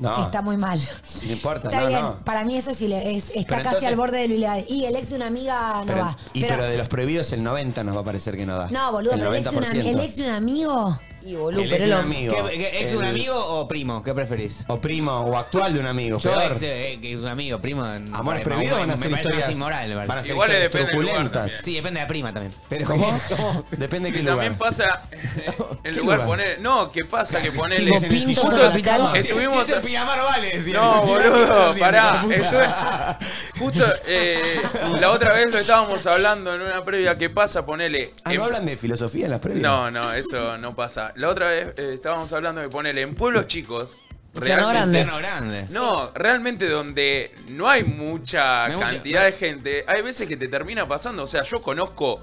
no, Está muy mal. no importa, Está no, bien, no. para mí eso es ile- es- está Pero casi entonces- al borde de lo ilegal. Y el ex de una amiga no Pero- va. y pero, de los prohibidos el 90 nos va a parecer que no da. No, boludo, el pero el ex, de una- 90%. el ex de un amigo. Y boludo, El pero de un lo- amigo. ¿Qué- qué- ¿Ex El- un amigo o primo? ¿Qué preferís? O primo, o actual de un amigo. Yo peor. ex, eh, que es un amigo, primo. en- Amores me- prohibidos me- van a me ser parece más historias- inmoral, me van a ser Igual historias depende del lugar truculentas. Sí, depende de la prima también. Pero ¿Cómo? Depende de Que qué también lugar. pasa en lugar lugar? poner. No, que pasa que ponele. Tipo Pinto Justo estuvimos. Si es el Pinamar, vale. si No, es- boludo, es pará. Estuve- justo eh, la otra vez lo estábamos hablando en una previa. ¿Qué pasa? Ponele. Ah, en- ¿no hablan de filosofía en las previas? No, no, eso no pasa. La otra vez eh, estábamos hablando de ponerle en pueblos chicos. Infierno grande. No, realmente donde no hay mucha No hay mucha- cantidad de gente, hay veces que te termina pasando. O sea, yo conozco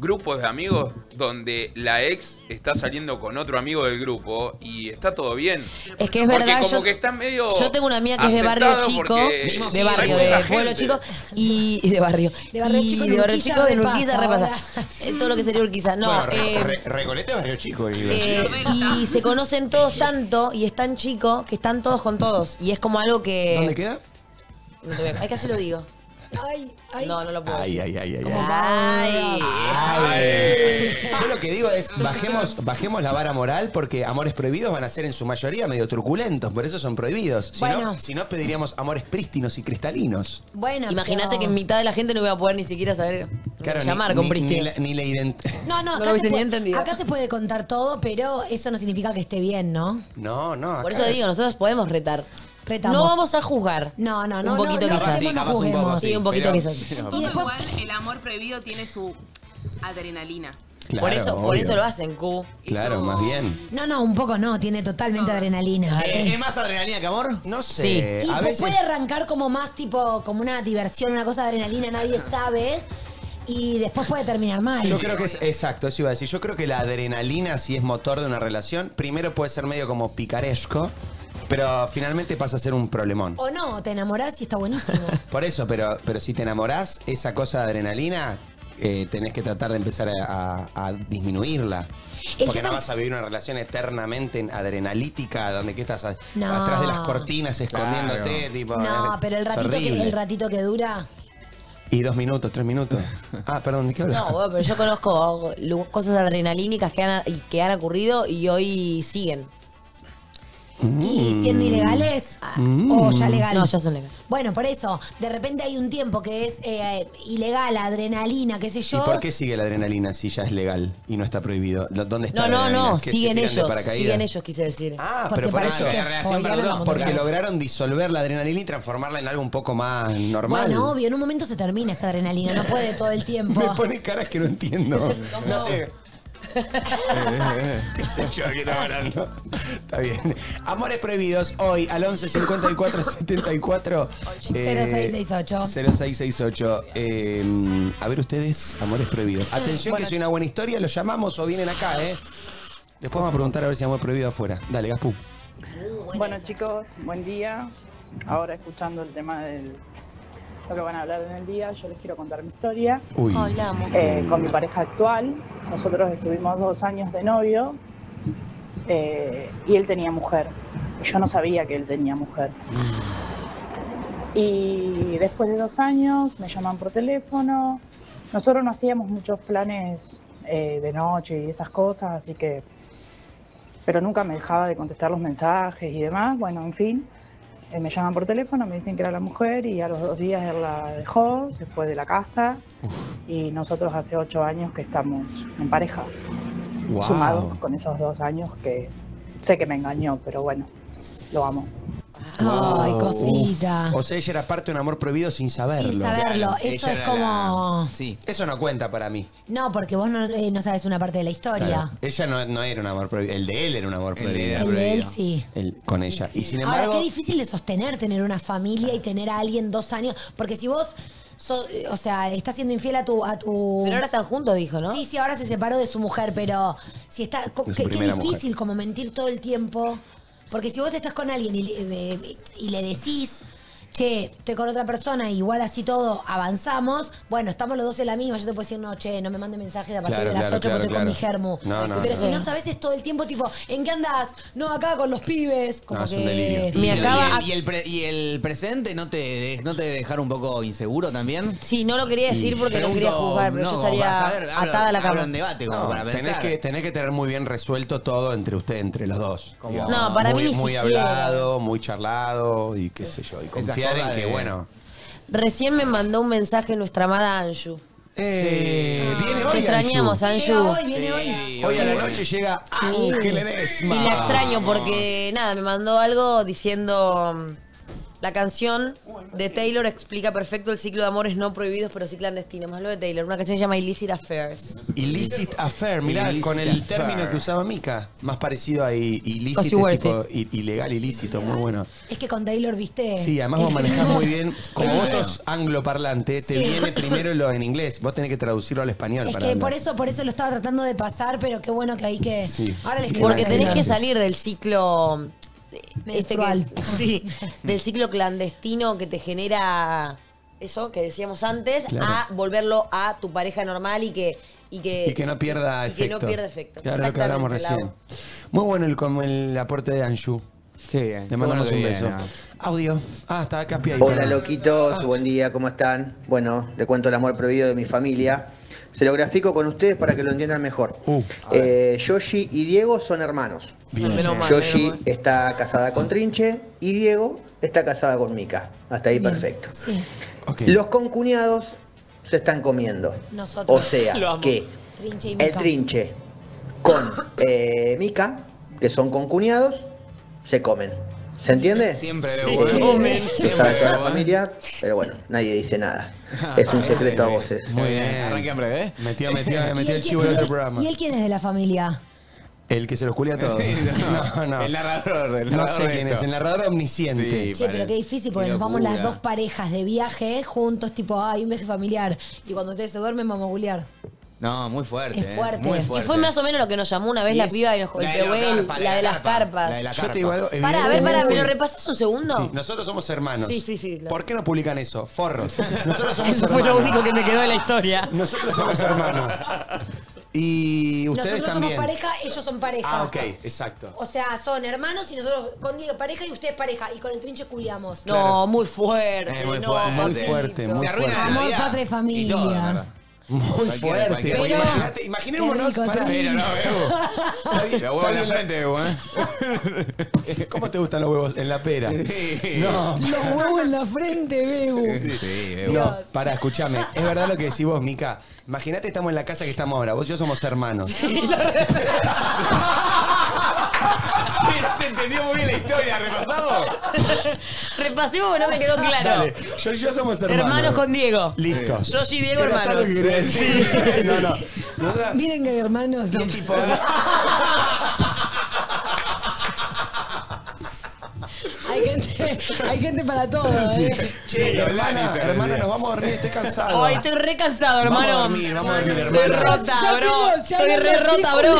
grupos de amigos donde la ex está saliendo con otro amigo del grupo y está todo bien. Es que es Porque verdad, como yo, que está medio yo tengo una amiga que es de barrio chico, de barrio, de pueblo chico y y de barrio. De barrio y chico de barrio Urquiza chico de repasa, Urquiza repasa. Eh, Todo lo que sería Urquiza. No, Bueno, eh, Re- Recoleta es barrio chico. eh, y se conocen todos tanto y es tan chico que están todos con todos. Y es como algo que. ¿Dónde queda? No te voy a- Ay, casi lo digo. Ay, ay. No, no lo puedo Ay, ay, ay, ay. Ay. Ay. Ay. Yo lo que digo es, bajemos, bajemos la vara moral porque amores prohibidos van a ser en su mayoría medio truculentos, por eso son prohibidos. Si, Bueno. no, si no, pediríamos amores prístinos y cristalinos. Bueno, Imagínate pero- que en mitad de la gente no voy a poder ni siquiera saber Claro, llamar ni, con ni- Pristina. Ni, la, ni la ident- No, no, No acá, hubiese se ni puede, entendido. acá se puede contar todo, pero eso no significa que esté bien, ¿no? No, no. Por acá- eso digo, nosotros podemos retar. Retamos. No vamos a juzgar. No, no, no. Un poquito no, no, quizás. Sí, no. Sí, un poquito pero- quizás. pero- después- igual el amor prohibido tiene su adrenalina. Claro, por eso, por eso lo hacen, Q. Claro, más bien. No, no, un poco no, tiene totalmente adrenalina. ¿Es, más adrenalina que amor? No Sí. sé. y a pu- veces. puede arrancar como más tipo, como una diversión, una cosa de adrenalina, nadie sabe. Y después puede terminar mal. Yo creo que es exacto, eso iba a decir. Yo creo que la adrenalina, si es motor de una relación, primero puede ser medio como picaresco, pero finalmente pasa a ser un problemón. O no, te enamorás y está buenísimo. Por eso, pero, pero si te enamorás, esa cosa de adrenalina, eh, tenés que tratar de empezar a, a- a disminuirla. El Porque tema no vas es- a vivir una relación eternamente adrenalítica, donde que estás a- No. atrás de las cortinas escondiéndote, Claro. tipo. No, es- pero el ratito, que, horrible. el ratito que dura. Y dos minutos, tres minutos. Ah, perdón, ¿de qué hablas? No, bueno, pero yo conozco lu- cosas adrenalínicas que han, y que han ocurrido y hoy siguen. ¿Y siendo ilegales? Mm. ¿O ya legal? No, ya son legales. Bueno, por eso, de repente hay un tiempo que es eh, ilegal, adrenalina, qué sé ¿Y yo. por qué sigue la adrenalina si ya es legal y no está prohibido? ¿Dónde está No, la no, no, ¿Que se siguen ellos. Siguen ellos, quise decir. Ah, Porque pero por parece que. Porque lograron disolver la adrenalina y transformarla en algo un poco más normal. Bueno, obvio, en un momento se termina esa adrenalina, no puede todo el tiempo. Me pone caras que no entiendo. No sé. ¿Qué sé yo que está hablando? Está bien. Amores prohibidos hoy al 11 54 74 eh, 0668. 0668. Eh, a ver ustedes, amores prohibidos. Atención que si hay una buena historia, los llamamos o vienen acá, ¿eh? Después vamos a preguntar a ver si amor prohibido afuera. Dale, Gaspú. Bueno chicos, buen día. Ahora escuchando el tema del lo que van a hablar en el día, yo les quiero contar mi historia. Uy. Eh, con mi pareja actual, nosotros estuvimos dos años de novio eh, y él tenía mujer. Yo no sabía que él tenía mujer. Y después de dos años me llaman por teléfono. Nosotros no hacíamos muchos planes eh, de noche y esas cosas, así que pero nunca me dejaba de contestar los mensajes y demás. Bueno, en fin, me llaman por teléfono, me dicen que era la mujer y a los dos días él la dejó, se fue de la casa y nosotros hace ocho años que estamos en pareja, Wow. sumados con esos dos años que sé que me engañó, pero bueno, lo amo. Ay, cosita. Uf. O sea, ella era parte de un amor prohibido sin saberlo. Sin saberlo. Eso es como. Sí. Eso no cuenta para mí. No, porque vos no, eh, no sabes una parte de la historia. Claro. Ella no, no era un amor prohibido. El de él era un amor prohibido. El de él sí. El- con ella. Y sin Ahora, embargo. qué difícil de sostener tener una familia y tener a alguien dos años. Porque si vos, so- o sea, estás siendo infiel a tu, a tu. Pero ahora están juntos, dijo, ¿no? Sí, sí, ahora se separó de su mujer, pero si está. co- De su qué, qué primera difícil como mentir todo el tiempo. Porque si vos estás con alguien y, le- eh, y le decís. Che, estoy con otra persona, igual así todo, avanzamos. Bueno, estamos los dos en la misma. Yo te puedo decir, no, che, no me mande mensajes a partir Claro, de las claro, 8 porque claro, estoy con mi claro. germu. No, no, Pero no. si no sabes, es todo el tiempo tipo, ¿en qué andás? No, acá con los pibes. Como No, es que. un delirio. ¿Y, Me el- acaba- y el, pre- y el presente no te, de- no te dejar un poco inseguro también? Sí, no lo quería decir porque no quería Pregunto, juzgar, pero no, yo estaría para saber, hablo- atada a la hablo cama. debate como No, para tenés pensar. que, tenés que tener muy bien resuelto todo entre usted, entre los dos. digamos. No, para muy, mí ni Muy siquiera. hablado, muy charlado y qué sé yo. Y confiar en que, de- bueno. Recién me mandó un mensaje nuestra amada Anju. Eh, viene hoy, Te extrañamos, Anju. Llega hoy, viene hoy. Sí, Hoy a la noche llega Ángel Edesma. Y la extraño porque, nada, me mandó algo diciendo... La canción de Taylor explica perfecto el ciclo de amores no prohibidos, pero sí clandestinos. Más lo de Taylor. Una canción que se llama Illicit Affairs. Illicit affair, mirá, Illicit con el affair. término que usaba Mika. Más parecido a i- Casi ilícito, tipo i- ilegal, ilícito, muy bueno. Es que con Taylor, viste. Sí, además vos manejás muy bien. Como vos sos angloparlante, te Sí. viene primero lo en inglés. Vos tenés que traducirlo al español Es para que por eso, por eso lo estaba tratando de pasar, pero qué bueno que hay que. Sí. Ahora le escribo Porque tenés que salir del ciclo... Este que Menstrual. es- sí, del ciclo clandestino que te genera eso que decíamos antes Claro. a volverlo a tu pareja normal y que y que, Y que no pierda y efecto. que no pierda efecto. Claro, lo que hablamos recién. Muy bueno el, como el aporte de. Qué bien. Te mandamos un beso. Audio. Ah, está acá ahí. Hola loquitos, buen día, ¿cómo están? Bueno, le cuento el amor prohibido de mi familia. Se lo grafico con ustedes para que lo entiendan mejor. Uh, Eh, Yoshi y Diego son hermanos. Bien. Yoshi está casada con Trinche y Diego está casada con Mika. Hasta ahí perfecto. Sí. Los concuñados se están comiendo. nosotros. O sea, que Trinche y el. Trinche con eh, Mika, que son concuñados, se comen. ¿Se entiende? Siempre Sí. Lo Siempre sabe de toda la familia, pero bueno, nadie dice nada. Es un secreto a voces. Muy bien. Arranque en breve, ¿eh? Metió, metió, ¿Y metió el él chivo y otro programa. ¿Y él quién es de la familia? El que se los culia todo. Sí, no, no. El narrador, el No narrador sé de quién esto. es, el narrador omnisciente. Sí. Che, pero qué difícil porque Qué nos vamos las dos parejas de viaje juntos, tipo, ay, un viaje familiar. Y cuando ustedes se duermen, vamos a googlear. No, muy fuerte. Es eh, fuerte. Muy Y Y fuerte. fue más o menos lo que nos llamó una vez Y la es piba y nos golpeó la él, carpa, la de las carpa, carpas. la de la Yo te digo algo. Para, a ver, para, ¿me lo repasas un segundo? Sí, nosotros somos hermanos. Sí, sí, sí, claro. ¿Por qué no publican eso? Forros. Nosotros somos Eso hermanos. fue lo único que me quedó de la historia. Nosotros somos hermanos. Y ustedes nosotros también. somos pareja, ellos son pareja. Ah, ok, exacto. O sea, son hermanos y nosotros con Diego pareja y ustedes pareja. Y con el trinche culiamos. No, muy fuerte. Eh, muy no, fuerte. Muy fuerte, muy Se arruina fuerte. la Amor, vida patria y familia. y todo. Muy fuerte. Pero- imagínate, imaginémonos. Qué rico. Pero no, Bebu. La huevo en la frente, Bebu, ¿eh? ¿Cómo te gustan los huevos? En la pera. No. Los huevos en la frente, Bebu. Sí, sí, Bebu. No, pará, escúchame. Es verdad lo que decís vos, Mica. Imagínate, estamos en la casa que estamos ahora. Vos y yo somos hermanos. Sí, no se entendió muy bien la historia, ¿repasamos? Repasemos porque no me quedó claro. Dale, yo y yo somos hermanos. Hermanos con Diego. Listo. Yo y Diego Era hermanos. que quería decir. No, no. Nosotros- Miren que hermanos. y es tipo, Hay gente, hay gente para todo, ¿eh? che, hermana, hermana, nos vamos a dormir, estoy cansado. Ay, estoy re cansado, Vamos a hermano. dormir, vamos a dormir, Re hermana. rota, Ya bro. ya Estoy re rota, bro.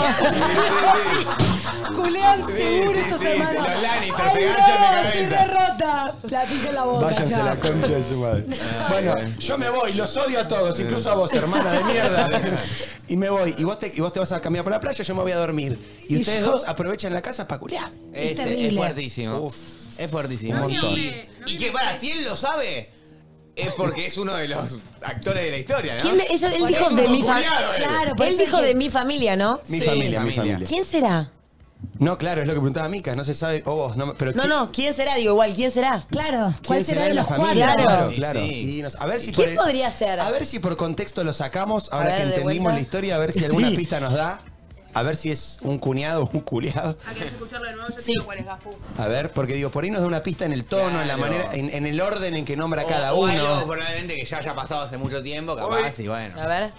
Culean seguro estos hermanos. los Lannister, Ay, se ganchan de no, estoy cabeza. rota. En la boca, Váyanse a chao. la concha de su madre. Bueno, yo me voy, los odio a todos, incluso a vos, hermana de mierda. Y me voy, y vos te, y vos te vas a caminar por la playa, yo me voy a dormir. Y, Y ustedes yo- dos aprovechan la casa para culiar. Es, es terrible. fuertísimo. Es fuertísimo. Un montón. Y que para, si él lo sabe, es porque es uno de los actores de la historia, ¿no? ¿Quién de- eso- él dijo de mi culiado, familia. él. Claro, por Él eso dijo dije- de mi familia, ¿no? Mi Sí, familia, mi familia. ¿Quién será? No, claro, es lo que preguntaba Mica, no se sabe. O vos, no, pero No, ¿quién- no, ¿quién será? Digo, igual, ¿quién será? Claro, ¿Quién ¿cuál será de los cuatro? Claro, claro. sí. Y nos- a ver si ¿Quién por el- podría ser? A ver si por contexto lo sacamos, ahora ver, que de entendimos vuelta. la historia, a ver si alguna Sí. pista nos da. A ver si es un cuñado o un culiado. ¿A querés escucharlo de nuevo? Yo te digo cuál es Gafu. A ver, porque digo, por ahí nos da una pista en el tono, en la Claro. manera, en, en el orden en que nombra O- cada o uno. algo probablemente que ya haya pasado hace mucho tiempo, capaz, y bueno. A ver.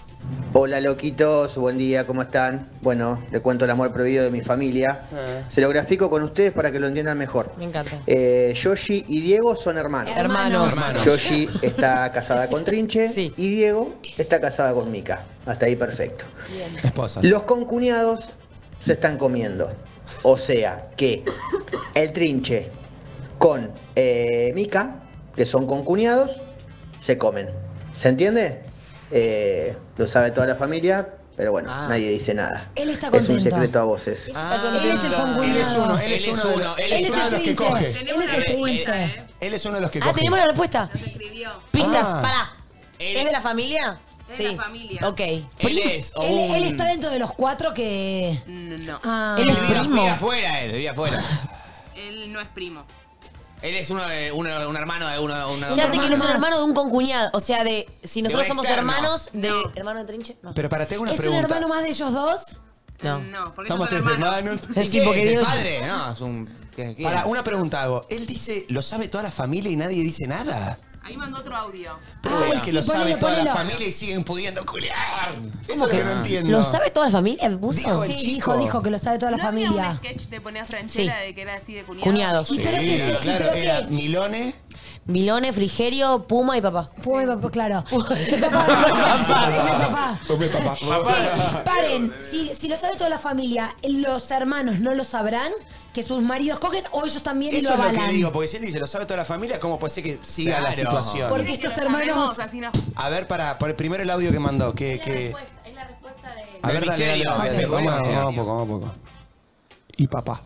Hola loquitos, buen día, ¿cómo están? Bueno, le cuento el amor prohibido de mi familia. Se lo grafico con ustedes para que lo entiendan mejor. Me encanta. Eh, Yoshi y Diego son hermanos. Hermanos. Hermanos. Yoshi está casada con Trinche y Diego está casada con Mika. Hasta ahí perfecto. Esposas. Los concuñados se están comiendo. O sea que el Trinche con eh, Mika, que son concuñados, se comen. ¿Se entiende? Eh, lo sabe toda la familia, pero bueno, nadie dice nada. Él está Es un contento. secreto a voces. Ah, Él es el. Él es uno, él es Él uno, de uno, los- él él Él es uno de el los que trinche. coge. Él es el trinche. Él es uno de los que Ah, coge. tenemos la respuesta. Escribió. Pistas, Ah. pará. ¿Es de la familia? Es sí. de la familia. Ok. Él es o Él, un... él está dentro de los cuatro que. No, Ah. Él es primo. Vivía afuera él, vivía afuera. él no es primo. Él es uno de, uno- un hermano de uno, una- Ya sé que él es un hermano de un concuñado. O sea, de si nosotros somos externo. hermanos de. No. ¿Hermano de Trinche? No. Pero para, tengo una ¿Es un pregunta. hermano más de ellos dos? No. No, porque Somos tres hermanos. Sí, porque ¿Es el Dios- padre? No, es un... ¿qué- qué? Para, una pregunta hago. Él dice, lo sabe toda la familia y nadie dice nada. Ahí mandó otro audio. Pero es que lo sabe toda la familia y siguen pudiendo culiar. Eso es lo que no entiendo. ¿Lo sabe toda la familia? ¿Puso? Dijo el Sí, chico. dijo, dijo que lo sabe toda la ¿No había familia. un sketch de poner franchera Sí. de que era así de cuñado? Cuñados. Sí, Pero que claro, pero era que- Milone. Milone, Frigerio, Puma y papá. Fue mi papá, claro. Mi papá, mi papá. Come papá. Che, paren, si, si lo sabe toda la familia, ¿los hermanos no lo sabrán? ¿Que sus maridos cogen o ellos también y Eso lo es lo avalan? que digo, porque si él dice, lo sabe toda la familia, ¿cómo puede ser que siga la Claro. situación? Porque Que estos hermanos... así no- A ver, para, por el primero el audio que mandó, que... que... Es la respuesta de. A ver, dale, dale, misterio, vamos a poco, vamos a poco. Y papá.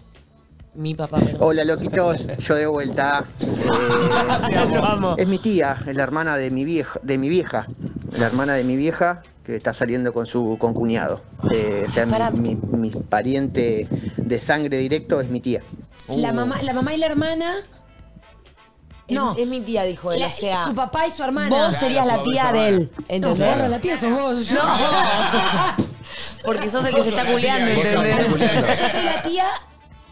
Mi papá, perdón. Hola loquitos, yo de vuelta. Eh, Vamos. es mi tía, es la hermana de mi vieja, de mi vieja, la hermana de mi vieja que está saliendo con su concuñado. Eh, o sea, mi, mi- mi pariente de sangre directo es mi tía. La mamá, la mamá y la hermana... No, Es, es mi tía, dijo él. la- o sea, su papá y su hermana. vos Claro, serías la tía de él. No, ¿Entendés? forro, la tía sos vos. Yo, Porque sos el que se está culeando, ¿entendés? yo soy la tía...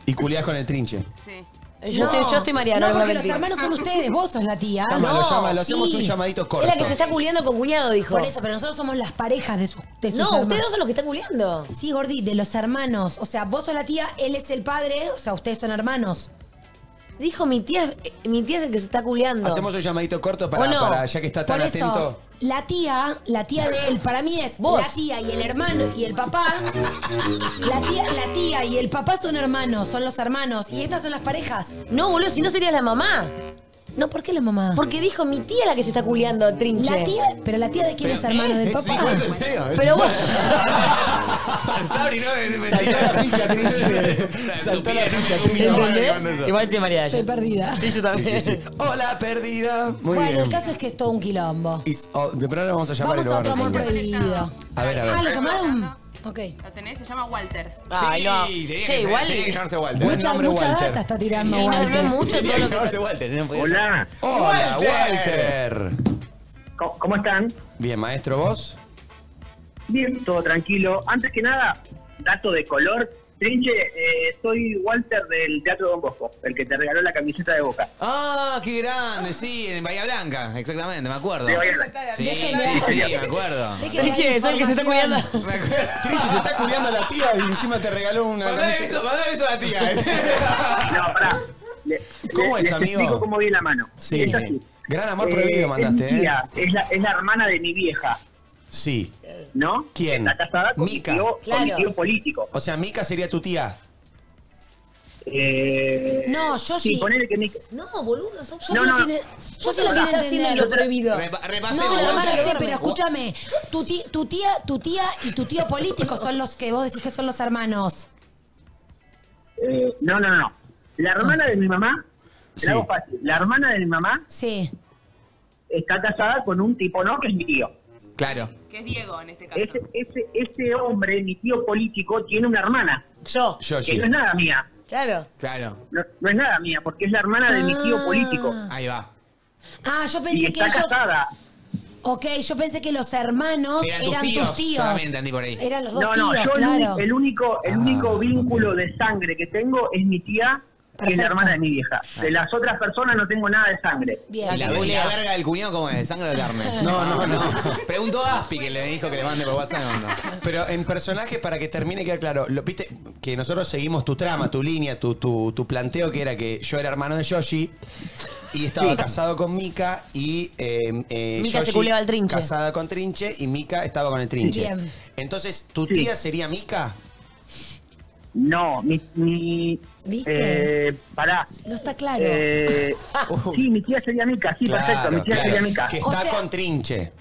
Y culiás con el trinche. Sí. Yo, estoy, yo estoy Mariana, No, no, porque los hermanos son ustedes, vos sos la tía. Toma, lo, llama, lo hacemos sí. un llamadito Es corto. la que se está culiando con cuñado, dijo. Por eso, pero nosotros somos las parejas de sus, de sus No, hermanos. ustedes dos son los que están culiando. Sí, Gordi, de los hermanos. O sea, vos sos la tía, él es el padre, o sea, ustedes son hermanos. Dijo mi tía, mi tía es el que se está culiando. Hacemos un llamadito corto para, para ya que está tan Por eso, atento. la tía, la tía de él, para mí es Vos. la tía y el hermano y el papá. La tía, la tía y el papá son hermanos, son los hermanos. Y estas son las parejas. No, boludo, si no serías la mamá. No, ¿por qué la mamá? Porque dijo mi tía la que se está culiando, trinche. La tía, pero la tía de quién es hermano del papá. ¿Dijo eso en serio? Pero vos. Sabri, no, de- Saltó la ficha, trinche. Saltó la ficha, trinche. ¿Entendés? Igual estoy María. Estoy perdida. Sí, yo también. Hola, perdida. Muy bueno, bien. el caso es que es todo un quilombo. Y- oh, pero ahora vamos a llamar Vamos y lo a otro vamos amor prohibido. A ver, a Ah, ver. ¿lo llamaron? Ok. ¿Lo tenés? Se llama Walter. No. Sí, tenía Che, igual. tenía que llamarse Walter. Buen Mucha, nombre, mucha Walter. data está tirando Sí, no, no Walter. es mucho todo que lo que. llamarse Walter. no podía- Hola, Hola, Walter. Walter. ¿cómo, cómo están? Bien, maestro, ¿vos? Bien, todo tranquilo. Antes que nada, dato de color. Trinche, eh, soy Walter del Teatro Don Bosco, el que te regaló la camiseta de Boca. Ah, qué grande, sí, en Bahía Blanca, exactamente, me acuerdo. Sí, sí, me acuerdo. Trinche, soy el que se está acuerdo. Trinche se está culiando a la tía y encima te regaló una Mandale camiseta. eso, mandale eso a la tía. eh. No, pará. Le- ¿Cómo le- es, les amigo? explico cómo viene la mano. Sí. Es. Gran amor Eh, prohibido es mandaste, mi ¿eh? tía, Es la, es la hermana de mi vieja, Sí. ¿no? ¿Quién? Está casada con, Mica. Mi, tío, con mi Claro. tío político. O sea, Mica sería tu tía. Eh, No, yo sí. sí. ponele que Mica... No, boludo, son Yo No, sí no. tiene. Yo sí lo entender. lo prohibido. No, Repasemos. Walter. sí, pero escúchame. Tu, ti- tu tía, tu tía y tu tío político son los que vos decís que son los hermanos. Eh, no, no, no. La hermana de mi mamá, te Sí. la hago fácil. La hermana de mi mamá Sí. está casada con un tipo, ¿no? Que es mi tío. Claro. Que es Diego en este caso. Ese, ese, ese hombre, mi tío político, tiene una hermana. Yo. Yo, Que sí. no es nada mía. Claro. Claro. No, no es nada mía, porque es la hermana de mi tío político. Ahí va. Ah, yo Y pensé que está ellos. casada. Ok, yo pensé que los hermanos Eran eran, tus tíos, tus tíos. solamente entendí por ahí. Eran los dos No, no, tíos, yo el claro. uni- el, único, el único vínculo de sangre que tengo es mi tía, que es la Perfecto. hermana de mi vieja. De las otras personas no tengo nada de sangre. Bien. ¿Y la, y la verga del cuñado cómo es? ¿Sangre o de carne? No, no, no. Preguntó a Aspi que le dijo que le mande por WhatsApp. No, no. Pero en personaje, para que termine, queda claro. Lo, Viste que nosotros seguimos tu trama, tu línea, tu, tu, tu planteo, que era que yo era hermano de Yoshi y estaba Sí. casado con Mika y. eh, eh, Mika se culeaba al Trinche. Casada con Trinche y Mika estaba con el Trinche. Bien. Entonces, ¿tu Sí. tía sería Mika? No, mi... mi ¿Viste? eh, pará. No está claro. Eh, sí, mi tía sería Mica, sí, perfecto, mi tía claro. sería Mica. Que O está sea- con Trinche.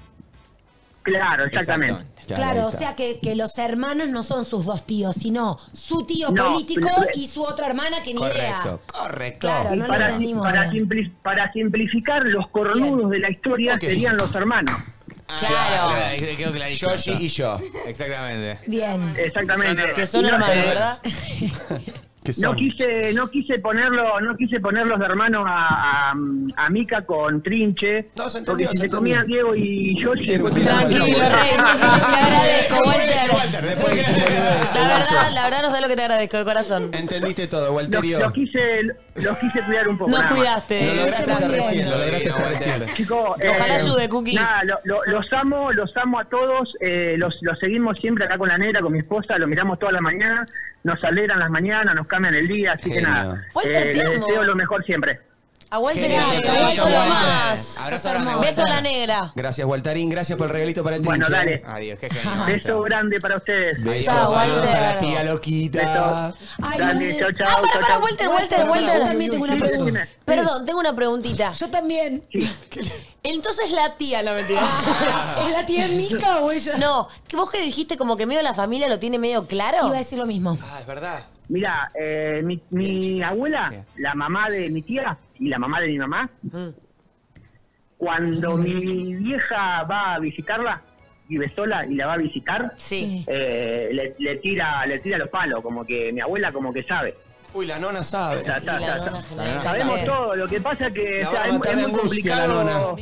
Claro, exactamente. Claro, o sea que, que los hermanos no son sus dos tíos, sino su tío No, político pero- y su otra hermana que ni idea. Correcto, correcto. Claro, Y no lo para, entendimos para, bien. simpli- para simplificar, los cornudos de la historia Ok. serían los hermanos. Claro. ahí quedó clarísimo. Yoshi y yo. Exactamente. Bien. Exactamente. Que son hermanos, ¿verdad? No quise, no quise ponerlo, no quise ponerlos de hermanos a, a, a Mica con Trinche, No, se porque entendió, si se se comían. Diego y de Tranquilo. Te agradezco, Walter. Después ese La Walter. verdad, la verdad no sé lo que te agradezco de corazón. Entendiste todo, los, Walterio. los quise, los quise cuidar un poco. Nos cuidaste. Lo lograste hasta recién, lo lograste hasta recién. Chicos, Ojalá eh, ayude, Cookie. Nada, lo- lo- los amo, los amo a todos, eh, los, los seguimos siempre acá con la negra, con mi esposa, lo miramos todas las mañanas, nos alegran las mañanas, nos cambian el día, así que nada, Walter, eh, te les amo. deseo lo mejor siempre. Aguante la abrazo, más. Abrazo. Beso a la negra. Gracias, Waltarín. Gracias por el regalito para el Bueno, trinche. dale. Adiós, qué. Beso grande para ustedes. Besos, Chao, saludos a la tía loquita. Ay, chao, me- chao, Ah, para, chao, para, chao. Walter, Walter, Walter. Yo también tengo una Sí, pregunta. decime. Perdón, tengo una preguntita. Yo también. Entonces la tía, no mentira. ¿Es la tía Mica o ella? No, que vos que dijiste como que medio la familia lo tiene medio claro. Iba a decir lo mismo. Ah, es verdad. Mira, eh, mi, mi abuela, la mamá de mi tía y la mamá de mi mamá, Mm. cuando mi vieja va a visitarla, vive sola y la va a visitar, Sí. eh, le, le tira le tira los palos, como que mi abuela como que sabe. Uy, la nona sabe. Sabemos sabe. todo, lo que pasa que La o sea, va a es, matar es de muy angustia la complicado.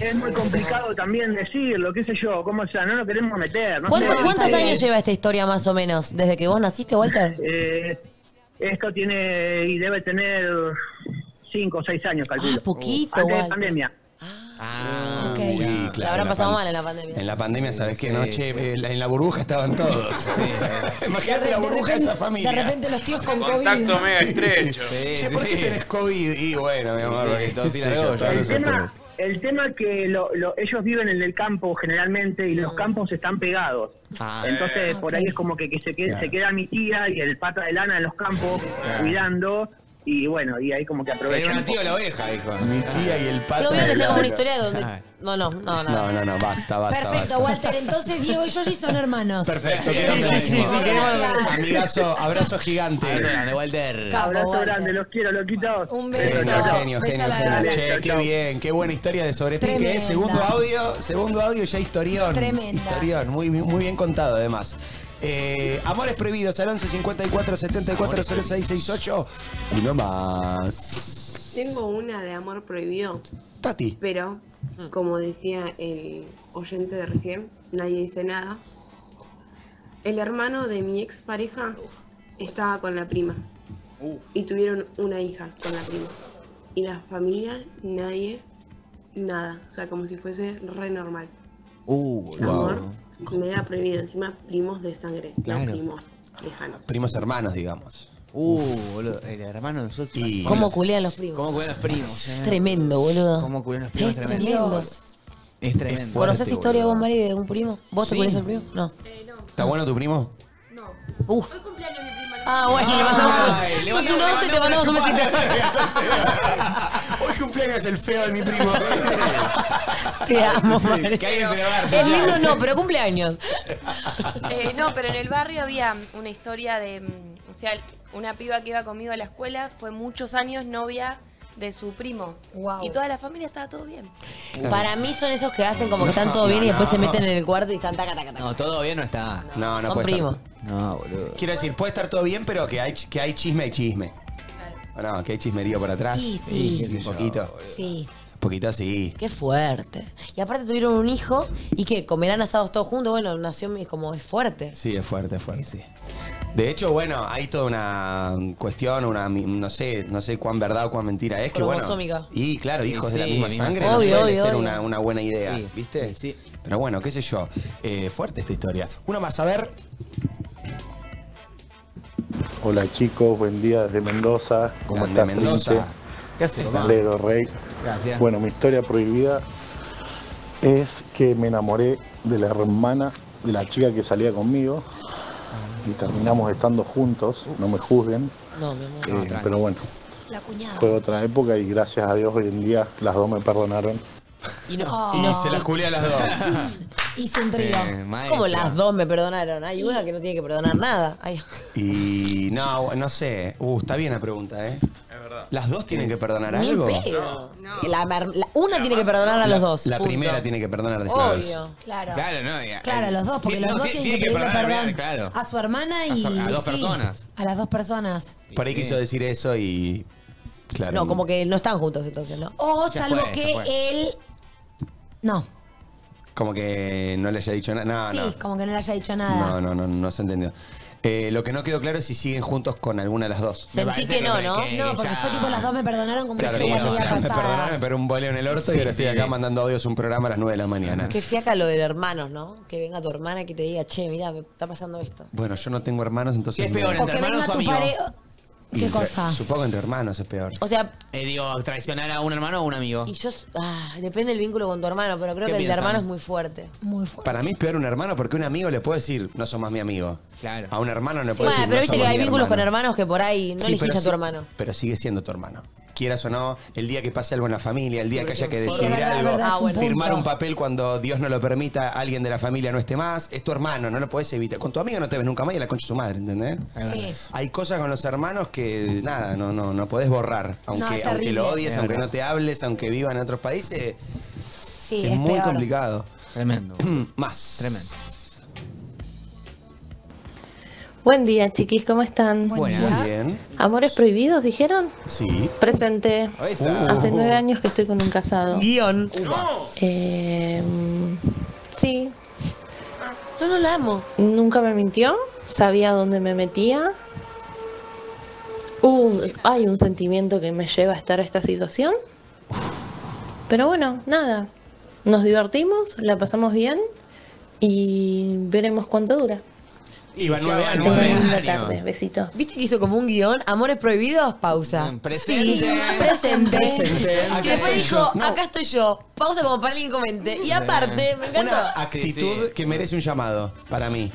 Es muy complicado también decirlo, qué sé yo, cómo sea, no nos queremos meter. No ¿Cuánto- sé. ¿Cuántos años lleva esta historia más o menos? ¿Desde que vos naciste, Walter? Eh, esto tiene y debe tener cinco o seis años, calculo. Ah, poquito, Antes de Walter. pandemia. Ah, Ok. Uy, claro, La habrán en pasado pan- mal en la pandemia. En la pandemia, ¿sabes qué? Sí. No, che, eh, la- en la burbuja estaban todos. Imagínate la burbuja de esa familia. de repente los tíos con Contacto COVID. mega estrecho. Sí, Che, ¿por qué tenés COVID? Y bueno, mi amor, porque todo yo, olla. todos El nosotros. tema, el tema que lo- lo- ellos viven en el campo generalmente y los campos están pegados. Ah. Entonces, por ahí es como que, que se, queda, se queda mi tía y el pata de lana en los campos cuidando. Y bueno, y ahí como que Era aprovechan. una un tía la oveja, dijo. Mi tía y el Qué pata. obvio que sea como una historia donde... No, no, no, no. No, no, no, basta, basta. Perfecto, basta. Walter. Entonces Diego y Yoshi son hermanos. Perfecto, quedó sí, clarísimo. sí, sí. Amigazo, abrazo gigante. Abrazo grande, Walter. Capo, Abrazo Walter. grande, los quiero, loquitos. Un Genio, beso. genio, Beso genio, genio. grande. Che, qué bien, qué buena historia de sobre Pique. Tremenda. Segundo audio, segundo audio ya historión. Tremenda. Historión, muy, muy bien contado además. Eh, Amores prohibidos al 11 54 74 06 68. Uno más. Tengo una de amor prohibido, Tati. pero como decía el oyente de recién, nadie dice nada. El hermano de mi ex pareja estaba con la prima y tuvieron una hija con la prima. Y la familia, nadie, nada. O sea, como si fuese re normal. Uh, Amor, me era prohibido. Encima, primos de sangre, Claro. no primos lejanos. Primos hermanos, digamos. Uh, boludo, el hermano de nosotros. Y- ¿Cómo culean los primos? ¿Cómo culean los primos? eh? Tremendo, boludo. ¿Cómo culean los primos? Es Es tremendo. tremendo. Es tremendo. ¿Conoces fuerte, historia boludo. vos, Mari, de un primo? ¿Vos te Sí. culés al primo? No. ¿Está bueno tu primo? Uf. Hoy cumpleaños mi prima. Ah, bueno, le le Sos un orto y te mandamos un besito. Hoy cumpleaños el feo de mi primo. Te amo. Que alguien se. Es lindo, no, pero cumpleaños. Eh, no, pero en el barrio había una historia de, mm, o sea, una piba que iba conmigo a la escuela, fue muchos años novia de su primo. Wow. Y toda la familia estaba todo bien. Para mí son esos que hacen como que están todo No, bien y no, después se meten en el cuarto y están taca, taca, taca. No, todo bien no está. No, no Son puede primos. estar. No, boludo. Quiero decir, puede estar todo bien, pero que hay, que hay chisme, hay chisme. ¿O no? Que hay chismerío por atrás. Sí, sí. qué sé yo, Un poquito. Sí. Un poquito sí. Qué fuerte. Y aparte tuvieron un hijo y que comerán asados todos juntos. Bueno, nació como es fuerte. Sí, es fuerte, es fuerte. De hecho, bueno, hay toda una cuestión, una no sé, no sé cuán verdad o cuán mentira es que bueno. Y claro, hijos Sí, de la misma sangre sangre. no Obvio, suele obvio, ser obvio. Una, una buena idea, Sí. ¿viste? Sí. Pero bueno, qué sé yo. Eh, fuerte esta historia. Una más a ver. Hola chicos, buen día desde Mendoza. ¿Cómo estás, Mendoza. Trinche? ¿Qué haces, Rey. Gracias. Bueno, mi historia prohibida es que me enamoré de la hermana de la chica que salía conmigo y terminamos estando juntos, no me juzguen, No, mi amor. eh, pero bueno, La cuñada. fue otra época y gracias a Dios hoy en día las dos me perdonaron. Y no, Oh. y no Se las culé a las dos. Hizo un trío. Eh. Como las dos me perdonaron. Hay una que no tiene que perdonar nada. Ay. Y no, no sé. Uh, está bien la pregunta, ¿eh? Es verdad. ¿Las dos tienen que perdonar Ni algo? pedo. No. La mer- la- una tiene que perdonar a los dos. La punto. primera tiene que perdonar, decimos. Obvio. Claro. Claro, no. ya- Claro, el- los dos, porque los no, dos ti- tienen que pedirle perdonar, perdón Claro. a su hermana y A su- a dos sí, personas. A las dos personas. Por ahí Sí. quiso decir eso y. Claro. No, como que no están juntos entonces, ¿no? O Ya salvo fue, ya que fue. él. No. Como que no le haya dicho nada. No, sí, no. como que no le haya dicho nada. No, no, no, no se entendió. Eh, lo que no quedó claro es si siguen juntos con alguna de las dos. Sentí que no, ¿no? que No, porque fue tipo las dos me perdonaron como Claro, que como, me había me perdonaron, me pegó un boleo en el orto y Sí, ahora estoy sí. acá mandando audios un programa a las 9 de la mañana. Qué fiaca lo de hermanos, ¿no? Que venga tu hermana y que te diga, che, mira, me está pasando esto. Bueno, yo no tengo hermanos, entonces. ¿Qué es peor, no- entre que venga hermanos o tu amigos? ¿Qué Entre- cosa? Supongo que entre hermanos es peor. O sea, Eh, digo, traicionar a un hermano o un amigo. y yo. Ah, depende del vínculo con tu hermano, pero creo ¿Qué que el de piensan? hermano es muy fuerte. Muy fuerte. Para mí es peor un hermano porque un amigo le puede decir, no sos más mi amigo. Claro. A un hermano no le Bueno, puede decir, pero no viste sos que más hay mi vínculos con hermano". hermanos que por ahí no Sí, elegís pero a tu sí- hermano. Pero sigue siendo tu hermano. Quieras o no, el día que pase algo en la familia, el día que haya que Sí, decidir es verdad, es algo, verdad, es un firmar punto. un papel cuando Dios no lo permita, alguien de la familia no esté más, es tu hermano, no lo puedes evitar. Con tu amigo no te ves nunca más y a la concha de su madre, ¿entendés? Sí. Hay cosas con los hermanos que nada, no, no, no podés borrar. Aunque, es aunque terrible. lo odies, Es aunque no te hables, aunque vivan en otros países, Sí, es, es, muy peor. complicado. Tremendo. Más. Tremendo. Buen día, chiquis, ¿cómo están? Buen Buenas. día. Muy bien. ¿Amores prohibidos, dijeron? Sí. Presente. Hace nueve años que estoy con un casado. Guión. Eh, sí, No, no la amo. nunca me mintió, sabía dónde me metía. Uh, hay un sentimiento que me lleva a estar a esta situación. Pero bueno, nada. Nos divertimos, la pasamos bien y veremos cuánto dura. Iba nueve años. Tengan nueve linda años. tarde, besitos. ¿Viste que hizo como un guion? Amores prohibidos, pausa. Mm, presente. Sí, presente. Presente. Acá Y después estoy dijo, yo. No. acá estoy yo. Pausa como para alguien comente. Y aparte, me encantó. Una actitud que merece un llamado para mí.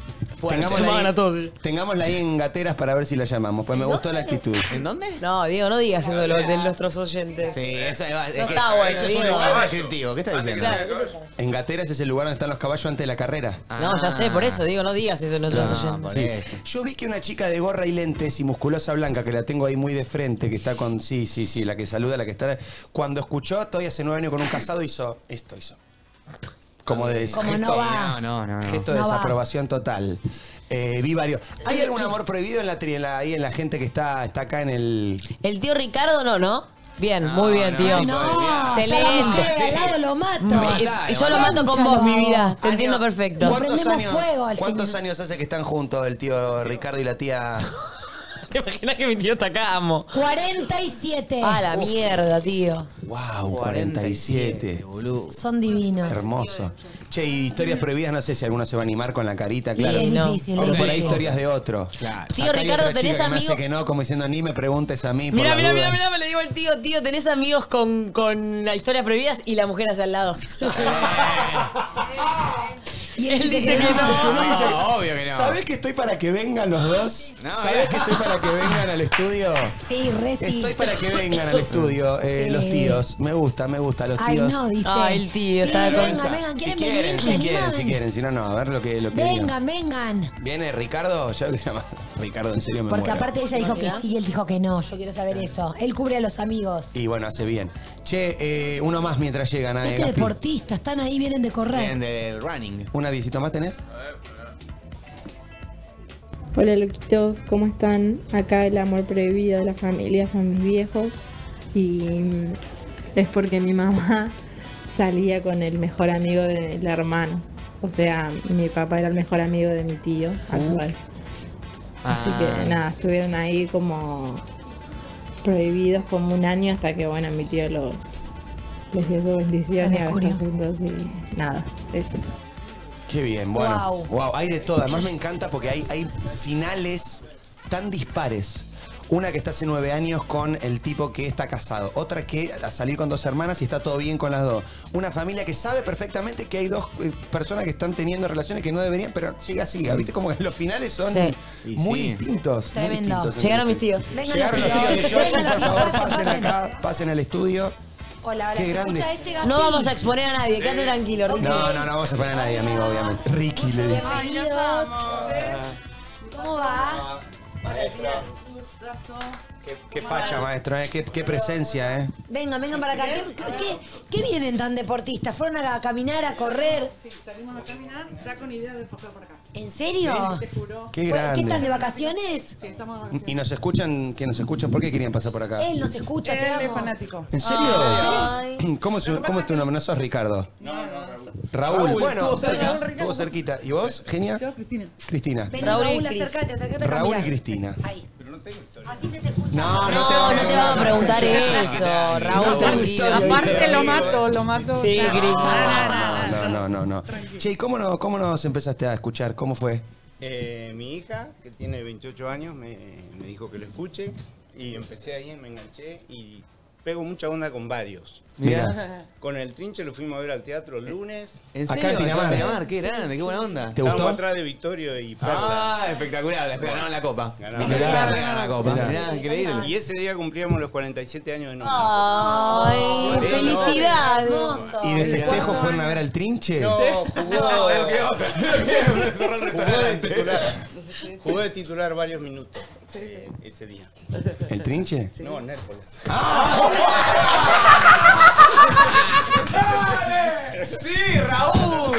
Fuerte. Tengámosla ahí, a todos. tengámosla ahí en gateras para ver si la llamamos. Pues me gustó la actitud. ¿En dónde? No, Diego, no digas eso de, los- de nuestros oyentes. Sí, eso, es, es que- está bueno, eso es un Diego. lugar descriptivo. ¿Qué estás diciendo? En gateras es el lugar donde están los caballos antes de la carrera. No, ya sé, por eso, digo, no digas eso de nuestros No, oyentes. por Sí. eso. Yo vi que una chica de gorra y lentes y musculosa blanca, que la tengo ahí muy de frente, que está con. Sí, sí, sí, la que saluda, la que está. Cuando escuchó, todavía hace nueve años con un casado, hizo esto, hizo. Como de Como gesto, no va. No, no, no. no. gesto de No va. desaprobación total. Eh, vi varios. ¿Hay algún amor prohibido en la, tri- en la- ahí en la gente que está, está acá en el. El tío Ricardo no, ¿no? Bien, No, muy bien, no, tío. Excelente. al lado lo mato. Y- y yo lo mato con vos, mi vida. Te Año- entiendo perfecto. Lo prendemos fuego al ¿Cuántos años hace que están juntos el tío Ricardo y la tía? ¿Te imaginas que mi tío está acá, amo? 47. Ah, la mierda, tío. ¡Wow! 47. boludo. Son divinos. Hermoso. Che, y historias prohibidas, no sé si alguno se va a animar con la carita, claro. es no. difícil, por ahí difícil. historias de otro. Claro. Tío Acá hay Ricardo, otra ¿tenés chica que me hace amigo? que no, como diciendo ni me preguntes a mí. por Mira, la mira, duda. mira, mira, me le digo al tío, tío, ¿tenés amigos con, con la historia prohibidas? Y la mujer hacia al lado. Y Él dice que no. No, obvio que no. ¿Sabés que estoy para que vengan los dos? No, ¿Sabés que estoy para que vengan al estudio? Sí, re sí. Estoy para que vengan al estudio eh, Sí. los tíos. Me gusta, me gusta los Ay, tíos. no, dice. Ay, el tío, sí, está con- vengan, vengan, si ¿quieren quieren, venir? si ¿Se quieren, si quieren. Si no, no. A ver lo que, lo que. Vengan, vengan. Viene Ricardo, ya que se llama. Ricardo, en serio me Porque muero. aparte ella dijo que sí y él dijo que no. Yo quiero saber eso. Él cubre a los amigos. Y bueno, hace bien. Che, eh, uno más mientras llegan. eh, Este Gaspi. deportista, están ahí, vienen de correr. Vienen del running. ¿Una visita más tenés? Hola loquitos, ¿cómo están? Acá el amor prohibido de la familia son mis viejos y es porque mi mamá salía con el mejor amigo del hermano. O sea, mi papá era el mejor amigo de mi tío actual. Así Ah. que nada, estuvieron ahí como prohibidos como un año hasta que bueno, mi tío los les dio su bendición Los y ahora descubrió. están juntos y nada, eso. Qué bien, bueno. Guau. Wow, hay de todo. Además me encanta porque hay, hay finales tan dispares. Una que está hace nueve años con el tipo que está casado. Otra que a salir con dos hermanas y está todo bien con las dos. Una familia que sabe perfectamente que hay dos eh, personas que están teniendo relaciones que no deberían, pero siga, siga. ¿Viste? Como que los finales son Sí. Y muy distintos. muy Tremendo. distintos Llegaron mis tíos. Vengan Llegaron los los tíos de Vengan por los favor, pasen pasen. acá, pasen al estudio. Hola, hola. Qué ¿Se grande. escucha este? No vamos a exponer a nadie, quédate tranquilo, Ricky. No, no, no vamos a poner a nadie, amigo, obviamente. Ricky le dice. Bienvenidos. ¿Cómo va? Qué, qué facha, maestro, ¿eh? qué, qué presencia, ¿eh? Vengan, vengan para acá. ¿Qué, qué, qué vienen tan deportistas? ¿Fueron a caminar, a correr? Sí, salimos a caminar ya con idea de pasar por acá. ¿En serio? Te juro. Qué ¿Qué grande. están de vacaciones? Sí, estamos de vacaciones. Y nos escuchan, que nos escuchan, ¿por qué querían pasar por acá? Él nos escucha, te Él es amo. fanático. ¿En serio? ¿Cómo, es, ¿Cómo es tu nombre? ¿No sos Ricardo? No, no, Raúl. Raúl, bueno, estuvo cerca. Raúl, estuvo cerquita. ¿Y vos, Genia? Yo, Cristina. Cristina. Vení, Raúl Raúl, acércate, acércate Raúl y. Cristina. Ahí. Así se te escucha. No, No, no te vamos a preguntar eso, Raúl, tranquilo. Aparte lo mato, lo mato. Sí. No, no, no, no. Che, ¿y cómo, no, cómo nos empezaste a escuchar? ¿Cómo fue? Eh, mi hija, que tiene 28 años, me, me dijo que lo escuche y empecé ahí, me enganché y pego mucha onda con varios. Mira. Con el trinche lo fuimos a ver al teatro el lunes. ¿En Acá serio? en Pinamar. Pinamar, qué grande, qué buena onda. ¿Te Estábamos gustó? atrás de Victorio y Perla. Ah, espectacular, les ganaron la copa. Ganaron. Perla ganó la copa. Mirá. Mirá, increíble. Y ese día cumplíamos los 47 años de novio. Ay, Sí, felicidades. Hermoso. ¿Y de festejo fueron a ver al trinche? No, jugó, No, qué otra. Cerró el jugó de titular. Jugó de titular varios minutos eh, ese día. ¿El trinche? No, Nércoles. Sí, Raúl.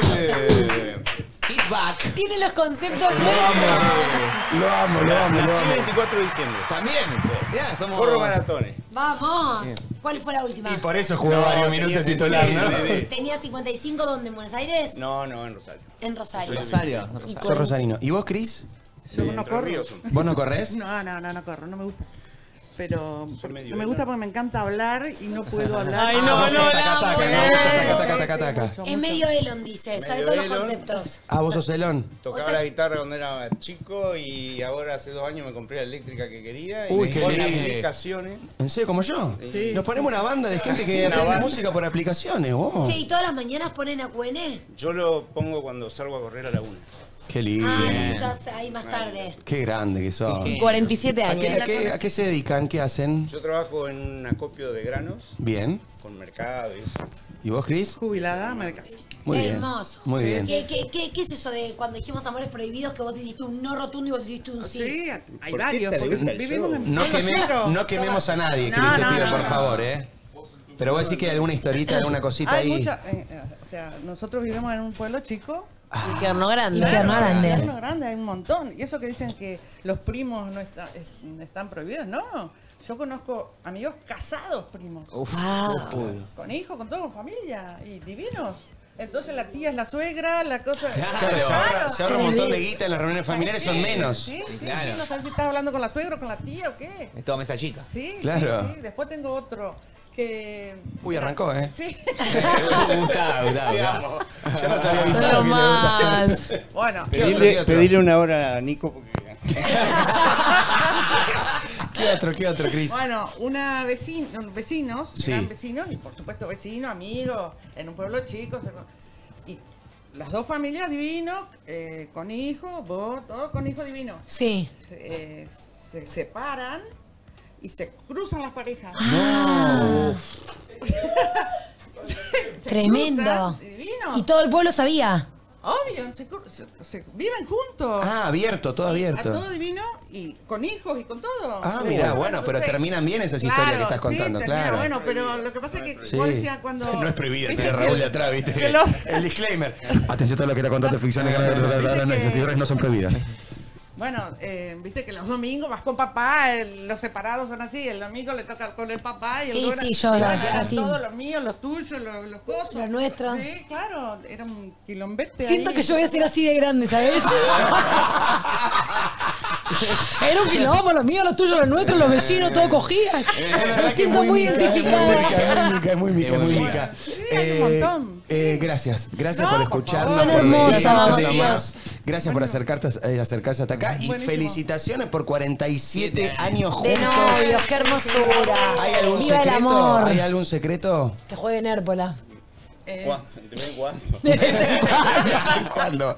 He's back. Tiene los conceptos Lo amo, lo amo, lo Nací amo. 24 de diciembre. También. Mirá, somos. Corro maratones. Vamos. ¿Cuál fue la última? Y por eso jugó No, varios minutos titular, ¿no? ¿Tenía 55 dónde? ¿En Buenos Aires? No, no, en Rosario. En Rosario. Rosario. Rosario. Sos rosarino. ¿Y vos, Cris? Yo Sí, no Entre corro. Ríos son. ¿Vos no corres? No, no, no, no corro, no me gusta. Pero Soy medio no me gusta porque me encanta hablar y no puedo hablar. Ay, no, vos sos no, taca, no, taca, no, taca, taca, taca, Es medio Elon, dice. Sabe todos los Elon. conceptos. Ah, vos sos Elón. Tocaba O sea- la guitarra cuando era chico y ahora hace dos años me compré la eléctrica que quería. Y Uy, me qué aplicaciones. ¿En serio, como yo? Sí. Nos ponemos una banda de gente que aprende música por aplicaciones, vos. Che, ¿y todas las mañanas ponen a QN? Yo lo pongo cuando salgo a correr a la una. Qué lindo. Ah, escuchás ahí más tarde. Qué grande que sos. Qué 47 ¿A qué, años. a qué- a qué se dedican? ¿Qué hacen? Yo trabajo en un acopio de granos Bien. con mercado y eso. ¿Y vos, Cris? Jubilada, ama de casa. Muy bien. Hermoso. Muy bien. ¿Qué, qué, qué, qué es eso de cuando dijimos amores prohibidos que vos hiciste un no rotundo y vos hiciste un sí? Sí, hay ¿Por qué varios. te porque gusta el vivimos show? en No, pueblo queme- no quememos a nadie, No, Cris, te no, pido no, por no. favor, ¿eh? Pero vos decís que hay alguna historita, alguna cosita Hay ahí. mucha, eh, eh, o sea, nosotros vivimos en un pueblo chico. Infierno grande. Infierno grande. Infierno grande, hay un montón. Y eso que dicen que los primos no está- están prohibidos, no. Yo conozco amigos casados primos. Uf, Wow. uy. Con hijos, con todo, con familia. Y divinos. Entonces la tía es la suegra, la cosa. Claro, se ahorra, se ahorra un montón de guita en las reuniones familiares, son menos. Sí, sí, Claro. sí, no sabes si estás hablando con la suegra o con la tía o qué. Es toda mesa chica. Sí, sí, Claro. sí. Después tengo otro que. Uy, arrancó, ¿eh? Sí. Gustavo, Gustavo, Gustavo. Ya nos había Son avisado lo que le más. Bueno, ¿Qué otro, qué Pedirle, otro? pedirle una hora a Nico porque... ¿Qué otro, qué otro, Cris? Bueno, una vecino, vecinos, Sí. eran vecinos, y por supuesto vecinos, amigos, en un pueblo chico. se- Y las dos familias divinos, eh, con hijos, vos, todos con hijos divinos. Sí. Se, eh, se separan y se cruzan las parejas. No. Se- se Tremendo. cruzan. Y todo el pueblo sabía. Obvio, se, se- se viven juntos. Ah, abierto, todo A abierto. todo divino y con hijos y con todo. Ah, mirá, bueno, pero terminan bien esas historias que estás contando, sí, termina claro. Bueno, pero lo que pasa es que Sí. vos decías cuando. No es prohibido, ¿Viste tiene Raúl de atrás, ¿viste? lo- El disclaimer. Atención, todo lo que era ficción y las historias no son prohibidas. Bueno, eh, viste que los domingos vas con papá, el- los separados son así, el domingo le toca con el papá y el Sí, sí, yo lo- así. todos los míos, los tuyos, los, los cosas. Los nuestros. Sí, claro, era un quilombete Siento ahí. que yo voy a ser así de grande, ¿sabes? Era un quilombo, los míos, los tuyos, los nuestros, los vecinos, todo cogían. Me siento muy mica, Es muy identificada. mica, es muy mica, es muy mica. Eh, eh, gracias, gracias por escucharnos. Son hermosas. Gracias. por acercarte, eh, acercarse hasta acá y Buenísimo. felicitaciones por 47 años De juntos. novios, qué hermosura. ¿Hay algún Viva el secreto? amor. ¿Hay algún secreto? Que juegue en Hérpola. ¿Cuándo? ¿De vez en cuando? De vez en cuando. De vez en cuando.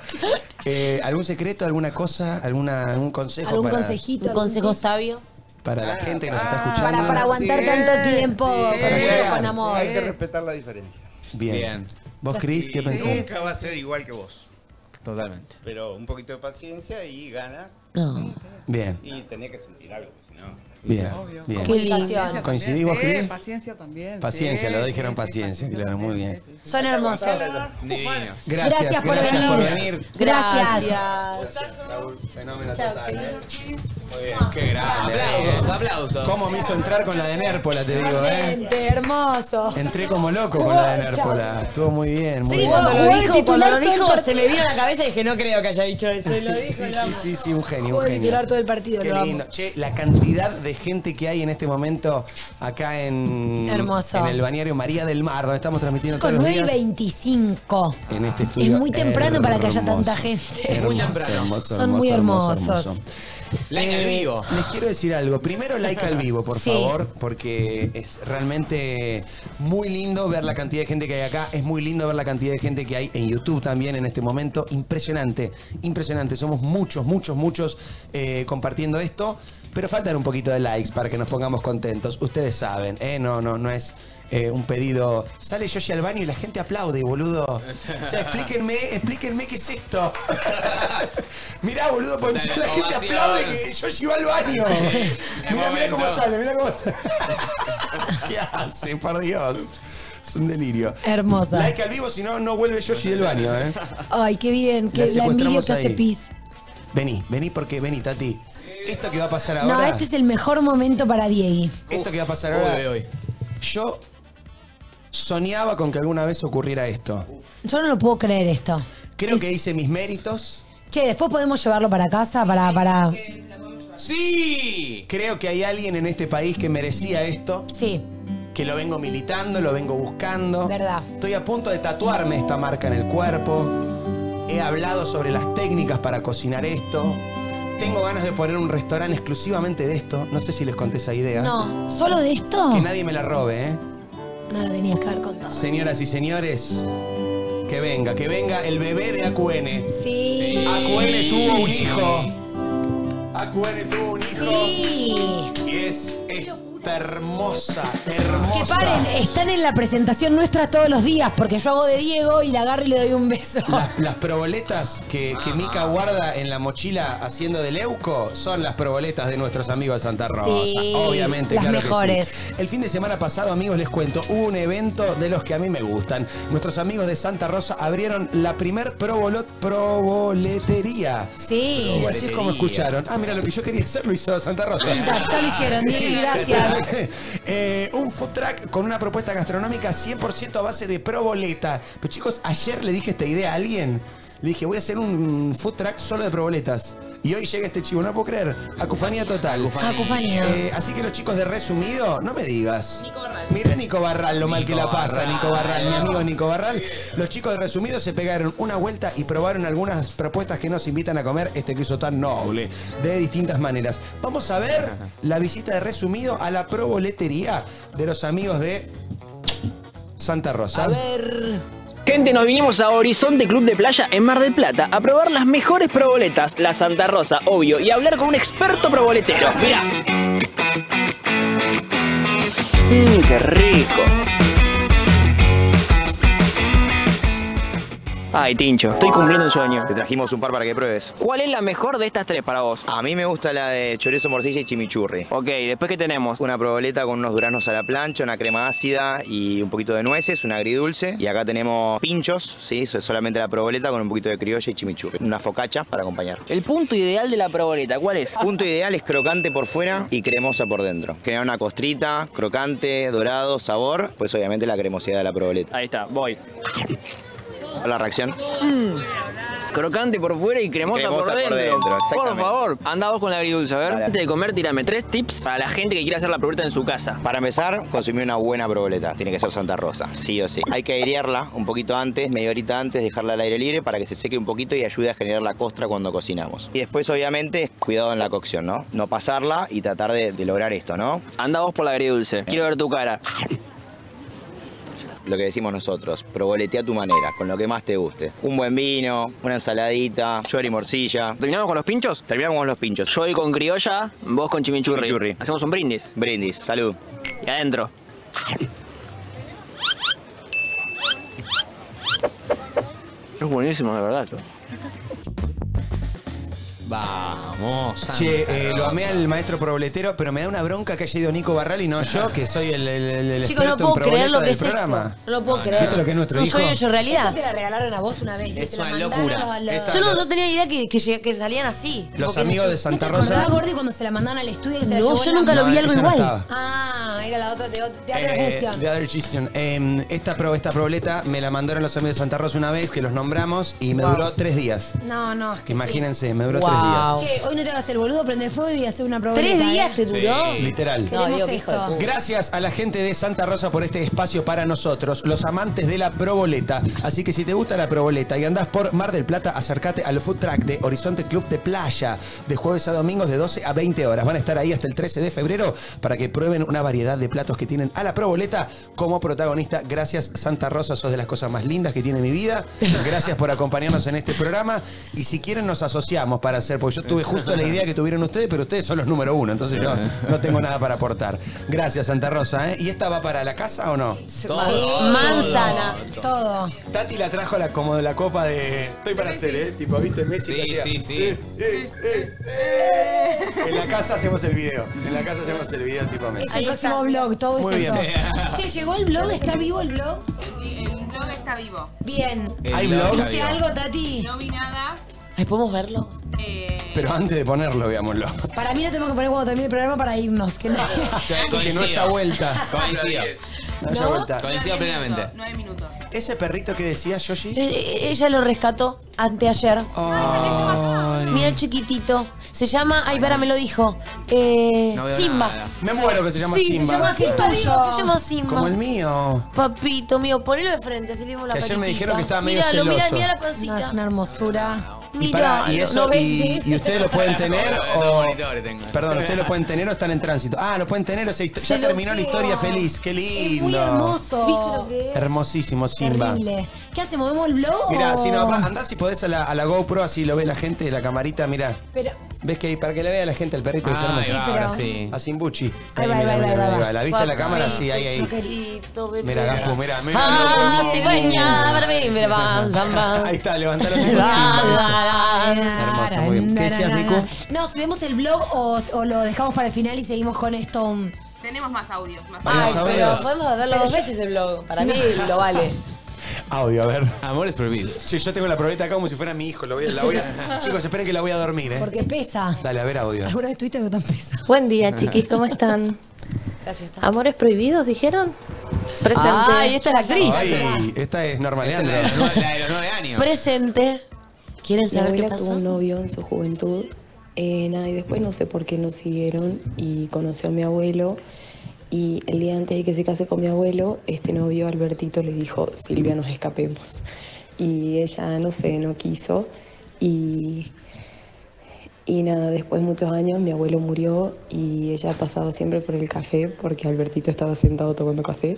Eh, ¿Algún secreto, alguna cosa, alguna, algún consejo ¿Algún para, consejito? Un consejo sabio. para la gente que nos está escuchando? Para, para aguantar tanto tiempo con, Bien. con amor. Hay que respetar la diferencia. Bien. Bien. ¿Vos, Cris, qué pensás? Nunca va a ser igual que vos. Totalmente. Pero un poquito de paciencia y ganas. Bien. Y tenés que sentir algo, si no. Bien, Obvio. bien. Comunicación. ¿Coincidís vos, Sí, Cris? paciencia también. Paciencia, sí, lo dijeron sí, paciencia, claro, muy bien. Son hermosos. Divinos. Gracias, Gracias por gracias por venir. venir. Gracias. Fenómeno Chao, total, ¿eh? Muy bien, qué grande. Aplausos, eh. aplausos. ¿Cómo me hizo entrar con la de Nérpola, te digo, eh? Gente, hermoso. Entré como loco con la de Nérpola. Estuvo muy bien, muy Sí, bien. cuando lo dijo, cuando lo dijo, se me vino a la cabeza y dije, no creo que haya dicho eso. Y lo dijo, Sí, lo sí, sí, sí, un genio, un genio. titular todo el partido, Qué lindo. Che, la cantidad de gente que hay en este momento acá en, Hermoso. en el balneario María del Mar, donde estamos transmitiendo Con todos los 9 y días. 25. En este estudio. Es muy temprano para que haya hermoso. tanta gente. Hermoso, Muy temprano. hermoso, Son muy hermoso, hermosos. Like al Eh, vivo. Les quiero decir algo. Primero, like al vivo, por Sí. favor, porque es realmente muy lindo ver la cantidad de gente que hay acá. Es muy lindo ver la cantidad de gente que hay en YouTube también en este momento. Impresionante, impresionante. Somos muchos, muchos, muchos eh, compartiendo esto. Pero faltan un poquito de likes para que nos pongamos contentos. Ustedes saben, ¿eh? No, no, no es. Eh, un pedido. Sale Yoshi al baño y la gente aplaude, boludo. O sea, explíquenme, explíquenme qué es esto. Mirá, boludo, la gente aplaude que Yoshi va al baño. Mira, mira cómo sale, mira cómo sale. ¿Qué hace, por Dios? Es un delirio. Hermosa. Like al vivo, si no, no vuelve Yoshi del baño, ¿eh? Ay, qué bien. Que la envidio secuestramos que hace pis. Vení, vení porque vení, Tati. Esto que va a pasar No, ahora. este es el mejor momento para Diegui. Esto que va a pasar ahora. uy, uy. Yo soñaba con que alguna vez ocurriera esto. Yo no lo puedo creer esto. Creo Es- que hice mis méritos. Che, después podemos llevarlo para casa para. para... ¡Sí! Creo que hay alguien en este país que merecía esto. Sí, Que lo vengo militando, lo vengo buscando. verdad. Estoy a punto de tatuarme esta marca en el cuerpo. He hablado sobre las técnicas para cocinar esto. Tengo ganas de poner un restaurante exclusivamente de esto. No sé si les conté esa idea. No, ¿solo de esto? Que nadie me la robe, ¿eh? No lo tenías que haber contado. Señoras y señores, que venga, que venga el bebé de AQN. Sí. AQN tuvo un hijo. AQN tuvo un hijo. Sí. Y es esta hermosa, hermosa. Que paren, están en la presentación nuestra todos los días, porque yo hago de Diego y la agarro y le doy un beso. Las, las proboletas que, que Mica guarda en la mochila haciendo del Euco son las proboletas de nuestros amigos de Santa Rosa. Sí, Obviamente, las claro que mejores. sí. El fin de semana pasado, amigos, les cuento, hubo un evento de los que a mí me gustan. Nuestros amigos de Santa Rosa abrieron la primer probolot, proboletería. Sí. Sí, así es como escucharon. Ah, mira, lo que yo quería hacer lo hizo Santa Rosa. Ya, ya lo hicieron, Diego, gracias. Eh, un food truck con una propuesta gastronómica 100% a base de proboleta. Pero chicos, ayer le dije esta idea a alguien. Le dije, voy a hacer un food truck solo de proboletas. Y hoy llega este chico, no puedo creer. Acufanía total. Acufanía. Eh, así que los chicos de Resumido, no me digas. Mira Nico Barral, lo mal que Nico la pasa, Barral. Nico Barral, mi amigo Nico Barral. Los chicos de Resumido se pegaron una vuelta y probaron algunas propuestas que nos invitan a comer este queso tan noble, de distintas maneras. Vamos a ver la visita de Resumido a la proboletería de los amigos de Santa Rosa. A ver. Gente, nos vinimos a Horizonte Club de Playa en Mar del Plata a probar las mejores proboletas, la Santa Rosa, obvio, y a hablar con un experto proboletero. Mirá. Mmm, qué rico. Ay, Tincho, estoy cumpliendo un sueño. Te trajimos un par para que pruebes. ¿Cuál es la mejor de estas tres para vos? A mí me gusta la de chorizo, morcilla y chimichurri. Ok, después qué tenemos? Una proboleta con unos duraznos a la plancha, una crema ácida y un poquito de nueces, una agridulce. Y acá tenemos pinchos, ¿sí? Solamente la proboleta con un poquito de criolla y chimichurri. Una focacha para acompañar. El punto ideal de la proboleta, ¿cuál es? Punto ideal es crocante por fuera y cremosa por dentro. Generar una costrita, crocante, dorado, sabor, pues obviamente la cremosidad de la proboleta. Ahí está, voy. La reacción. Crocante por fuera y cremosa, Cremosa por por dentro. dentro, por favor, anda vos con la agridulce, a ver. Antes de comer, tírame tres tips para la gente que quiere hacer la proboleta en su casa. Para empezar, consumir una buena proboleta. Tiene que ser Santa Rosa, sí o sí. Hay que airearla un poquito antes, media horita antes, dejarla al aire libre para que se seque un poquito y ayude a generar la costra cuando cocinamos. Y después, obviamente, cuidado en la cocción, ¿no? No pasarla y tratar de, de lograr esto, ¿no? Anda vos por la agridulce. Quiero ver tu cara. Lo que decimos nosotros, proboletea a tu manera, con lo que más te guste. Un buen vino, una ensaladita, y morcilla. ¿Terminamos con los pinchos? Terminamos con los pinchos. Yo voy con criolla, vos con chimichurri. Chimichurri. Hacemos un brindis. Brindis, salud. Y adentro. Es buenísimo, de verdad. Vamos. Che, eh, lo amé al maestro proboletero, pero me da una bronca que haya ido Nico Barral y no yo, que soy el, el, el- el Chicos, no experto puedo en creer lo que del es programa. esto. No lo puedo creer. ¿Viste lo que es nuestro un hijo? sueño hecho realidad. Esta te la regalaron a vos una vez. Es te la una mandaron locura. a los- Esta- Yo no, no tenía idea que, que, lleg- que salían así. Los Porque amigos de ¿No Santa te acordás, Rosa. Gordi, cuando se la mandaron al estudio? Que se la No, llevó yo la- nunca lo vi No, algo ella no igual. estaba. Ah, era la otra de Eh, Gestión. The Other. Eh, esta, pro, esta proboleta me la mandaron los amigos de Santa Rosa una vez, que los nombramos, y me Wow. duró tres días. No, no, es que Imagínense, me duró Wow. tres días. Che, hoy no te hagas el boludo, prende el fuego y voy a hacer una probeta. ¿Tres días ¿eh? te duró? Sí. Literal. No, digo, hijo de esto. puta. Gracias a la gente de Santa Rosa por este espacio para nosotros, los amantes de la proboleta. Así que si te gusta la proboleta y andás por Mar del Plata, acércate al food track de Horizonte Club de Playa, de jueves a domingos de 12 a 20 horas. Van a estar ahí hasta el 13 de febrero para que prueben una variedad de platos que tienen a la proboleta como protagonista. Gracias Santa Rosa, sos de las cosas más lindas que tiene mi vida. Gracias por acompañarnos en este programa. Y si quieren nos asociamos para hacer, porque yo tuve justo la idea que tuvieron ustedes, pero ustedes son los número uno, entonces yo no tengo nada para aportar. Gracias Santa Rosa. ¿eh? ¿Y esta va para la casa o no? Manzana. Todo. Tati la trajo la, como de la copa de. Estoy para hacer, ¿eh? Tipo, ¿viste Messi? Sí, sí, sí. eh, eh, eh, eh. En la casa hacemos el video. En la casa hacemos el video tipo Messi. Próximo blog, todo Muy eso. bien. Che, ¿llegó el blog? ¿Está vivo el blog? El, el blog está vivo. Bien. El ¿Hay blog algo, Tati? No vi nada. Ay, ¿podemos verlo? Eh, Pero antes de ponerlo, veámoslo. Para mí lo tengo que poner cuando termine el programa para irnos. Que no. Que no haya vuelta. Coincido. No ¿No? vuelta. Coincido nueve plenamente. minutos, Nueve minutos. Ese perrito que decía Yoshi. Eh, eh, ella lo rescató anteayer. Ay. Mira el chiquitito. Se llama, ay, Vera me lo dijo. Eh, No veo Simba. nada. Me muero que se llama sí, Simba. se llama Simba. digo, Se llama Simba. Como el mío. Papito mío, ponelo de frente, así le vemos la Que ayer me dijeron que estaba medio Míralo, mira, celoso. mira la No, es pancita. una hermosura. Y, eso, y, y ustedes lo pueden tener o. Perdón, ¿ustedes lo pueden tener o están en tránsito? Ah, lo pueden tener o se, ya Se terminó la historia feliz. Qué lindo. Es muy hermoso. ¿Viste lo que es? Hermosísimo, Simba. Terrible. ¿Qué hacemos? ¿Vemos el blog? Mira, si no, va- andá si podés a la, a la GoPro, así lo ve la gente de la camarita, mira. Pero, ¿Ves que para que le vea la gente al perrito que pero- ahora sí. A Simbuchi. Ahí mira, mira, mira. ¿La viste la cámara? Sí, ahí, ahí. Mira, Gaspo, mira, mira. Ah, cigüeña, mira, bam, bam, bam. Ahí está, levantalo tipo Simba. Hermoso, muy bien. ¿Qué decías, Nico? No, si vemos el blog o, lo dejamos para el final y seguimos con esto. tenemos más audios. Más Ay, audios. podemos verlo dos veces el blog. Para mí lo vale. Audio, a ver. Amores prohibidos. Sí, yo tengo la probeta acá como si fuera mi hijo. Lo voy a- la voy a- Chicos, esperen que la voy a dormir, ¿eh? Porque pesa. Dale, a ver audio. ¿Alguna vez tuviste algo tan pesa? Buen día, chiquis, ¿cómo están? Gracias. ¿Amores prohibidos, dijeron? Presente. Ay, esta es la actriz. Ay, esta es Norma Esta es Leandro. la de los nueve- la de los nueve años. Presente. ¿Quieren Mi saber qué abuela tuvo pasó? un novio en su juventud, eh, nada, y después no sé por qué nos siguieron y conoció a mi abuelo. Y el día antes de que se case con mi abuelo, este novio Albertito le dijo, Silvia, nos escapemos. Y ella, no sé, no quiso. Y, y nada, después de muchos años mi abuelo murió y ella pasaba siempre por el café porque Albertito estaba sentado tomando café.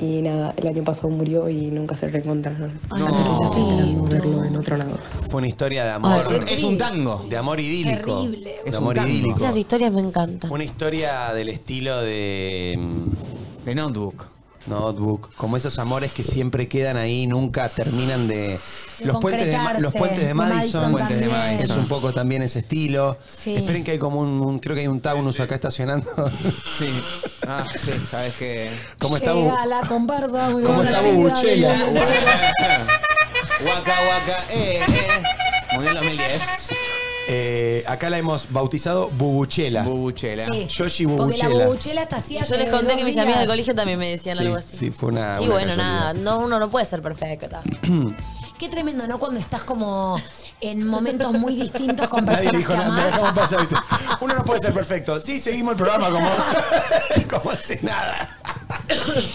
Y nada, el año pasado murió y nunca se reencontraron. Ay, no. esperando verlo en otro lado. Fue una historia de amor. Ay, Es un tango. de amor idílico. Terrible. De Es amor idílico. Esas historias me encantan. Una historia del estilo de. mm, De Notebook. Notebook, como esos amores que siempre quedan ahí, nunca terminan de... De Los puentes de, los puentes de Madison, Madison Puentes de también. es un poco también ese estilo. Sí. Esperen que hay como un, un- creo que hay un Taunus acá estacionando. Sí. Ah, sí, sabes que. ¿Cómo está Bu- Llega la comparsa. muy ¿Cómo está Bubuchela? Waka Waka, eh, eh. Mundial 2010. Eh, acá la hemos bautizado Bubuchela. Bubuchela. Sí. Yoshi Porque la Bubuchela. bubuchela está así Y hace yo les conté dos que mis días. amigas del colegio también me decían Sí, algo así. sí, fue una. y una bueno, casualidad. nada, no, uno no puede ser perfecta. Qué tremendo, ¿no? Cuando estás como en momentos muy distintos con Nadie personas dijo que nada, amás. ¿cómo pasa, viste? Uno no puede ser perfecto. Sí, seguimos el programa como, como si nada.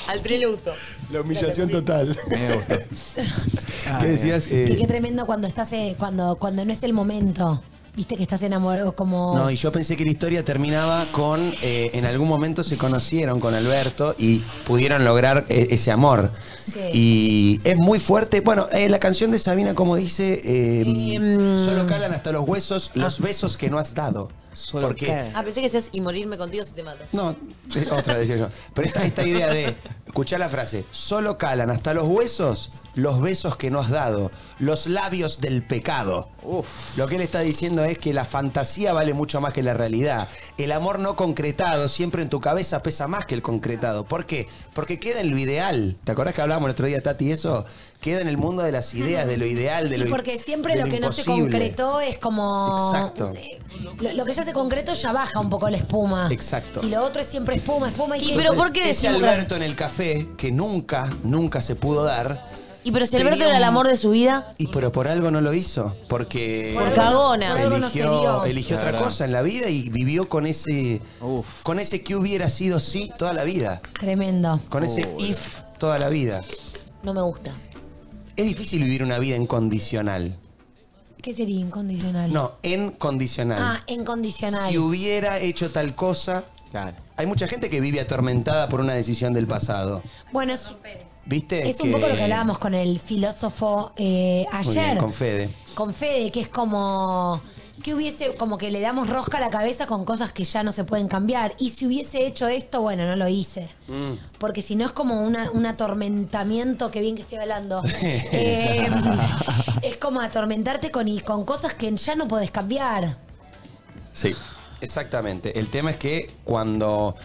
Al triluto. La humillación total. Me gusta. ¿Qué decías? Eh, Que qué tremendo cuando estás, eh, cuando, cuando no es el momento. Viste que estás enamorado como... No, y yo pensé que la historia terminaba con, eh, en algún momento se conocieron con Alberto y pudieron lograr eh, ese amor. Sí. Y es muy fuerte. Bueno, eh, la canción de Sabina, como dice, eh, Em, solo calan hasta los huesos los besos que no has dado. Porque, Ah, pensé que decías y morirme contigo si te mato. no, otra decía yo. Pero esta, esta idea de, escuchar la frase, solo calan hasta los huesos los besos que no has dado, los labios del pecado. Lo que él está diciendo es que la fantasía vale mucho más que la realidad. El amor no concretado siempre en tu cabeza pesa más que el concretado. ¿Por qué? Porque queda en lo ideal. ¿Te acordás que hablábamos el otro día, Tati, eso? Queda en el mundo de las ideas, de lo ideal, de Y lo porque siempre lo que no se concretó es como... Exacto. Lo, lo que ya se concretó ya baja un poco la espuma. Exacto. Y lo otro es siempre espuma, espuma y, Y pero ¿por qué Ese decimos- Alberto en el café, que nunca, nunca se pudo dar. Y pero si tenía Alberto era el un- amor de su vida, Y pero por algo no lo hizo, porque Por cagona. por algo no se eligió, dio. eligió La otra cosa en la vida y vivió con ese con ese que hubiera sido sí toda la vida, Tremendo. con ese if toda la vida. no me gusta. Es difícil vivir una vida en condicional. ¿Qué sería incondicional? No, en condicional. Ah, incondicional. Si hubiera hecho tal cosa, Claro. hay mucha gente que vive atormentada por una decisión del pasado. Bueno, es, ¿Viste? es un poco lo que hablábamos con el filósofo eh, Muy ayer. bien, con Fede. con Fede, que es como que hubiese, como que le damos rosca a la cabeza con cosas que ya no se pueden cambiar. Y si hubiese hecho esto, bueno, no lo hice. Mm. Porque si no es como una- un atormentamiento, que bien que estoy hablando. Eh, es como atormentarte con, y con cosas que ya no podés cambiar. Sí, exactamente. El tema es que cuando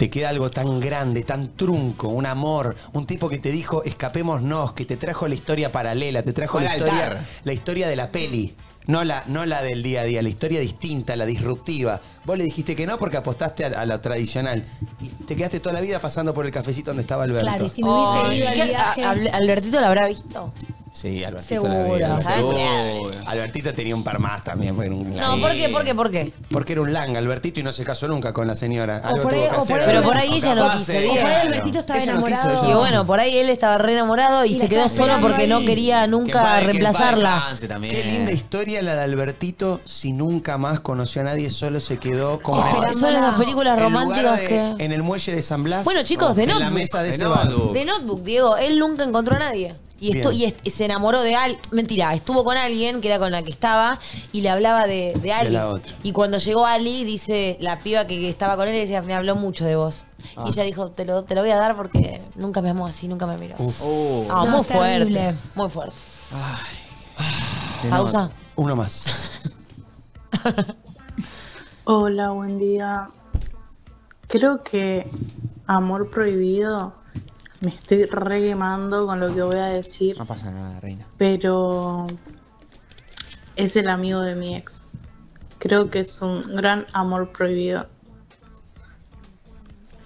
te queda algo tan grande, tan trunco, un amor, un tipo que te dijo escapémonos, que te trajo la historia paralela, te trajo la historia, la historia de la peli. No la, no la del día a día, la historia distinta, la disruptiva. Vos le dijiste que no porque apostaste a, a lo tradicional. Y te quedaste toda la vida pasando por el cafecito donde estaba Alberto. Claro, y si me hubiese ido ¿y al viaje. a- Al- Albertito lo habrá visto. Sí, Albertito Seguro. la veía. ¿Sabes? Seguro. Albertito tenía un par más también. fue un No, ¿por qué? ¿Por qué? ¿Por qué? Porque era un langa, Albertito, y no se casó nunca con la señora. Algo por ahí- tuvo que o hacer. por ahí- Pero por ahí ella no quiso, eh, Diego. O por ahí. Albertito estaba Ella no quiso, enamorado. ella Y bueno, por ahí él estaba re enamorado y, Y se quedó estaba solo porque no quería Que nunca reemplazarla. Qué linda historia la de Albertito si nunca más conoció a nadie, solo se quedó como en el- son esas películas en lugar románticas de- que... En el muelle de San Blas. Bueno, chicos, de en la Notebook. mesa de De ese bar. Notebook. De Notebook, Diego, él nunca encontró a nadie. Y, estu- y est- se enamoró de alguien, mentira, estuvo con alguien que era con la que estaba y le hablaba de, de Ali. la otra. Y cuando llegó Ali, dice la piba que, que estaba con él, decía, me habló mucho de vos. Ah. Y ella dijo, te lo, te lo voy a dar porque nunca me amó así, nunca me miró. Uf. Oh. Ah, No, muy terrible. fuerte, muy fuerte. Pausa. no- Uno más. Hola, buen día. Creo que amor prohibido me estoy re quemando con lo que voy a decir, No pasa nada, reina. pero es el amigo de mi ex. Creo que es un gran amor prohibido.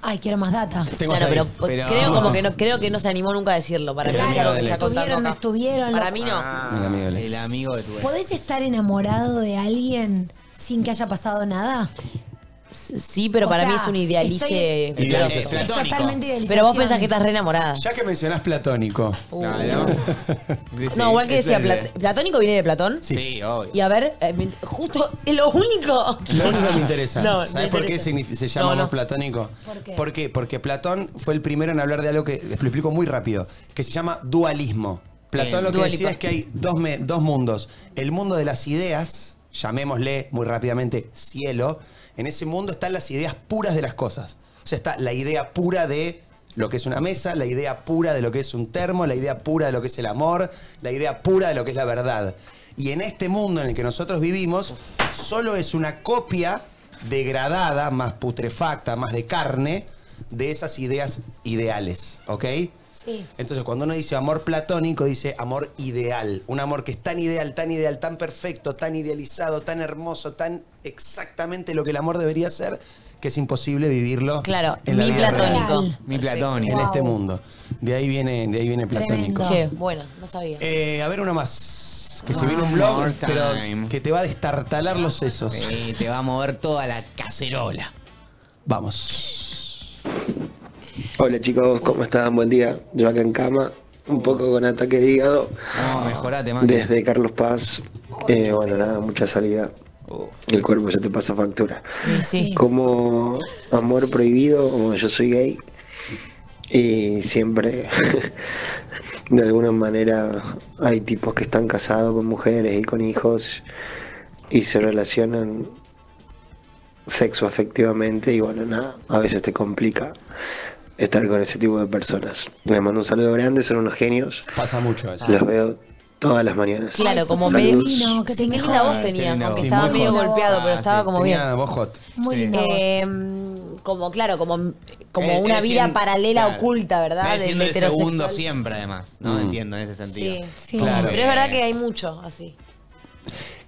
Ay, quiero más data. Tengo Claro, pero, creo como que no creo que no se animó nunca a decirlo. Para mí que está Estuvieron, no estuvieron. Para mí no. Ah, amigo el amigo de tu ex. ¿Podés estar enamorado de alguien sin que haya pasado nada? Sí, pero O para sea, mí es un idealice estoy- peligroso. Es totalmente idealización. Pero vos pensás que estás re enamorada. Ya que mencionás platónico. Claro. No, igual que decía, Plat- ¿platónico viene de Platón? Sí, obvio. Y a ver, eh, me- justo es lo único. Lo único que me interesa. No, me ¿Sabes por qué interesa. signifi- se llama No, amor no. platónico? ¿Por qué? Porque Platón fue el primero en hablar de algo que les lo explico muy rápido, que se llama dualismo. Platón Bien. lo que Dua decía Lipa. es que hay dos, me- dos mundos. El mundo de las ideas, llamémosle muy rápidamente cielo. En ese mundo están las ideas puras de las cosas. O sea, está la idea pura de lo que es una mesa, la idea pura de lo que es un termo, la idea pura de lo que es el amor, la idea pura de lo que es la verdad. Y en este mundo en el que nosotros vivimos, solo es una copia degradada, más putrefacta, más de carne, de esas ideas ideales, ¿ok? Sí. Entonces, cuando uno dice amor platónico, dice amor ideal. Un amor que es tan ideal, tan ideal, tan perfecto, tan idealizado, tan hermoso, tan exactamente lo que el amor debería ser, que es imposible vivirlo. Claro, en la mi vida platónico. real. Mi platónico. En este mundo. De ahí viene, de ahí viene platónico. Che, bueno, no sabía. Eh, a ver una más. Que se viene un blog, pero que te va a destartalar los sesos. Sí, te va a mover toda la cacerola. Vamos. Hola chicos, ¿cómo están? Buen día. Yo acá en cama, un poco con ataque de hígado. No, mejorate, man. Desde Carlos Paz. Eh, bueno, nada, mucha salida. El cuerpo ya te pasa factura. Sí. Como amor prohibido, como yo soy gay. Y siempre, de alguna manera, hay tipos que están casados con mujeres y con hijos y se relacionan sexo afectivamente y bueno, nada, a veces te complica estar con ese tipo de personas. Les mando un saludo grande, son unos genios. Pasa mucho eso. Los veo todas las mañanas. Claro, como medio. que linda voz tenía, linda aunque voz. estaba Sí, muy medio hot. golpeado, pero Ah, estaba sí, como tenía bien. voz hot. Muy Sí. linda. Eh, como, claro, como, como Eh, una vida paralela claro. oculta, ¿verdad? Del siendo el heterosexual. segundo siempre, además. No Mm. entiendo en ese sentido. Sí, Sí. Claro. Pero es verdad que hay mucho así.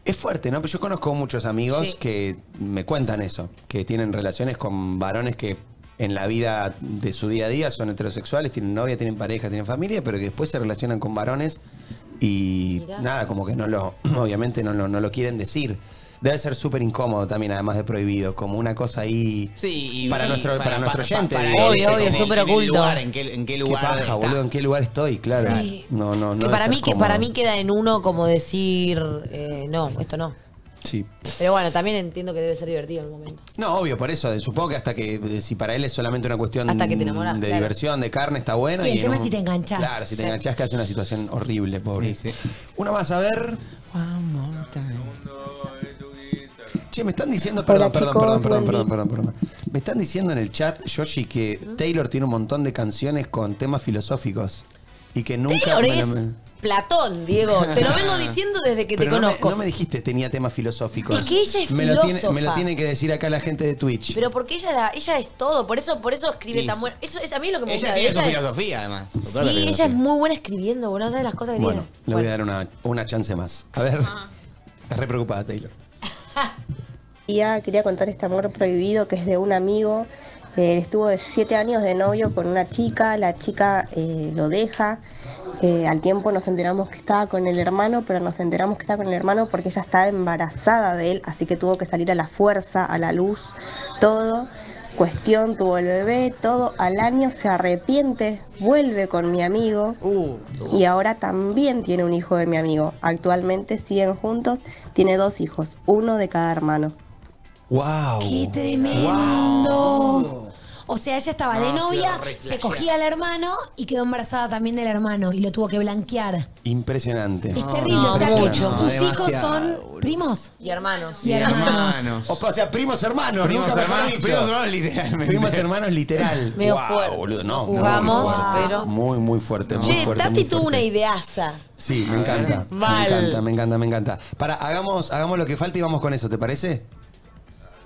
Es fuerte, ¿no? Pero yo conozco muchos amigos Sí. que me cuentan eso, que tienen relaciones con varones que en la vida de su día a día son heterosexuales, tienen novia, tienen pareja, tienen familia, pero que después se relacionan con varones y Mirá. nada, como que no lo, obviamente no lo, no lo quieren decir. Debe ser súper incómodo también, además de prohibido, como una cosa ahí Sí, y- para y nuestro, para, nuestro pa- oyente. para digo. él, Obvio, como obvio, en- súper en el oculto. lugar, ¿En qué, en qué Qué lugar paja, está? boludo, ¿en qué lugar estoy? Claro. Sí. No, no, no. que debe para ser mí, que cómodo. para mí queda en uno como decir, eh, no, esto no. Sí. Pero bueno, también entiendo que debe ser divertido en el momento. No, obvio, por eso. Supongo que hasta que, eh, si para él es solamente una cuestión Hasta que te enamorás, de claro. diversión, de carne, está bueno. Sí, y en tema un- es si te enganchás. Claro, si te Sí. enganchás, que hace una situación horrible, pobre. Una más, a ver. Che, me están diciendo, perdón, Hola, perdón, chicos, perdón, perdón, perdón, perdón, perdón. Me están diciendo en el chat, Yoshi, que Taylor tiene un montón de canciones con temas filosóficos. Y que nunca. Taylor me es lo- Platón, Diego. Te lo vengo diciendo desde que te me- conozco. No me, dijiste tenía temas filosóficos. Es que ella es me lo, tiene, me lo tiene que decir acá la gente de Twitch. Pero porque ella, la- ella es todo, por eso, por eso escribe tan bueno. Eso es a mí lo que me gusta Ella de tiene su ella. es- filosofía, además. su Sí, ella filosofía. es muy buena escribiendo, una de las cosas que Bueno, tiene. le voy a dar una, una chance más. A ver. Estás re preocupada, Taylor. Día quería contar este amor prohibido que es de un amigo. Eh, estuvo de siete años de novio con una chica, la chica eh, lo deja. Eh, al tiempo nos enteramos que estaba con el hermano, pero nos enteramos que estaba con el hermano porque ella estaba embarazada de él, así que tuvo que salir a la fuerza, a la luz, todo. Cuestión, tuvo el bebé, todo. Al año se arrepiente, vuelve con mi amigo y ahora también tiene un hijo de mi amigo. Actualmente siguen juntos, tiene dos hijos, uno de cada hermano. ¡Wow! ¡Qué tremendo! O sea, ella estaba de No, novia, re se cogía al hermano y quedó embarazada también del hermano y lo tuvo que blanquear. Impresionante. Es terrible, o sea que Impresionante. sus hijos son primos. Y hermanos. Y hermanos. O, o sea, primos hermanos, Primos nunca mejor hermanos, dicho. primos hermanos, literalmente. Primos hermanos literal. Medio Guau, fuerte. boludo, no, Jugamos, muy fuerte. pero- Muy, muy fuerte, muy Che, fuerte. Tati muy tuvo fuerte. una ideaza. Sí, me encanta. Me encanta, me encanta, me encanta. Para, hagamos, hagamos lo que falta y vamos con eso, ¿te parece?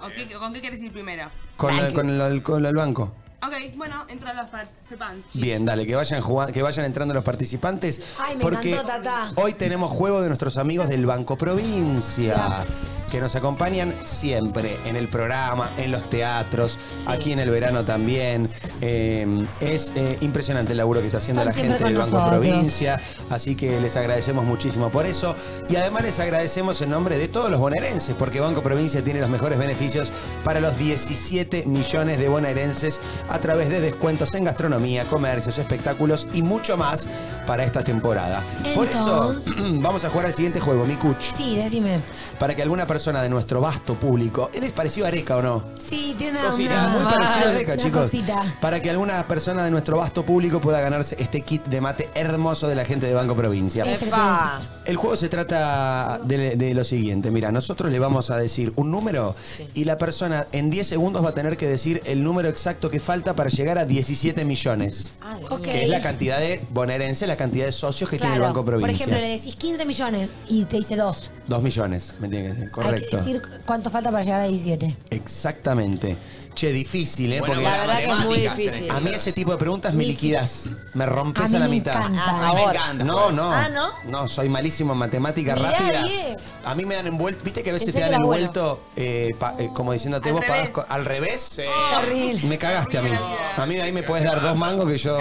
¿O qué- ¿Con qué quieres ir primero? Con, la- con el, con el banco. Ok, bueno, entran los participantes. Bien, dale, que vayan jugando, que vayan entrando los participantes. Ay, me porque encantó, Tata. hoy tenemos juego de nuestros amigos del Banco Provincia. Que nos acompañan siempre en el programa, en los teatros, aquí en el verano también. Eh, es eh, impresionante el laburo que está haciendo Están la gente del Banco nosotros. Provincia. Así que les agradecemos muchísimo por eso. Y además les agradecemos en nombre de todos los bonaerenses, porque Banco Provincia tiene los mejores beneficios para los 17 millones de bonaerenses a través de descuentos en gastronomía, comercios, espectáculos y mucho más para esta temporada. Por eso vamos a jugar al siguiente juego, Mikuch. Sí, decime. Para que alguna persona persona de nuestro vasto público, él es parecido a Areca o no? Sí, tiene una, Cosita, una- muy parecido a Areca, una chicos. cosita. Para que alguna persona de nuestro vasto público pueda ganarse este kit de mate hermoso de la gente de Banco Provincia. ¡Epa! El juego se trata de, de lo siguiente. Mira, nosotros le vamos a decir un número y la persona en 10 segundos va a tener que decir el número exacto que falta para llegar a 17 millones. Ok. Que es la cantidad de bonaerense, la cantidad de socios que tiene el Claro. Banco Por Provincia. ejemplo, le decís 15 millones y te dice 2. 2 millones, me tiene que decir. Hay que Correcto. decir cuánto falta para llegar a 17. Exactamente. Che, difícil, ¿eh? Bueno, Porque la verdad que es muy difícil. A mí ese tipo de preguntas me liquidas. Me rompes A a, mí la me mitad. encanta. No, no. Ah, ¿no? No, soy malísimo en matemática Mirá, rápida. bien. A mí me dan envuelto. ¿Viste que a veces Pensé te dan que era bueno. envuelto eh, pa- eh, como diciéndote Al vos pagás revés. co- al revés? Sí. Horrible. Me cagaste a mí. A mí ahí me puedes dar dos mangos que yo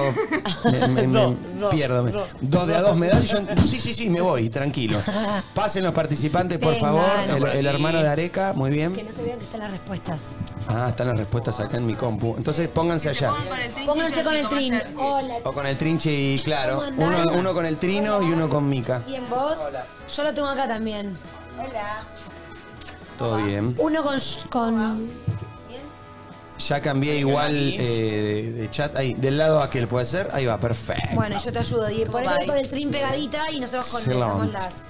me, me- me pierdo. Me- dos de a dos me das y yo. Sí, sí, sí, me voy, tranquilo. Pasen los participantes, por Vengan. favor. El, el hermano de Areca, muy bien. Que no se vean que están las respuestas. Ah, están las respuestas acá en mi compu. Entonces pónganse allá. Pónganse con el trin. Hola. O con el trinche y claro. ¿Cómo Uno, uno con el trino y uno con Mica. ¿Y en vos? Yo lo tengo acá también. Hola. Todo bien. Uno con. con Ya cambié igual eh, de, de chat. Ahí, del lado aquel puede ser. Ahí va, perfecto. bueno, yo te ayudo. Y ponete con el trin pegadita y nosotros con las.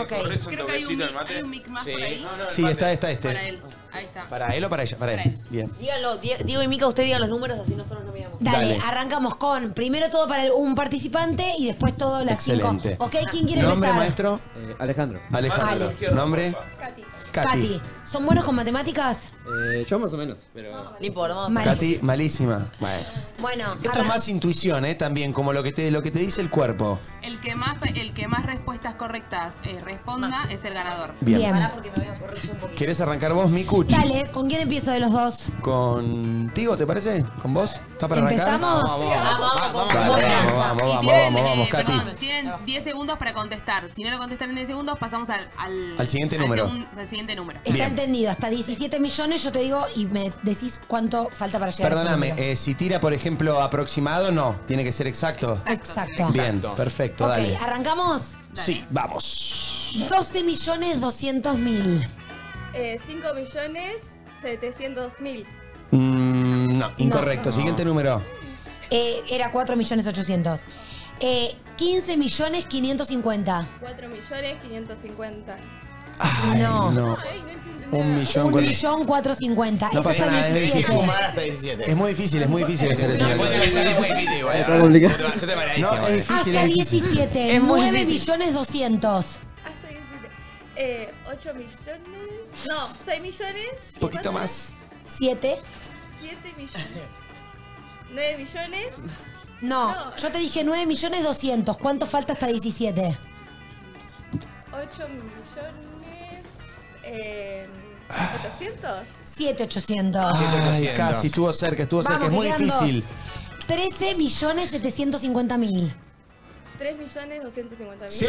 Ok. ¿Corres un Creo que hay un, toquecito mic, el mate? hay un mic más Sí. por ahí. Sí, está, está este. Para él. Ahí está. ¿Para él o para ella? Para él. Bien. Díganlo, Di- Diego y Mica, usted digan los números, así nosotros no miramos. Dale, Dale. arrancamos con primero todo para el- un participante y después todo las Excelente. cinco. Ok, ¿quién quiere ¿Nombre, empezar? maestro? Eh, Alejandro. Alejandro. ¿Nombre? Katy. Katy. ¿Son buenos con matemáticas? Eh, yo más o menos, pero. Ni por vos. Katy, malísima. Bueno. Bueno, Esto es arran- más intuición, ¿eh? También, como lo que te, lo que te dice el cuerpo. El que más, el que más respuestas correctas eh, responda es el ganador. Bien. Bien. Pará porque me voy a correr yo un poquito. ¿Querés arrancar vos, Mikuch? Dale, ¿con quién empiezo de los dos? ¿Contigo, te parece? ¿Con vos? ¿Está para arrancar? ¿Empezamos? Vamos, vamos, Dale, vamos. vamos, vamos, Y vamos, tienen, vamos, vamos, eh, Katy. perdón, tienen 10 segundos para contestar. Si no lo contestan en 10 segundos, pasamos al, al, Al siguiente número. segun- al siguiente número. Está Bien. Entendido, hasta 17 millones yo te digo y me decís cuánto falta para llegar a Perdóname, ese número. eh, si tira, por ejemplo, aproximado, no. Tiene que ser exacto. Exacto. Bien, perfecto, Ok, dale. arrancamos. Sí, vamos. 12 millones 200 mil. Eh, 5 millones 700 mil. Mm, no, incorrecto. Siguiente número. Eh, era 4 millones 800. Eh, 15 millones 550. 4 millones 550. Ay, No. no. Un millón. Un millón 450. No Eso pasa nada, es 17. difícil. Sumar hasta 17. Es muy difícil, es muy difícil hacer eso. Después de la historia es muy difícil igual. Está complicado. Yo te- yo te mareé, No, es difícil, Hasta es difícil. 17. Es muy 9 difícil. millones 200. Hasta 17. Eh, 8 millones. No, 6 millones. Un poquito más. 7. 7 millones. 9 millones. No, No. yo te dije 9 millones 200. ¿Cuánto falta hasta 17? 8 millones. Eh, 800. 7 800. Ay, casi, estuvo cerca, estuvo cerca. Vamos, Es muy que quedan difícil. dos. 13 millones 750 mil. 3 millones 250 mil. ¡Sí!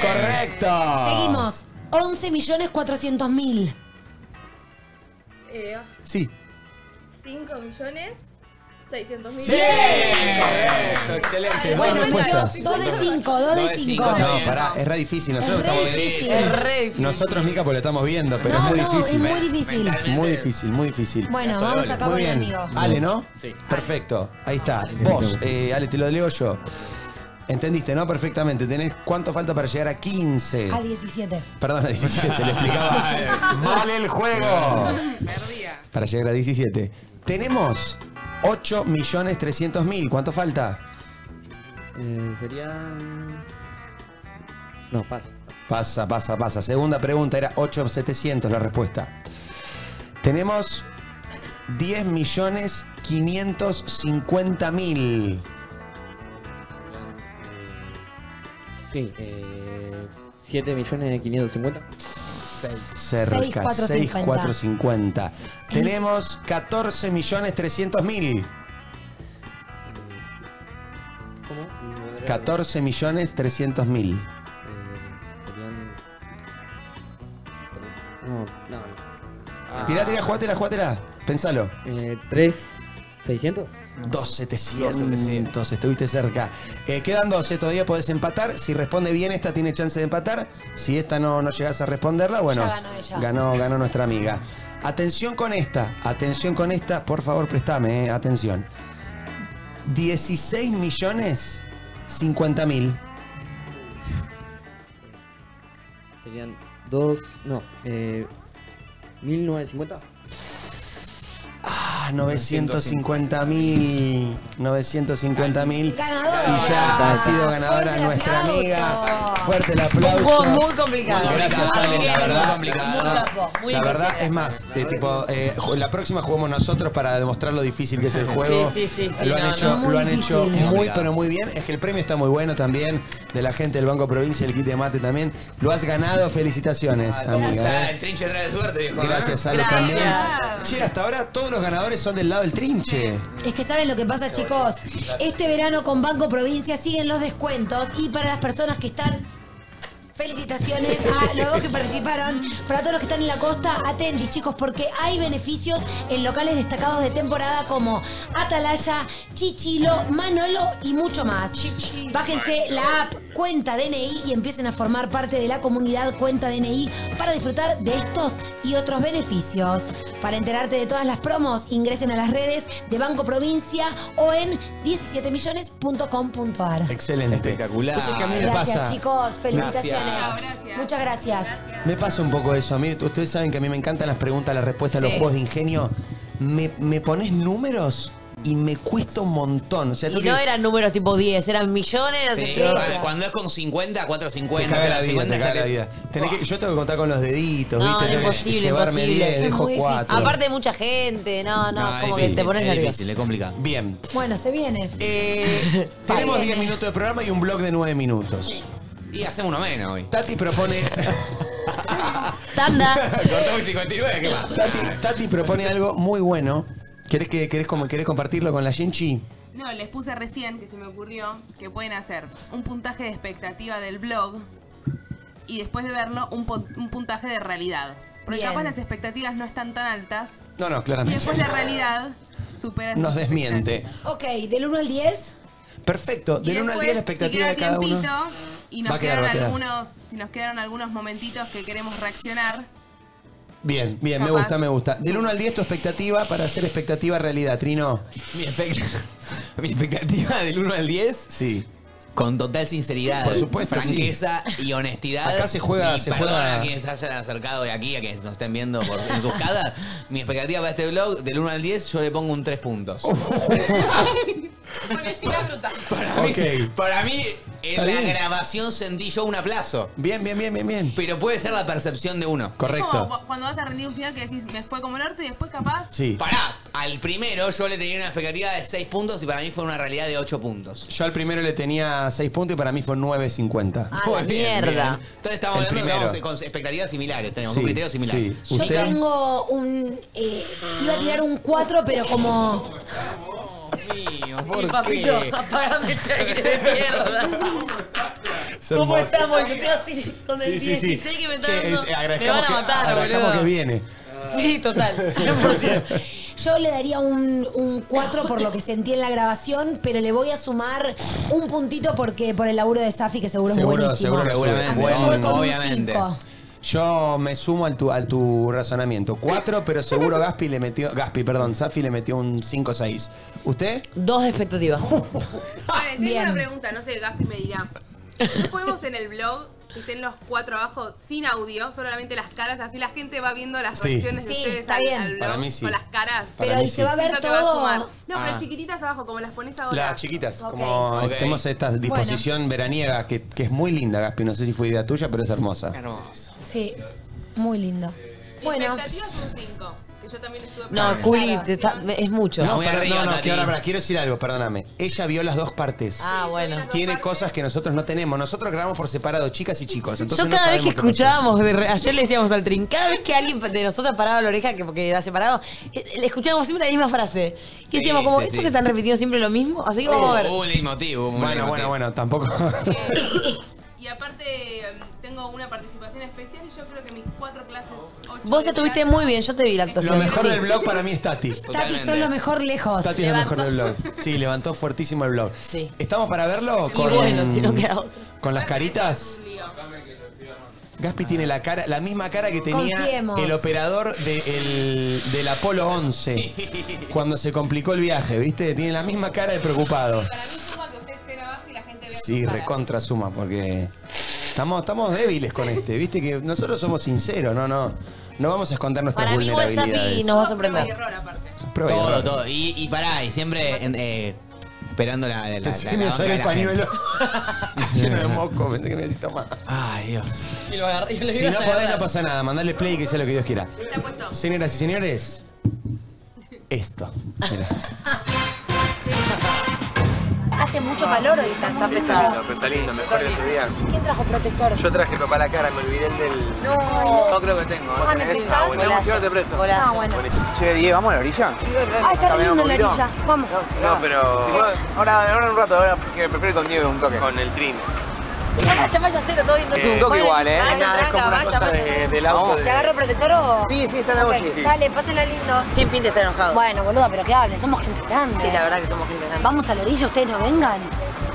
¡Correcto! Seguimos. 11 millones 400 mil. Eh, Sí. 5 millones 600 mil. ¡Sí! Correcto, excelente. Buenas respuestas. 2 de 5, 2 de 5. No, pará, es re difícil. Nosotros Es re estamos difícil. Es re difícil. Nosotros, Mica, pues lo estamos viendo, pero No, es muy no, difícil. es muy difícil. Muy difícil, muy difícil. Bueno, vamos acá con el bien. amigo. Ale, ¿no? Sí. Perfecto. Ahí está. Vos, eh, Ale, te lo leo yo. ¿Entendiste, no? Perfectamente. ¿Tenés cuánto falta para llegar a 15? A 17. Perdón, a 17. Le explicaba mal el juego. Perdía. Para llegar a 17. Tenemos 8 millones 300 mil. ¿Cuánto falta? Eh, serían. No, paso. Pasa, pasa, pasa. Segunda pregunta era 8.700 la respuesta. Tenemos 10 millones 550 mil. Sí, eh. 7 millones 550. Cerca, 6,450. 6,450. Tenemos 14 millones 300 mil. ¿Cómo? 14 millones 300 mil. Eh, serían. No, no, no. Tirá, tirá, jugátela, jugátela. Pensalo. Eh, 3. ¿600? 2700, estuviste cerca. Eh, quedan 12, todavía podés empatar. Si responde bien esta, tiene chance de empatar. Si esta no, no llegas a responderla, bueno, Ya ganó ella. ganó, ganó nuestra amiga. Atención con esta, atención con esta, por favor, préstame, eh, atención. 16 millones 50 mil. Serían dos. No, eh. 1950. Ah, 950 mil. 950 mil. Y ya ha sido ganadora Fuerte nuestra aplauso. amiga. Fuerte el aplauso. Un juego muy complicado. Gracias, Ale, la verdad. Muy capo, muy la verdad, es más, tipo, eh, la próxima jugamos nosotros para demostrar lo difícil que es el juego. Sí, sí, sí, sí, lo han no, hecho, no. lo han Muy hecho muy, pero muy bien. Es que el premio está muy bueno también de la gente del Banco Provincia, el kit de mate también. Lo has ganado, felicitaciones, amiga. eh. El trinche trae suerte, viejo. ¿eh? Gracias, Ale, Gracias. también. Che, hasta ahora los ganadores son del lado del trinche. Es que saben lo que pasa, chicos. Este verano con Banco Provincia siguen los descuentos y para las personas que están. Felicitaciones a los dos que participaron. Para todos los que están en la costa, atentis, chicos, porque hay beneficios en locales destacados de temporada como Atalaya, Chichilo, Manolo y mucho más. Bájense la app Cuenta DNI y empiecen a formar parte de la comunidad Cuenta DNI para disfrutar de estos y otros beneficios. Para enterarte de todas las promos, ingresen a las redes de Banco Provincia o en 17millones.com.ar. Excelente. Espectacular. Entonces, que a mí me Gracias, pasa. chicos. Felicitaciones. Gracias. Muchas gracias. Me pasa un poco eso. A mí, ustedes saben que a mí me encantan las preguntas, las respuestas, los Sí. juegos de ingenio. Me, me pones números y me cuesta un montón. O sea, Y no que- eran números tipo 10, eran millones, no sé qué. cuando es con 50, Te 450, caga la vida, 50, te ya caga la te- vida. Tenés que- yo tengo que contar con los deditos, No, ¿viste? es Tengo que imposible, llevarme imposible. 10, Es dejo muy 4. Aparte de mucha gente, no, no, No, como es que difícil, te pones es nervioso. difícil, es complicado. Bien. Bueno, se viene. Eh, tenemos viene. 10 minutos de programa y un blog de 9 minutos. Y hacemos uno menos hoy. Tati propone. Tanda. Cortamos 59, ¿qué más? Tati, Tati propone algo muy bueno. ¿Querés, que, querés, como- querés compartirlo con la Shinchi? No, les puse recién que se me ocurrió que pueden hacer un puntaje de expectativa del blog y después de verlo un, pon- un puntaje de realidad. Porque Bien. capaz las expectativas no están tan altas No, no, y claramente. después la realidad supera Nos desmiente. Ok, del 1 al 10. Perfecto. Y Del 1 al 10 la después, expectativa si de cada uno. tiempito y Va nos a quedar, quedaron va a quedar. algunos, si nos quedaron algunos momentitos que queremos reaccionar, Bien, bien, me Capaz. gusta, me gusta. Del 1 al 10 tu expectativa para hacer expectativa realidad, Trino. Mi, expect- mi expectativa del 1 al 10, Sí. con total sinceridad, Por supuesto, franqueza y honestidad. Acá se juega- y se perdón juega- a quienes hayan acercado de aquí, a quienes nos estén viendo por, en sus casas. Mi expectativa para este blog, del 1 al 10, yo le pongo un 3 puntos. honestidad brutal. Para mí, Ok. para mí, Está en la bien. grabación sentí yo un aplazo. Bien, bien, bien, bien, bien. Pero puede ser la percepción de uno. Como Correcto. cu- cuando vas a rendir un final que decís, me fue como el orto y después capaz Sí. Pará, al primero yo le tenía una expectativa de 6 puntos y para mí fue una realidad de 8 puntos. Yo al primero le tenía 6 puntos y para mí fue 9.50. Ah, la Muy bien, mierda. bien. Entonces estamos El hablando primero. estamos con expectativas similares, tenemos Sí, un criterio similar. sí. Yo ¿Usted? tengo un. eh, iba a tirar un 4, pero como. Mío, Y ¿por papito, qué? apagame este aire de mierda. Es ¿Cómo hermoso. estamos? Yo estoy así con el Sí, sí, sí. 16 que me está Che, dando. es- me van a que- matar, agradezcamos boludo. que viene. Sí, total. 100%. Yo le daría un, un 4 por lo que sentí en la grabación, pero le voy a sumar un puntito porque por el laburo de Safi, que seguro, Seguro, es buenísimo. seguro, Seguramente. Así que yo voy con un Obviamente. 5. Yo me sumo al tu, al tu razonamiento. 4, pero seguro Gaspi le metió. Gaspi, perdón, Safi le metió un 5-6. ¿Usted? Dos expectativas. Vale, tengo Bien. una pregunta, no sé, Gaspi me dirá. ¿No podemos en el blog que estén los cuatro abajo sin audio, solamente las caras? Así la gente va viendo las Sí. reacciones de Sí, ustedes está al, bien. al blog Para mí sí. con las caras. Para Pero sí. se va a ver Siento que va a todo. sumar. No, Ah. pero chiquititas abajo, como las pones ahora. Las chiquitas, Ok. como Ok. tenemos esta disposición veraniega que, que es muy linda, Gaspi. No sé si fue idea tuya, pero es hermosa. Hermoso. Sí, muy lindo. Bueno, expectativa es un 5, que yo también estuve No. Culi, te está- es mucho. No, arriba, no, no, que ahora, quiero decir algo, perdóname. Ella vio las dos partes. Ah, bueno. Tiene cosas que nosotros no tenemos. Nosotros grabamos por separado, chicas y chicos. Entonces Yo no cada vez que sabemos qué pasó. escuchábamos, de re- ayer le decíamos al Trin, cada vez que alguien de nosotros paraba la oreja, que porque era separado, eh, le escuchábamos siempre la misma frase. Y Sí, decíamos, como, sí, ¿estos sí. están repitiendo siempre lo mismo? Así que vamos a ver. Hubo un leitmotiv. Bueno, leitmotiv. bueno, bueno, tampoco. Y aparte, em, tengo una participación especial y yo creo que mis cuatro clases, ocho Vos estuviste verano- muy bien, yo te vi la Lo actuación. mejor Sí. del blog para mí es Tati. Tati son lo mejor lejos. Tati es lo mejor del blog. Sí, levantó fuertísimo el blog. Sí. ¿Estamos para verlo? Y bueno, si no queda. Con las caritas. Gaspi tiene la cara, la misma cara que tenía Confiemos. el operador de el- del Apolo 11 cuando se complicó el viaje, ¿viste? Tiene la misma cara de preocupado. Para mí Sí, recontra suma, porque estamos, estamos débiles con este, ¿viste? Que nosotros somos sinceros, no, no. No vamos a esconder nuestras Para mí, Whatsapp vulnerabilidades. nos va a sorprender. Prueba y Todo, error. todo. Y, y pará, y siempre en- eh, esperando la, la, la, Pensé la- que me la iba a banca usar de el la pañuelo. Lleno de moco, pensé que necesito más. Ay, Dios. Y lo agarré, y lo Si ibas no a podés, agarrar. no pasa nada. Mandale play y que sea lo que Dios quiera. Señoras y señores, esto. Mira. Hace mucho calor hoy, está, está pesado. pero está lindo, mejor que otro día. ¿Quién trajo protector? Yo traje papá la cara, me olvidé el del. No. No creo que tengo. Ah, ¿me prestás? bueno, Golazo. te presto. Ah, bueno. Che, Diego, ¿vamos a la orilla? Sí, dale, Ah, está re lindo la orilla. Vamos. No, pero. Ahora, ahora un rato, ahora que prefiero ir con Diego un toque. Con el trim. Vaya, vaya, cero, todo bien. Es un toque igual, ¿eh? Nada, es como una cosa de- del auto. ¿Te agarro el protector o...? Sí, sí, está en la Ok, mochila. Dale, pásenla lindo. ¿Quién pinta está enojado? Bueno, boluda, pero que hablen, somos gente grande. Sí, la verdad que somos gente grande. Vamos a la orilla, ustedes no vengan.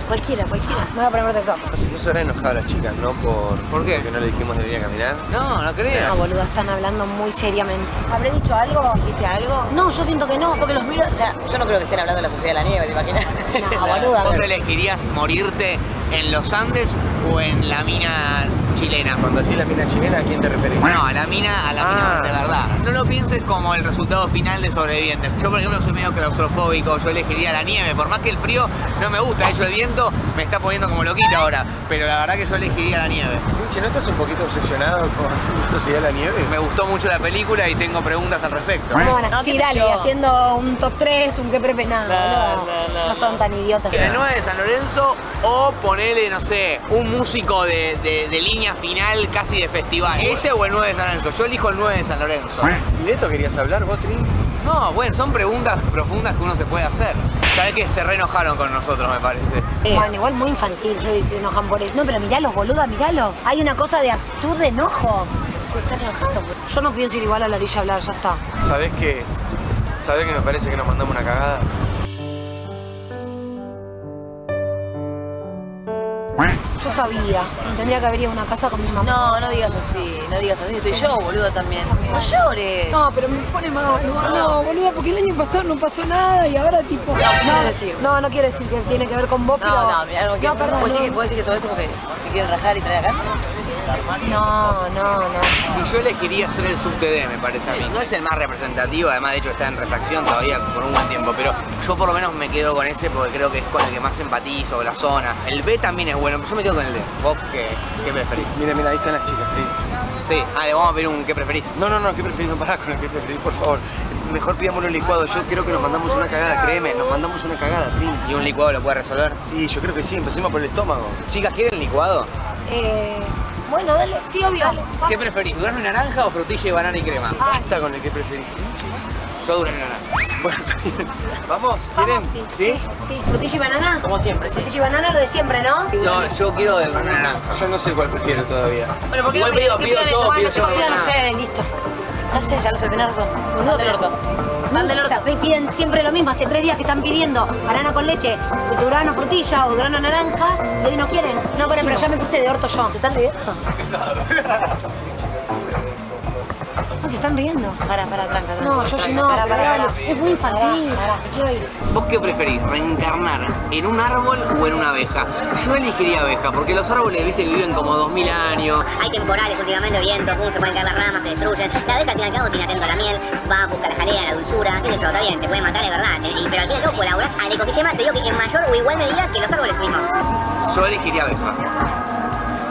Cualquiera, cualquiera. Me voy a poner protector. No se habrán enojado las chicas, ¿no? Por, ¿Por qué? Porque no le dijimos debería caminar. No, no creo. No, boluda, están hablando muy seriamente. ¿Habré dicho algo? ¿Dijiste algo? No, yo siento que no. Porque los miro, o sea, yo no creo que estén hablando de la sociedad de la nieve, ¿te imaginas? No, boluda. ¿Vos elegirías morirte en los Andes o en la mina chilena? Cuando decís la mina chilena, ¿a quién te referís? Bueno, a la mina, a la mina de verdad. No lo pienses como el resultado final de sobrevivientes. Yo, por ejemplo, soy medio claustrofóbico, yo elegiría la nieve. Por más que el frío no me gusta, de hecho el viento me está poniendo como loquita ahora. Pero la verdad que yo elegiría la nieve. Pinche, ¿no estás un poquito obsesionado con la sociedad de la nieve? Me gustó mucho la película y tengo preguntas al respecto. Bueno, No, sí, dale, yo. haciendo un top 3, un qué prepe, nada, No, no, no, No son tan idiotas. El 9 de San Lorenzo o ponerle, no sé, un músico de, de- de línea final casi de festival. ¿Ese o el 9 de San Lorenzo? Yo elijo el 9 de San Lorenzo. ¿Y de esto querías hablar, vos, Trin? No, bueno, son preguntas profundas que uno se puede hacer. Sabés que se re enojaron con nosotros, me parece. Bueno, igual muy infantil, yo se enojan por eso. No, pero miralos, boluda, miralos. Hay una cosa de actitud de enojo. Se están enojando. Yo no pienso ir igual a la orilla a hablar, ya está. ¿Sabés que. ¿Sabés que me parece que nos mandamos una cagada? Yo sabía. Tendría que haber ido a una casa con mi mamá. No, no digas así, no digas así. Soy yo, boludo, también. No llores. No, pero me pone mal. No, no, boluda, porque el año pasado no pasó nada y ahora tipo. No, decir? No, no quiero decir que tiene que ver con vos, pero. No, no, mira, que. No, perdón. ¿Puedes decir, que, no. puedes decir que todo esto porque me quieren rajar y traer acá? No, no, no. Y yo elegiría ser el subte D, me parece a mí. No es el más representativo, además de hecho está en refracción todavía por un buen tiempo, pero yo por lo menos me quedo con ese porque creo que es con el que más empatizo, la zona. El B también es bueno, pero yo me quedo con el D. ¿Vos qué, qué preferís? Mira, mira, ahí están las chicas. Sí, ah, le vamos a pedir un ¿qué preferís? No, no, no, ¿qué preferís? No pará con el que preferís, por favor. Mejor pidámoslo licuado. Yo creo que nos mandamos una cagada, créeme, nos mandamos una cagada, Trin. ¿Y un licuado lo puede resolver? Y yo creo que sí, empecemos por el estómago. Chicas, ¿quieren licuado? Eh. Bueno, dale. Sí, obvio. ¿Qué preferís? ¿Durazno y naranja o frutilla y banana y crema? Basta con el que preferís. Yo durazno y naranja. Bueno, está bien. ¿Vamos? ¿Quieren? ¿Sí? Sí, frutilla y banana. Como siempre, sí. Frutilla y banana lo de siempre, ¿no? No, yo quiero del durazno y naranja. Yo no sé cuál prefiero todavía. Bueno, ¿por qué no Igual pido, ¿qué pido pidan yo, pido yo. pidan ustedes, listo. Ya sé, ya lo sé, tenés razón. Manda del orto. Nunca, Piden siempre lo mismo. Hace tres días que están pidiendo banana con leche, durano frutilla o durano naranja y hoy no quieren. No, bueno, pero ya me puse de orto yo. ¿Te estás riendo? No, se están riendo. Para, para, tranca, tranca. No, yo tranca, no, para, para, para. Es muy infantil. Me quiero ir. ¿Vos qué preferís? ¿Reencarnar en un árbol o en una abeja? Yo elegiría abeja, porque los árboles, viste, que viven como 2000 años. Hay temporales últimamente, viento, pum, se pueden caer las ramas, se destruyen. La abeja al fin y al cabo tiene atento a la miel, va, busca la jalea, la dulzura, qué sé yo, está bien, te puede matar, es verdad. Y- pero al fin y al cabo colaboras al ecosistema, te digo que en mayor o igual medida que los árboles mismos. Yo elegiría abeja.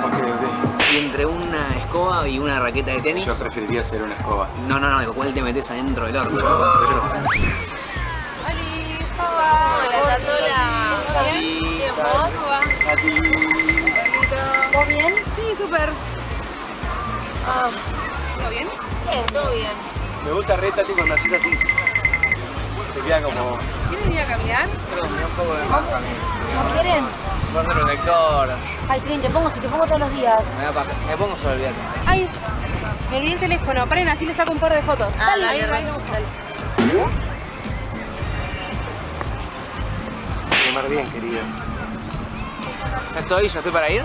Ok, ok. Y entre una escoba y una raqueta de tenis. Yo preferiría ser una escoba. No, no, no, digo, ¿cuál te metes adentro del orto? Hola, Hola. ¿Bien? ¿Bien? ¿Vos? ¿Cómo va? ¿Vos bien? Sí, súper. Ah, ¿Todo bien? bien, todo bien. Me gusta re Tati cuando haces así. Te queda como. ¿Quieren ir a caminar? Pero me da un poco de más. ¿No quieren? Protector. Ay, Trin, te pongo, si te pongo todos los días. Me, da paja. me pongo solo el viernes. Ay, me olvidé el teléfono. Paren, así le saco un par de fotos. Ah, dale, dale, ahí, dale. Mar bien, querido. ¿Ya estoy? ¿Ya estoy para ir?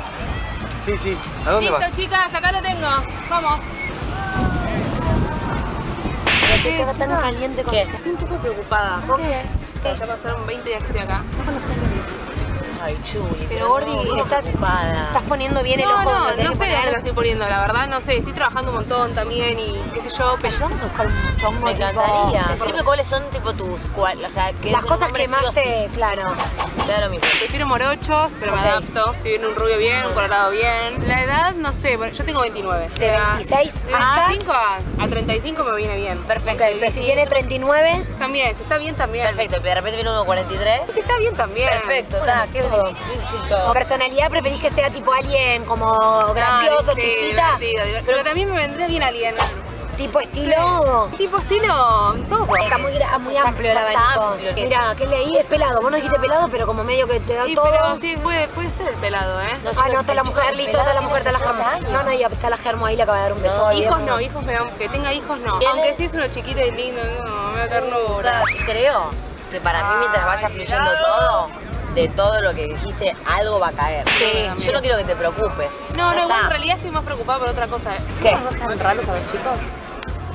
Sí, sí. ¿A dónde Listo, vas? chicas, acá lo tengo. Vamos. Yo estaba tan caliente con Estoy un poco preocupada. ¿Por qué? Ya pasaron 20 días que estoy acá. No conocés a nadie. Ay, Chuli. Pero Gordi, estás, estás poniendo bien el no, ojo. no, no sé dónde la estoy poniendo, la verdad, no sé. Estoy trabajando un montón también y qué sé yo, pero Vamos a buscar un chongo Me tipo- encantaría. Decime cuáles son tipo tus cual, o sea, que Las cosas que más te... Claro. Claro, mismo. prefiero morochos, pero Ok. me adapto. Si viene un rubio bien, un colorado bien. La edad, no sé, bueno, yo tengo 29. De 26 de hasta- 25 a, a 35 me viene bien. Perfecto. Ok, pero si tiene 39... También, si está bien, también. Perfecto, pero de repente viene uno de 43. Si está bien, también. Perfecto, está, qué todo. todo. ¿Personalidad preferís que sea tipo alguien como gracioso, sí, chiquita? divertido, divertido. Pero también me vendría bien alguien. ¿Tipo estilo? Tipo estilo, todo. Está muy, muy amplio el está abanico. Mira, que leí es pelado. Vos no dijiste pelado, pero como medio que te da Sí, todo. pero sí, puede, puede ser pelado, ¿eh? ah, no, está la mujer, listo, está la mujer, está la germo. No, no, ya está la germo ahí, le acaba de dar un beso. No, hijos Viernes. no, hijos me que tenga hijos no. Aunque sí es uno chiquito y lindo, no, me da O ternura. creo que para mí mientras vaya fluyendo todo, de todo lo que dijiste, algo va a caer. Sí, Yo no quiero que te preocupes. No, no, igual en realidad estoy más preocupada por otra cosa. ¿Qué? ¿No están raros a los chicos?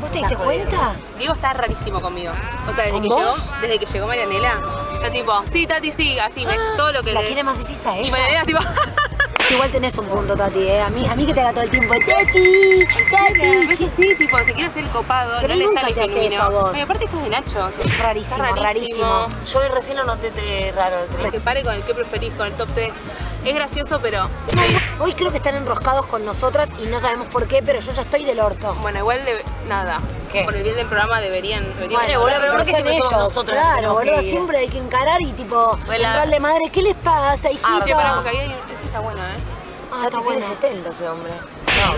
¿Vos te diste cuenta? Diego está rarísimo conmigo. O sea, desde ¿Con que vos? llegó, desde que llegó Marianela, está tipo, sí, Tati, sí, así, me- todo lo que ¿La le- quiere más decís a Y ella? Marianela tipo, Igual tenés un punto, Tati, ¿eh? A mí, a mí que te haga todo el tiempo, Tati, Tati. Eso sí, tipo, si quieres ser copado, Pero no le sale te hace eso a vos. Aparte estás de Nacho. Rarísimo, rarísimo. Yo recién lo noté raro. tre- Que pare con el que preferís, con el top 3. Es gracioso, pero... Hoy creo que están enroscados con nosotras y no sabemos por qué, pero yo ya estoy del orto. Bueno, igual de nada. ¿Qué? Por el bien del programa deberían... deberían Bueno, boludo, pero pero ¿por qué son siempre ellos? nosotros Claro, boludo, siempre hay que encarar y tipo, el rol de madre, ¿qué les pasa, hijito? Ah, che, pará, porque ahí hay está bueno, ¿eh? Ah, está bueno. tiene 70 ese hombre.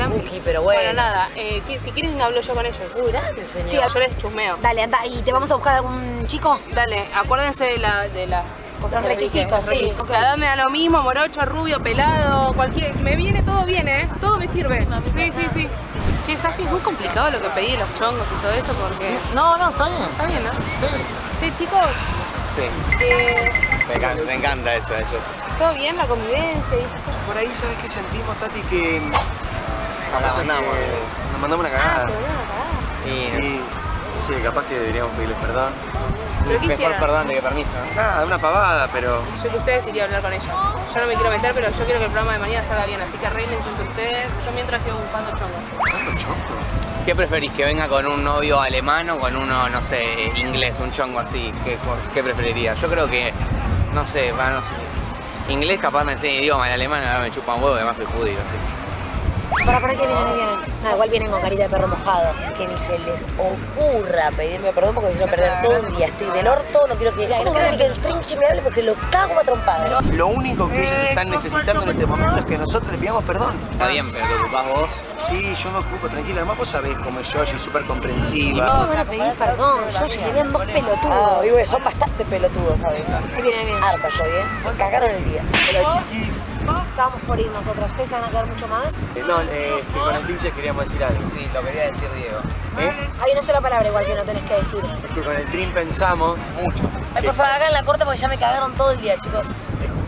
No, Buki, pero bueno. Bueno, nada, eh, si quieren hablo yo con ellos. Grande, señor. Sí, yo les chusmeo. Dale, anda, ¿y te vamos a buscar algún chico? Dale, acuérdense de, la, de las cosas Los requisitos, sí, requisitos. ok. La edad me da lo mismo, morocho, rubio, pelado, cualquier... Me viene todo bien, ¿eh? Todo me sirve. Sí, sí, sí. Che, Safi, es muy complicado lo que pedí, los chongos y todo eso, porque... No, no, está bien. Está bien, ¿no? Sí, chicos, Sí. eh, Me encanta, me encanta eso ellos. ¿Todo bien? ¿La convivencia? y- Por ahí, ¿sabes qué sentimos, Tati? Que. Nos mandamos. que Nos mandamos una Ah, cagada. bueno, pará. Y. No sé, capaz que deberíamos pedirles perdón. ¿Pero qué Mejor hicieron? perdón de que permiso. Nada, una pavada, pero. Yo que ustedes iría a hablar con ellos. Yo no me quiero meter, pero yo quiero que el programa de mañana salga bien, así que arreglense entre ustedes. Yo mientras sigo buscando chongos. ¿Qué preferís? ¿Que venga con un novio alemán o con uno, no sé, inglés, un chongo así? ¿Qué, qué preferirías? Yo creo que, no sé, va, no sé. Inglés capaz me enseña idioma, el alemán me chupa un huevo, además soy judío, así. Para, para que vienen, ahí vienen. No, igual vienen con carita de perro mojado. Que ni se les ocurra pedirme perdón porque me hicieron perder todo un día. Estoy del orto, no quiero que, no quiero ni que el trinche me hable porque lo cago a trompada. Lo único que ellas están necesitando en este momento es que nosotros les pidamos perdón. Está bien, pero te ocupás vos. Sí, yo me ocupo, tranquila. Además, vos sabés cómo es Yoshi, súper No comprensiva. van a pedir perdón, Yoshi, serían dos Ah, pelotudos. digo que son bastante pelotudos, ¿sabes? Ahí viene, ahí viene. Harta soy, ¿eh? Cagaron el día. Pero chiquis. Estábamos por ir nosotros. ¿Ustedes se van a quedar mucho más? Eh, No, eh, que con el pinche queríamos decir algo. Sí, lo quería decir Diego. ¿Eh? Hay una sola palabra igual que no tenés que decir. Es que con el Trim pensamos Mucho. Ay, por favor, hagan la corta porque ya me cagaron todo el día, chicos.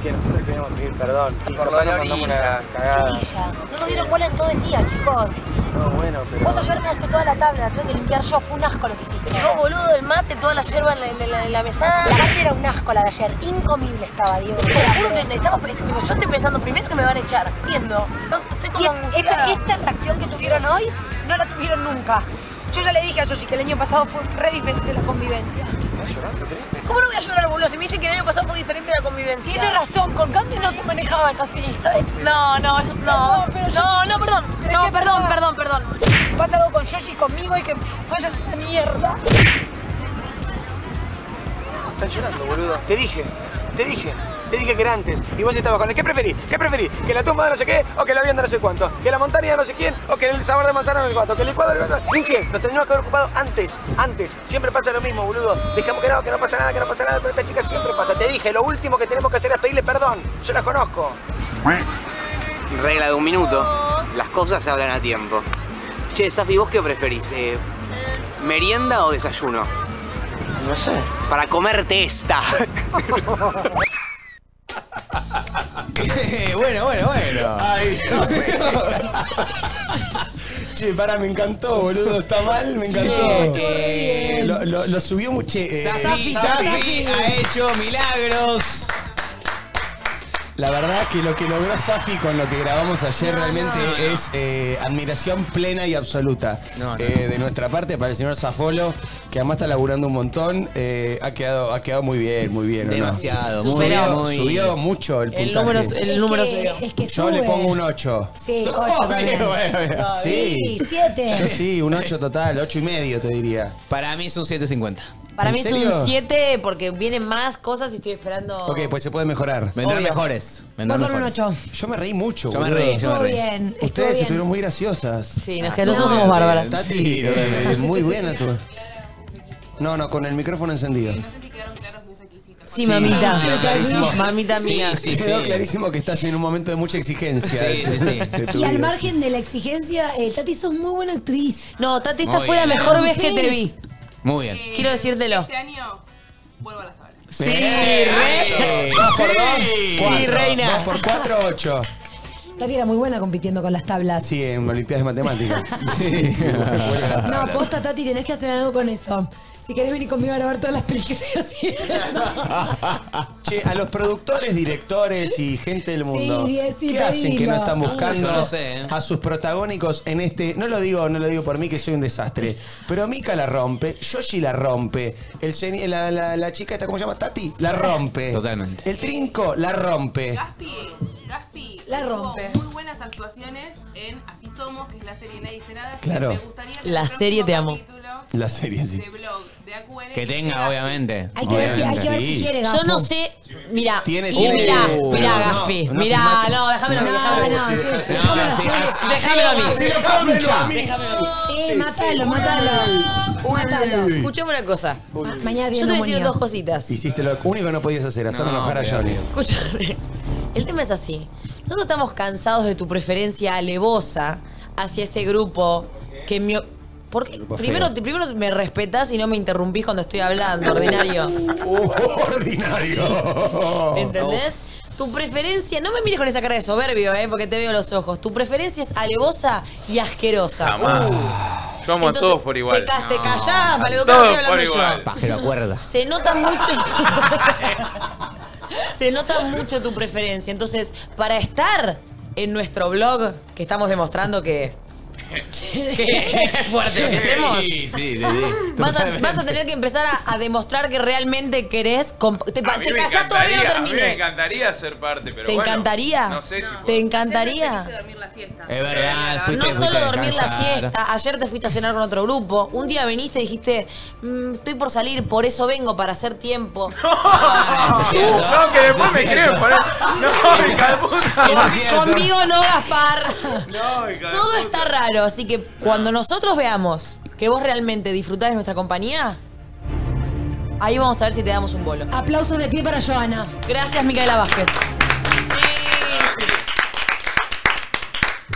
Que nosotros queríamos pedir perdón. Y Por lo de la orilla. una cagada. Orilla. No nos dieron bola en todo el día, chicos. No, bueno, pero. Vos ayer me daste toda la tabla, la tuve que limpiar yo. Fue un asco lo que hiciste. No, boludo, el mate, toda la yerba en la, en la- en la mesada. La carne era un asco la de ayer. Incomible estaba, Diego. Te juro que necesitamos, tipo, yo estoy pensando primero que me van a echar, entiendo. No, estoy Y como esta, esta reacción que tuvieron hoy, no la tuvieron nunca. Yo ya le dije a Yoshi que el año pasado fue re diferente la convivencia. ¿Estás llorando? ¿Cómo no voy a llorar, boludo? Si me dicen que el año pasado fue diferente la convivencia. Tiene razón, con Candy no se manejaban así. ¿Sabes? No, no, yo- no. pero yo- no, no, perdón. Pero No, es que perdón, pasa- perdón, perdón. Pasa algo con Yoshi y conmigo y que vayas a esa mierda. Están llorando, boludo. Te dije, te dije. Te dije que era antes. Y vos estabas con el. ¿Qué preferís? ¿Qué preferís? ¿Que la tumba de no sé qué? ¿O que el avión de no sé cuánto? ¿Que la montaña de no sé quién? ¿O que el sabor de manzana de no sé cuánto? ¿Que el licuado de no sé cuánto? Pinche, nos teníamos que haber ocupado antes. Antes. Siempre pasa lo mismo, boludo. Dejamos que no, que no pasa nada, que no pasa nada. Pero esta chica siempre pasa. Te dije, lo último que tenemos que hacer es pedirle perdón. Yo la conozco. Regla de un minuto. Las cosas se hablan a tiempo. Che, Safi, ¿vos qué preferís? Eh, ¿Merienda o desayuno? No sé. Para comerte esta. bueno, bueno, bueno. Ay, Che, para, me encantó, boludo. ¿Está mal? Me encantó. Che, lo, lo- lo subió mucho. eh, Safi, Safi ha hecho milagros. La verdad que lo que logró Safi con lo que grabamos ayer realmente es eh, admiración plena y absoluta eh, de nuestra parte para el señor Zafolo, que además está laburando un montón. eh, ha, quedado, ha quedado muy bien, muy bien. ¿o no? Demasiado, muy subió, bien, muy- subió mucho el El puntaje. número, el número Es se que- dio. es que Yo le sube. pongo un 8. Sí, 8 también. Bueno, bueno. Sí, 7. Yo sí, un 8 total, 8 y medio te diría. Para mí es un 750. Para ¿En mí es un 7 porque vienen más cosas y estoy esperando. Ok, pues se puede mejorar. Vendrán Obvio. mejores. Vendrán Voy con un mejores. 8. Yo me reí mucho, Yo me boludo. reí, yo me Estuvo reí. bien, estuvo Ustedes bien. estuvieron muy graciosas. Sí, no, es que nosotros somos bárbaras. Tati, eh, muy buena tú. No, no, con el micrófono encendido. Sí, mamita. quedó clarísimo. Mamita mía. Sí, sí, Quedó sí. clarísimo que estás en un momento de mucha exigencia. Sí, sí, sí. de tu Y al vida. margen de la exigencia, eh, Tati, sos muy buena actriz. No, Tati, esta Muy fue la bien. mejor vez que te vi. Muy bien. Quiero decírtelo. Este año vuelvo a las tablas. Sí, Eh, por dos, Sí, cuatro. reina. Dos por cuatro, ocho. Tati era muy buena compitiendo con las tablas. Sí, en Olimpiadas de Matemáticas. Sí, No, posta, Tati, tenés que hacer algo con eso. Si querés venir conmigo a grabar todas las películas. Che, a los productores, directores y gente del mundo, Sí, die- sí, ¿qué hacen que pedilo. no están buscando Uy, yo no sé, ¿eh? a sus protagónicos en este? No lo digo, no lo digo por mí que soy un desastre, pero Mika la rompe, Yoshi la rompe, el seni- la, la- la chica esta, ¿cómo se llama? Tati, la rompe. Totalmente. El trinco la rompe. Gaspi, Gaspi La tuvo rompe. muy buenas actuaciones en Así Somos, que es la serie Nadie dice nada. así Claro. que Me gustaría que La el serie te amo. capítulo La serie, sí. De blog de AQN Que tenga, obviamente. Hay que ver si, hay que ver si Sí. quiere Yo no sé. Mira, Tiene- y tiene- mira, Uh, mira, no, Gaspi. no mira, no, déjamelo a mí, No, déjamelo no, sí. No, Déjamelo sí, así. Déjamelo a mí. Sí, déjamelo a mí. Sí, matalo, matalo. Matalo. Escuchame una cosa. Ma- Mañana Yo te voy a decir dos cositas. Hiciste lo único que no podías hacer, hacer No, enojar a pero- Johnny. Escúchame. El tema es así. Nosotros estamos cansados de tu preferencia alevosa hacia ese grupo que me... Porque primero, te- primero me respetas y no me interrumpís cuando estoy hablando, ordinario. Ordinario. ¿Entendés? Tu preferencia, no me mires con esa cara de soberbio, ¿eh? porque te veo los ojos. Tu preferencia es alevosa y asquerosa. Jamás. Yo amo a Entonces, todos por igual. Te, ca- te callás, maleducado, Todos estoy hablando por yo. igual. Pajero acuerda. Se nota mucho. se nota mucho tu preferencia. Entonces, para estar en nuestro blog, que estamos demostrando que. Que es fuerte lo que hacemos. Sí, sí, sí. sí. Vas a, vas a tener que empezar a, a demostrar que realmente querés. comp- Te, A mí te me callás todavía no encantaría, a mí me terminé. encantaría ser parte, pero ¿Te bueno, encantaría? No sé si ¿Te. Teniste encantaría? dormir la siesta. Es verdad, fuiste, No fuiste solo a dormir la descansar. siesta, ayer te fuiste a cenar con otro grupo, un día viniste y dijiste, "Mm, estoy por salir, por eso vengo, para hacer tiempo. No, que después me poner. No, hija de puta. Con- Conmigo no, Gaspar. No, hija de Todo puta. está raro, así que cuando nosotros veamos que vos realmente disfrutás de nuestra compañía, ahí vamos a ver si te damos un bolo. Aplausos de pie para Joana. Gracias, Micaela Vázquez.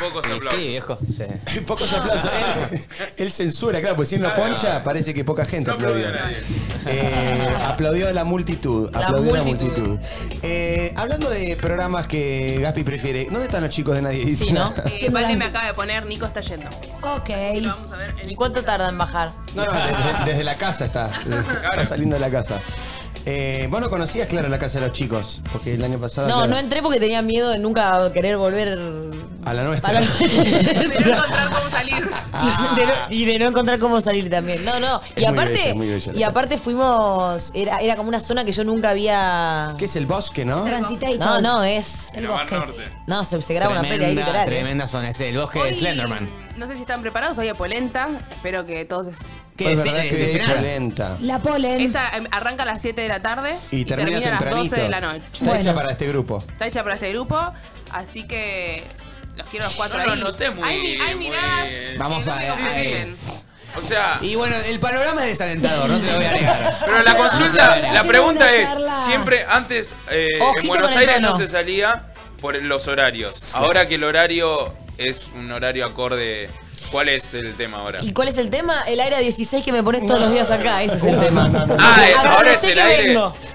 Pocos aplausos. sí, viejo. Sí. Pocos aplausos. Él, él censura, claro, pues si no poncha, parece que poca gente No aplaudió. aplaudió a nadie. Eh, aplaudió a la multitud. La aplaudió a la multitud. multitud. Eh, hablando de programas que Gaspi prefiere, ¿dónde están los chicos de Nadie Dice Sí, ¿no? Eh, Vale me acaba de poner, Nico está yendo. Ok. Lo vamos a ver en ¿Y cuánto tarda en bajar? No, no, desde, desde la casa está. Está saliendo de la casa. Eh, vos no conocías, claro, la casa de los chicos, porque el año pasado. No, no entré porque tenía miedo de nunca querer volver. A la nuestra. A de no encontrar cómo salir. Y de no encontrar cómo salir también. No, no. Y aparte. Y aparte fuimos. Era, era como una zona que yo nunca había. ¿Qué es el bosque, no? No, no, es. El, el. Norte. No, se, se graba una peli ahí literal. ¿eh? Tremenda zona, es el bosque de Slenderman no sé si están preparados, hoy polenta. Espero que todos... Es... ¿Qué es polenta. La polen. Esa em, arranca a las 7 de la tarde Y termina a las 12 de la noche. Está hecha para este grupo. Está hecha para este grupo, así que los quiero a los cuatro No lo noté muy- Hay, mi- hay Vamos a- me O sea, Y bueno, el panorama es desalentador, no te lo voy a negar. pero la consulta, la pregunta es, siempre antes eh, en Buenos Aires no se salía por los horarios. Ahora que el horario es un horario acorde. ¿Cuál es el tema ahora? ¿Y cuál es el tema? El aire 16 que me pones todos los días acá, ese es el tema. Ah, ahora es el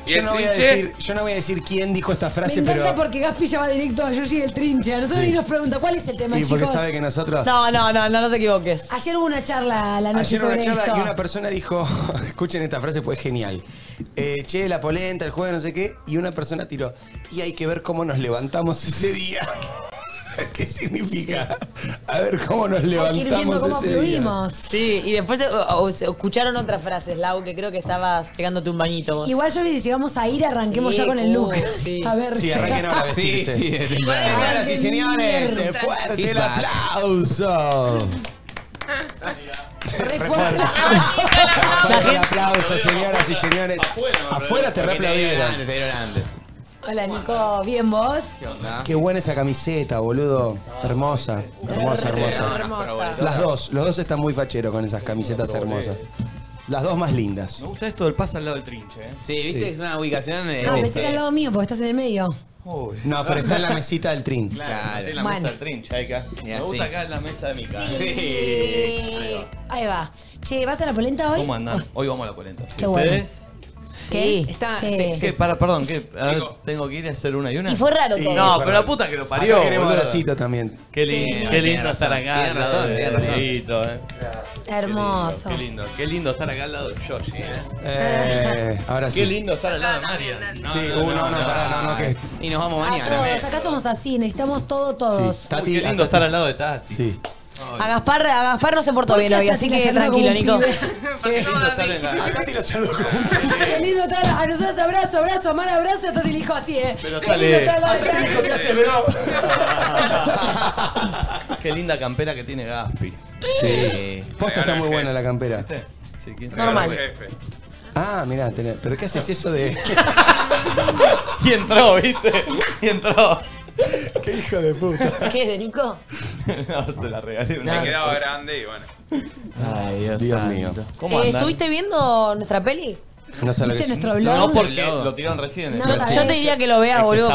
yo, no voy a decir, yo no voy a decir quién dijo esta frase, Me encanta porque Gaspi ya va directo a Yoshi y el trinche. A nosotros Sí. ni nos pregunta cuál es el tema, Y porque sabe que nosotros. No, no, no, no, no te equivoques. Ayer hubo una charla la noche Ayer hubo una charla y una persona dijo, escuchen esta frase, pues genial. Eh, che, la polenta, el jueves, no sé qué. Y una persona tiró, y hay que ver cómo nos levantamos ese día. ¿Qué significa? A ver cómo nos levantamos. Ir viendo cómo ese fluimos. Día. Sí, y después o, o, escucharon otras frases, Lau, que creo que estabas pegándote un bañito vos. Igual yo si llegamos a ir, arranquemos sí, ya con el look. Uh, sí. A ver. Sí, arranquen ahora. A sí, sí. Señoras y señores, eh, fuerte el aplauso. Re fuerte. Fuerte el aplauso, señoras y señores. Afuera, afuera te reaplaudieron. Te. Hola Nico, ¿bien vos? ¿Qué onda? Qué buena esa camiseta, boludo. Hermosa, hermosa, hermosa. Las dos, los dos están muy facheros con esas camisetas hermosas. Las dos más lindas. Me gusta esto del pase al lado del trinche, ¿eh? Sí, viste, Sí. es una ubicación. eh, No, pensé este. que al lado mío, porque estás en el medio. No, pero está en la mesita del trin. Claro, Claro. en la mesa del trinche, ahí acá. Me gusta acá en la mesa de mi casa. Sí. Ahí va. Che, ¿vas a la polenta hoy? ¿Cómo andan? Hoy vamos a la polenta. ¿sí? Qué bueno. ¿Qué? Está, ¿Qué? Perdón, ¿qué? Tengo que ir a hacer una y una. Y fue raro todo. No, pero la puta que lo parió. Acá queremos boludo. también. Qué lindo, qué lindo estar acá. al lado de eh. Hermoso. Qué lindo, qué lindo estar acá al lado de Yoshi. eh. eh ahora sí. Qué lindo estar al lado de ah, Marian. Sí, uh, no, no, no, no, Y nos vamos mañana. acá somos así, necesitamos todo, todos. Qué lindo estar al lado de Tati. Sí. A Gaspar, no se portó bien hoy, así que tranquilo, Nico. Qué lindo estar A nosotros abrazo, abrazo, mal abrazo. Tati le dijo así, ¿eh? Pero Qué lindo estar al ah, de ¿qué bro? Qué linda campera que tiene Gaspi. Sí. Posta está muy buena la campera. Sí, quién sabe. Normal. Ah, mirá, pero ¿qué haces eso de...? Y entró, ¿viste? Y entró. Qué hijo de puta. ¿Qué es Nico? no, se la regalé una. Me quedaba grande y bueno. Ay, Dios, Dios mío. ¿Cómo Eh, ¿Estuviste viendo nuestra peli? No sé lo ¿Viste que es. nuestro blog? No, porque lo tiraron recién. No, yo te diría que lo veas, boludo.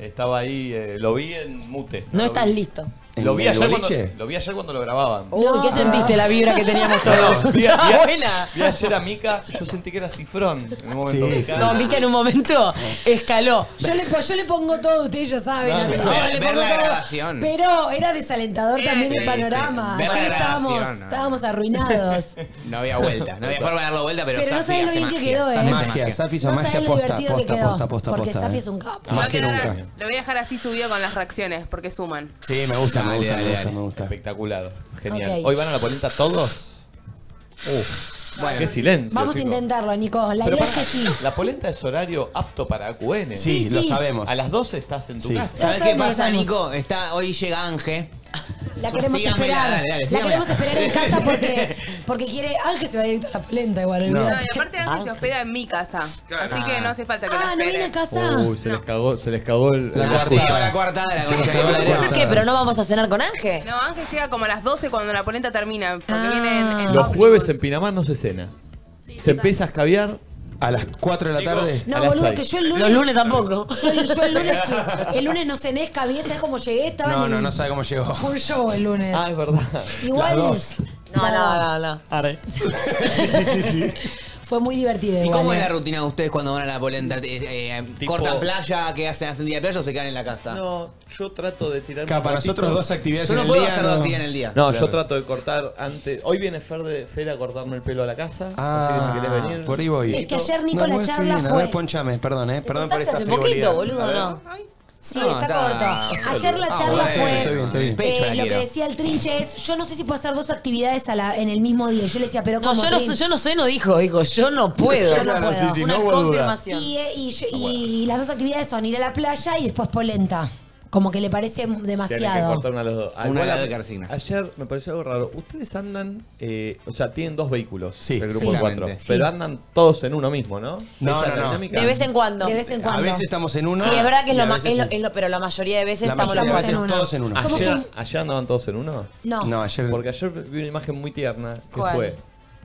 Estaba ahí, eh, lo vi en mute. No estás listo. Lo vi, ayer cuando, lo vi ayer cuando lo grababan. Uy, ¿qué sentiste la vibra que teníamos todos? No, no, vi, vi buena. vi ayer a Mika, yo sentí que era cifrón. En un momento, Sí, Mika. No, Mica en un momento escaló. Yo le, yo le pongo todo, ustedes ya saben. No, ver, ver la todo. grabación. Pero era desalentador también el panorama. sí, Ayer estábamos, no. estábamos arruinados. No había vuelta, no había forma de darlo vuelta, pero, Pero no Safi sabés lo bien que quedó, ¿eh? Magia, Safi hizo No magia sabés lo posta, divertido que posta, quedó. posta, posta. Porque Safi eh. es un capo. Lo voy a dejar así subido con las reacciones, porque suman. Sí, me gusta, me gusta, me gusta, me gusta. Espectacular, genial. ¿Hoy van a la polenta todos? Uh, Bueno. qué silencio. Vamos a intentarlo, Nico. La idea es que sí. La polenta es horario apto para AQN. Sí, lo sabemos. A las 12 estás en tu casa. ¿Sabes qué pasa. Nico? Está, hoy llega Ángel La queremos esperar. la queremos esperar en casa porque, porque quiere. Ángel se va directo a la polenta igual. No. y aparte Ángel se hospeda en mi casa. Así que no hace falta que la Ah, no vine a casa. Uy, se les cagó, se les cagó el, La cuartada, la cuartada, la ¿Qué? ¿Pero no vamos a cenar con Ángel? No, Ángel llega como a las 12 cuando la polenta termina. Ah. Los jueves en Pinamar no se cena. se empieza a escabiar ¿A las 4 de la tarde? No, boludo, que yo el lunes. Los lunes tampoco. Yo, el- yo el lunes que- el lunes no cené, escabié, ¿sabes cómo llegué? Estaba No, no, no sabe cómo llegó. un show el lunes. Ah, es verdad. Igual. Las dos. No, no, no, no. Arre. Sí, sí, sí, sí. Fue muy divertido. ¿Y igual, cómo es eh. la rutina de ustedes cuando van a la polenta? Eh, eh ¿Cortan playa? ¿Qué hacen? ¿Hacen día de playa o se quedan en la casa? No, yo trato de tirar. Claro, para nosotros dos actividades Yo no en el puedo día, hacer dos no. actividades en el día. No, yo trato de cortar antes. Hoy viene Fer, de, Fer a cortarme el pelo a la casa. así que ah, si querés venir. Por ahí voy. Es que ayer Nico, la charla fue- A ver, ponchame, perdón, eh. Perdón por esta frivolidad. A ver. Ay, Sí, No, está, está- corto. Ayer la Ah, charla bueno, fue. está bien, está bien. eh, Pecho la lo que quiero. decía el trinche es: Yo no sé si puedo hacer dos actividades a la- en el mismo día. Yo le decía, pero No, ¿cómo? yo no, Trin? sé, yo no sé, no dijo, dijo, yo no puedo. Yo no puedo. Una confirmación. Y, eh, y yo- y las dos actividades son ir a la playa y después polenta. Como que le parece Tienen que demasiado. cortar una de los dos. Una igual de a- la de Carcina. Ayer me pareció algo raro. Ustedes andan, eh, o sea, tienen dos vehículos. Sí. El grupo Sí. de cuatro. Claramente. Pero Sí. andan todos en uno mismo, ¿no? No, Esa no, no. dinámica. De vez en cuando. De vez en cuando. A veces estamos en uno. Sí, es verdad que es y lo más, veces es lo- es lo- pero la mayoría de veces La estamos mayoría los de cuatro. veces todos en uno. Somos Ayer, un- ayer andaban todos en uno. No. No, ayer. Porque ayer vi una imagen muy tierna que ¿Cuál? fue.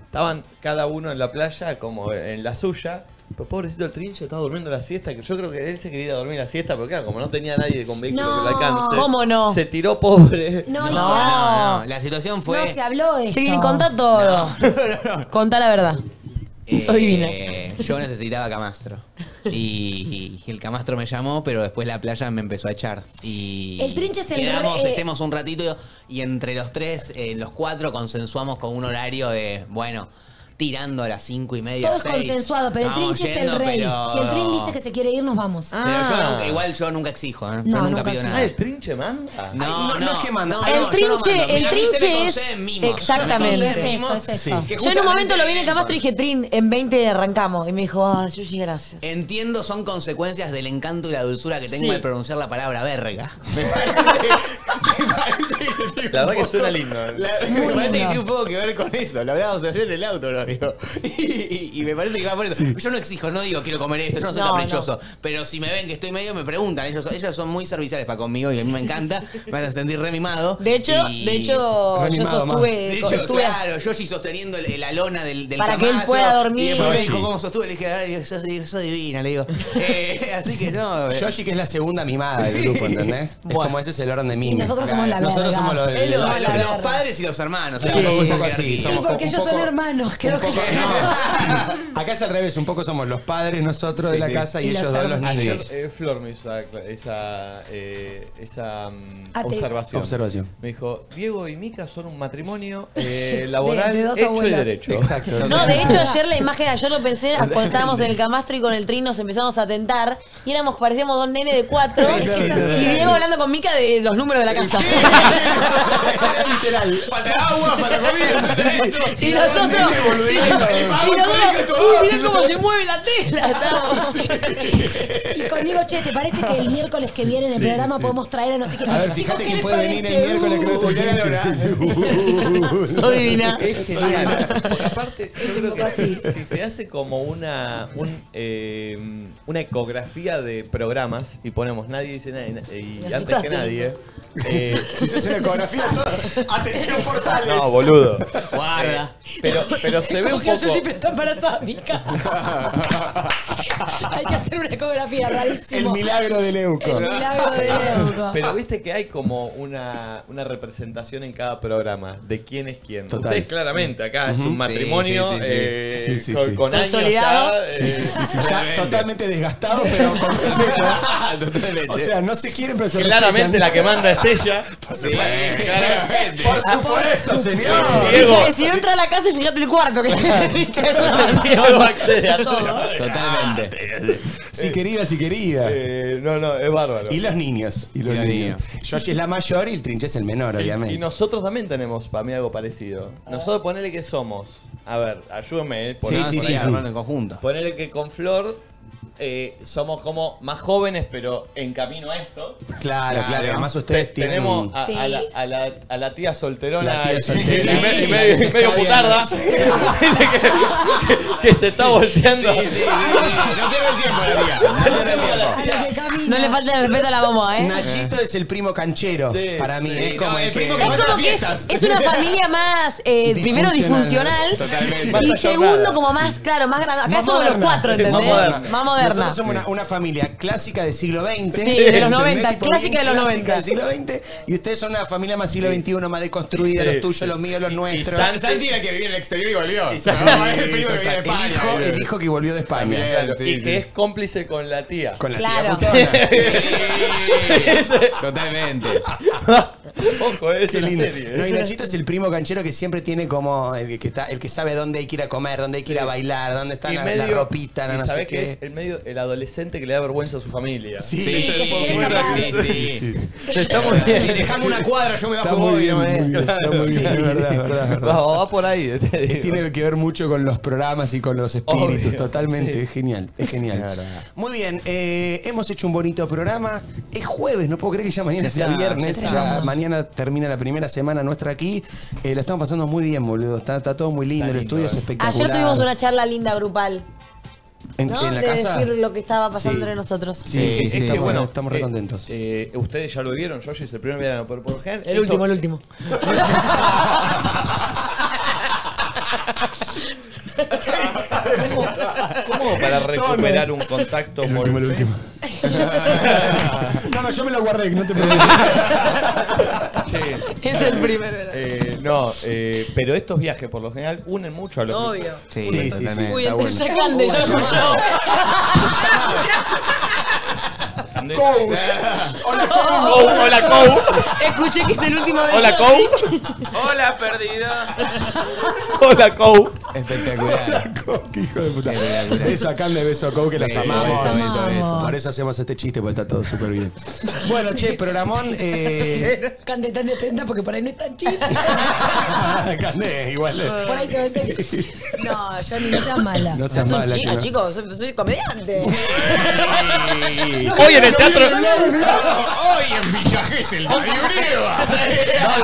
Estaban cada uno en la playa como en la suya. Pero pobrecito el trinche estaba durmiendo la siesta. Que yo creo que él se quería ir a dormir la siesta. Pero claro, como no tenía nadie con vehículo No. que le alcance. ¿Cómo no? Se tiró pobre. No, No, no, no. La situación fue. no, se habló esto. Trini, contá todo. Contá la verdad. Sos divina. Eh, yo necesitaba camastro. Y, y el camastro me llamó, pero después la playa me empezó a echar. Y El trinche es el quedamos, re- eh, estemos un ratito y entre los tres, eh, los cuatro, consensuamos con un horario de, bueno, tirando a las cinco y media, Todo es seis. consensuado, pero el Vamos trinche es el yendo, rey. pero- Si el trin dice que se quiere ir, nos vamos. Pero yo nunca, igual yo nunca exijo, ¿eh? No, yo nunca, nunca pido exijo. nada. Ah, el trinche manda. No, no, no, no es que manda. no, El no, yo no trinche, mando. el A mí se me trinche es. conceden mimos. Exactamente. Se me conceden Es mimos. eso, es eso. Que Yo en un momento lo vi en el justamente- camastro y dije, Trin, en 20 arrancamos. Y me dijo, ah, yo sí, gracias. Entiendo, son consecuencias del encanto y la dulzura que tengo Sí. al pronunciar la palabra verga. Me La verdad que suena lindo. La- me parece que tiene un poco que ver con eso. Lo hablábamos ayer en el auto, lo digo. Y, y- y me parece que va por eso. Yo no exijo, no digo quiero comer esto, yo no soy No, caprichoso. Pero si me ven que estoy medio, me preguntan. Ellos, ellos son muy serviciales para conmigo y a mí me encanta. Me hacen sentir re mimado. De hecho, Y- de hecho, yo sostuve. de hecho, estuve claro, Yoshi sosteniendo el- la lona del, del Para que él camastro, pueda dormir. Y después me Yoshi. dijo cómo sostuve. Le dije, "Ay, sos, digo, sos divina, le digo. Eh, así que no. Yoshi, que es la segunda mimada del grupo, ¿entendés? Es como ese es el orden de mime. nosotros somos la Nosotros verga. somos los, Es lo- los- los, la los verga. padres y los hermanos. Sí, o sea, tampoco un esa poco así, jerarquía. somos Sí, porque un ellos son hermanos, creo. Poco- no. Acá es al revés, un poco somos los padres nosotros de la sí. casa y, Y ellos los dos los. Ayer niños. eh, Flor me hizo esa, eh, mm, Ah, observación. Observación. Me dijo, Diego y Mica son un matrimonio eh, laboral, de dos hecho y abuelas. derecho. Exacto. No, de hecho ayer la imagen, ayer lo pensé, cuando estábamos en el camastro y con el trin nos empezamos a tentar y éramos, parecíamos dos nenes de cuatro y Diego hablando con Mica de los números de la casa. Literal. Falta agua, falta comida. Y nosotros, y mirá cómo se mueve la tela. Y con Diego, che, ¿te parece que el miércoles que viene en el programa podemos traer a no sé qué? A ver, fíjate ¿qué quién les puede venir el miércoles que no Uh, te. Soy divina. Es genial. Porque aparte, yo creo que así. si, se hace como una un, eh, una ecografía de programas y ponemos nadie dice nada y, antes que nadie. Eh, Si se hace una ecografía, todo- atención portales. no, boludo. Guarda. Pero, pero se ve un que yo poco. siempre está embarazada, Mica. Hay que hacer una ecografía El rarísimo. milagro del Euco. El milagro de Leuco. Pero viste que hay como una, una representación en cada programa de quién es quién. Total. Ustedes claramente acá es un matrimonio Sí, sí, sí, sí. Sí, sí, con, años Consolidado. ya. eh, ya totalmente desgastado, pero con respeto. O sea, no se quieren, pero se Claramente la que manda es ella. Sí, claramente. Por supuesto, señor. Diego, Si no entra a la casa y fíjate el cuarto que Diego accede a todo. Totalmente. Sí, querida, sí, querida. Eh, no, no, es bárbaro. Y los niños. Y los niños. Yoshi es la mayor y el trinche es el menor, Y- obviamente. Y nosotros también tenemos para mí algo parecido. Nosotros ponele que somos. A ver, ayúdenme. eh, Sí, sí, sí, en conjunto. Ponele que con Flor eh, somos como más jóvenes, pero en camino a esto. Claro, claro. Además ustedes Te- tienen... Tenemos a, Sí. a la, a, la, a la tía solterona La tía y- soltera. y, me- y Sí, medio, y putarda que, se está volteando. Sí, sí, sí, sí. No tiene el tiempo la tía. No tiene el tiempo. Le falta el respeto a la bomba, ¿eh? Nachito es el primo canchero. Sí, para mí. sí. es como No, el, primo que Es manda como que es, fiestas. es una familia más, eh, primero Disfuncional. Totalmente. Más y segundo como más, claro, más grande. Acá Más somos los moderna. cuatro, ¿entendés? Más moderna. Más moderna. Nosotros somos una, una familia clásica del siglo XX. Sí, de los ¿entendés? 90, Tipo, clásica de los clásica 90. del siglo XX. Y ustedes son una familia más siglo XXI, más deconstruida. Sí, los tuyos, los míos, los nuestros. San Santi era que vivía en el exterior y volvió. No, es el primo que de el, España. hijo, el hijo que volvió de España. También. Claro, Sí, y sí. que es cómplice con la tía. Con la Claro. tía putona. Sí, Totalmente. Ojo, es Qué una lindo. serie. No, y Nachito es el primo canchero que siempre tiene como el que está, el que sabe dónde hay que ir a comer, dónde hay que ir a bailar, dónde está Y la, medio- ropita, no, y no sé ¿sabés qué. qué es? El medio, el adolescente que le da vergüenza a su familia. Sí, Sí, que se sí, quiere escapar. sí, sí. Está muy Sí, bien. dejame una cuadra, yo me bajo muy voy. bien, muy está muy bien, es verdad, es verdad, es verdad. Va, va por ahí. te digo. Tiene que ver mucho con los programas y con los espíritus, Obvio, totalmente. sí. Es genial, es genial. Es. Muy bien, eh, hemos hecho un bonito programa. Es jueves, no puedo creer que ya mañana sea viernes. ya Ya estamos. Mañana termina la primera semana nuestra aquí. Eh, la estamos pasando muy bien, boludo. Está, está todo muy lindo, Está el lindo, estudio es eh. espectacular. Ayer tuvimos una charla linda grupal. ¿En, ¿no? en la de casa? decir lo que estaba pasando Sí. entre nosotros. Sí, sí, sí, Es estamos, bueno, estamos eh, re contentos. eh, ustedes ya lo vieron, yo es el primer verano, por lo general. El último, el último. ¿Cómo para recuperar un contacto El último, el último. no, no, yo me lo guardé, no te preocupes. Es el primero. Eh, no, eh, pero estos viajes por lo general unen mucho a los Obvio. Sí, sí, sí, sí, Uy, está el bueno. ya Cande, yo. Hola, Kou, hola, Kou. Escuché que es el último de Hola, Kou. Hola, perdida. Hola, Kou. Espectacular. Qué hijo de puta. Beso a Cande, beso a Kou, que las amamos. beso, beso, beso. Por eso hacemos este chiste, porque está todo súper bien. Bueno, che, programón. Eh... Cande tan atenta porque por ahí no es tan chiste. Cande, igual. Por ahí se va a hacer. No, Johnny, no seas mala. No seas Soy mala. chicos, soy, soy comediante. Hoy en el teatro. Hoy en Villa Gesell, Darío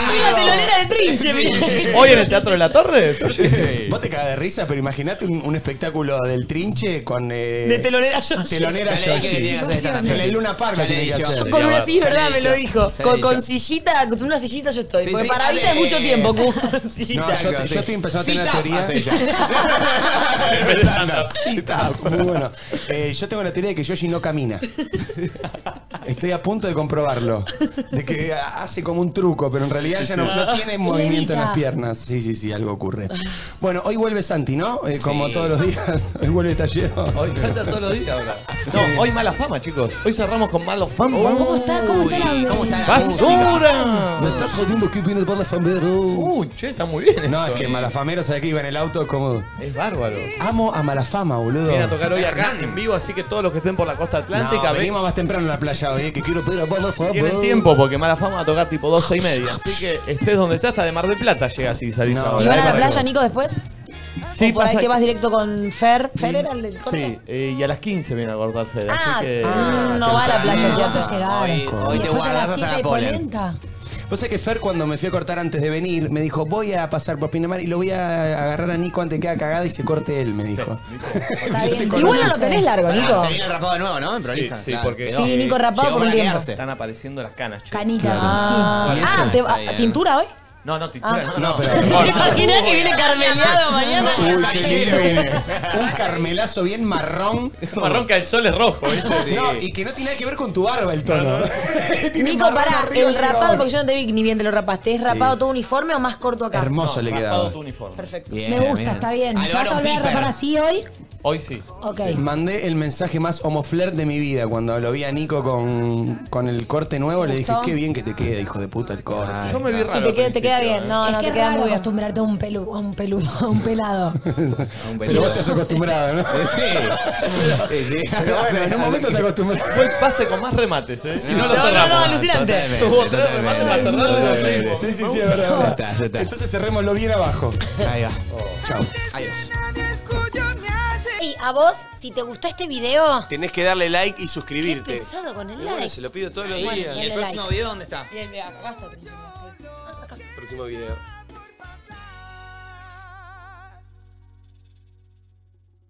Soy la telonera de Trinche. Hoy en el Teatro de la Torre. Vos te cagas de risa, pero imagínate un, un espectáculo del trinche con. Eh, De telonera Yoshi. Telonera Ya le dije que Yoshi. tenía que hacer esta En el Luna Park Ya le tiene que hacer. Con una Ya ¿verdad? Me lo dijo. ya le he Con, dicho. sillita, con una sillita yo estoy. Sí, porque sí, paradita dale. es mucho tiempo. No, sillita. yo, yo estoy empezando a tener la teoría. ella. Cita, muy bueno. Eh, yo tengo la teoría de que Yoshi no camina. Estoy a punto de comprobarlo. De que hace como un truco, pero en realidad ya no, no tiene movimiento en las piernas. Sí, sí, sí, algo ocurre. Bueno, hoy vuelve Santi, ¿no? Eh, como Sí. todos los días. Hoy vuelve Tallero. Hoy falta todos los días ahora. No, hoy mala fama, chicos. Hoy cerramos con mala fama. ¿Cómo está? ¿Cómo está la ¿Cómo está la ¡Basura! Me estás jodiendo que viene para la famero. Uy, che, está muy bien No, eso. es que Malafamero, ¿sabes que iba en el auto? Como. Es bárbaro. Amo a Malafama, boludo. Viene a tocar hoy acá en vivo, así que todos los que estén por la costa atlántica No, ven- venimos más temprano a la playa hoy, eh, que quiero pedir a Malafama. tienen tiempo porque mala fama va a tocar tipo 12 y media. Así que estés donde estás, hasta de Mar del Plata llega así, salís No, ahora. ¿Y van a la Bárbaro. playa, Nico, después? Sí, ¿O por ahí pasa- te vas directo con Fer? ¿Fer era el del corte? Sí, eh, y a las 15 viene a cortar Fede, Ah, así que... mm, no va a la playa, vas a llegar. Hoy- hoy te guardas hasta 7 la y polen. polenta. Vos sabés que Fer, cuando me fui a cortar antes de venir, me dijo: Voy a pasar por Pinamar y lo voy a agarrar a Nico antes que haga cagada y se corte él, me dijo. Está bien. Igual no lo tenés largo, Nico. Se viene el rapado de nuevo, ¿no? En Sí, prolija. sí, claro, porque... quedó. Sí, Nico rapado Llegó por un tiempo. Están apareciendo las canas, chicos. Canitas, Ah, sí. ah, bien. ¿tintura hoy? No, no, tintura, Ah. no, pero. ¿Te imaginas que viene carmeleado mañana? Uy, qué lindo viene. Un carmelazo bien marrón. Marrón que el sol es rojo, ¿viste? No, y que no tiene nada que ver con tu barba el tono. Tiene Nico, marrón pará, arriba el y rapado, abajo. porque yo no te vi ni bien te lo rapaste. ¿Es rapado todo uniforme o más corto acá? Hermoso le quedaba. tu uniforme. Perfecto. Bien, Me gusta, bien. está bien. ¿Te vas a volver a Piper. rapar así hoy? Hoy sí. Ok. Mandé el mensaje más homoflirt de mi vida cuando lo vi a Nico con, con el corte nuevo. Le dije, qué bien que te queda, hijo de puta, el corte. Yo me vi raro. te al queda, te queda principio, bien. ¿eh? No, es no, que te queda raro muy bien. acostumbrarte a un, pelu, a un peludo, a un pelado. Un Pero vos te has acostumbrado, ¿no? Sí. Sí, sí. Pero bueno, en un momento te acostumbras. Fue el pase con más remates, ¿eh? Si no, lo No, no, cerramos. no, alucinante. Hubo tres remates para cerrar. Totalmente. Sí, sí, sí, es verdad. Ya está, ya está. Entonces cerrémoslo bien abajo. Ahí va. Chao. Adiós. Y a vos, si te gustó este video, Tenés que darle like y qué suscribirte. pesado con el Y bueno, like. se lo pido todos los días. ¿Y el próximo like. video dónde está? Bien, mira, acá está. Próximo video.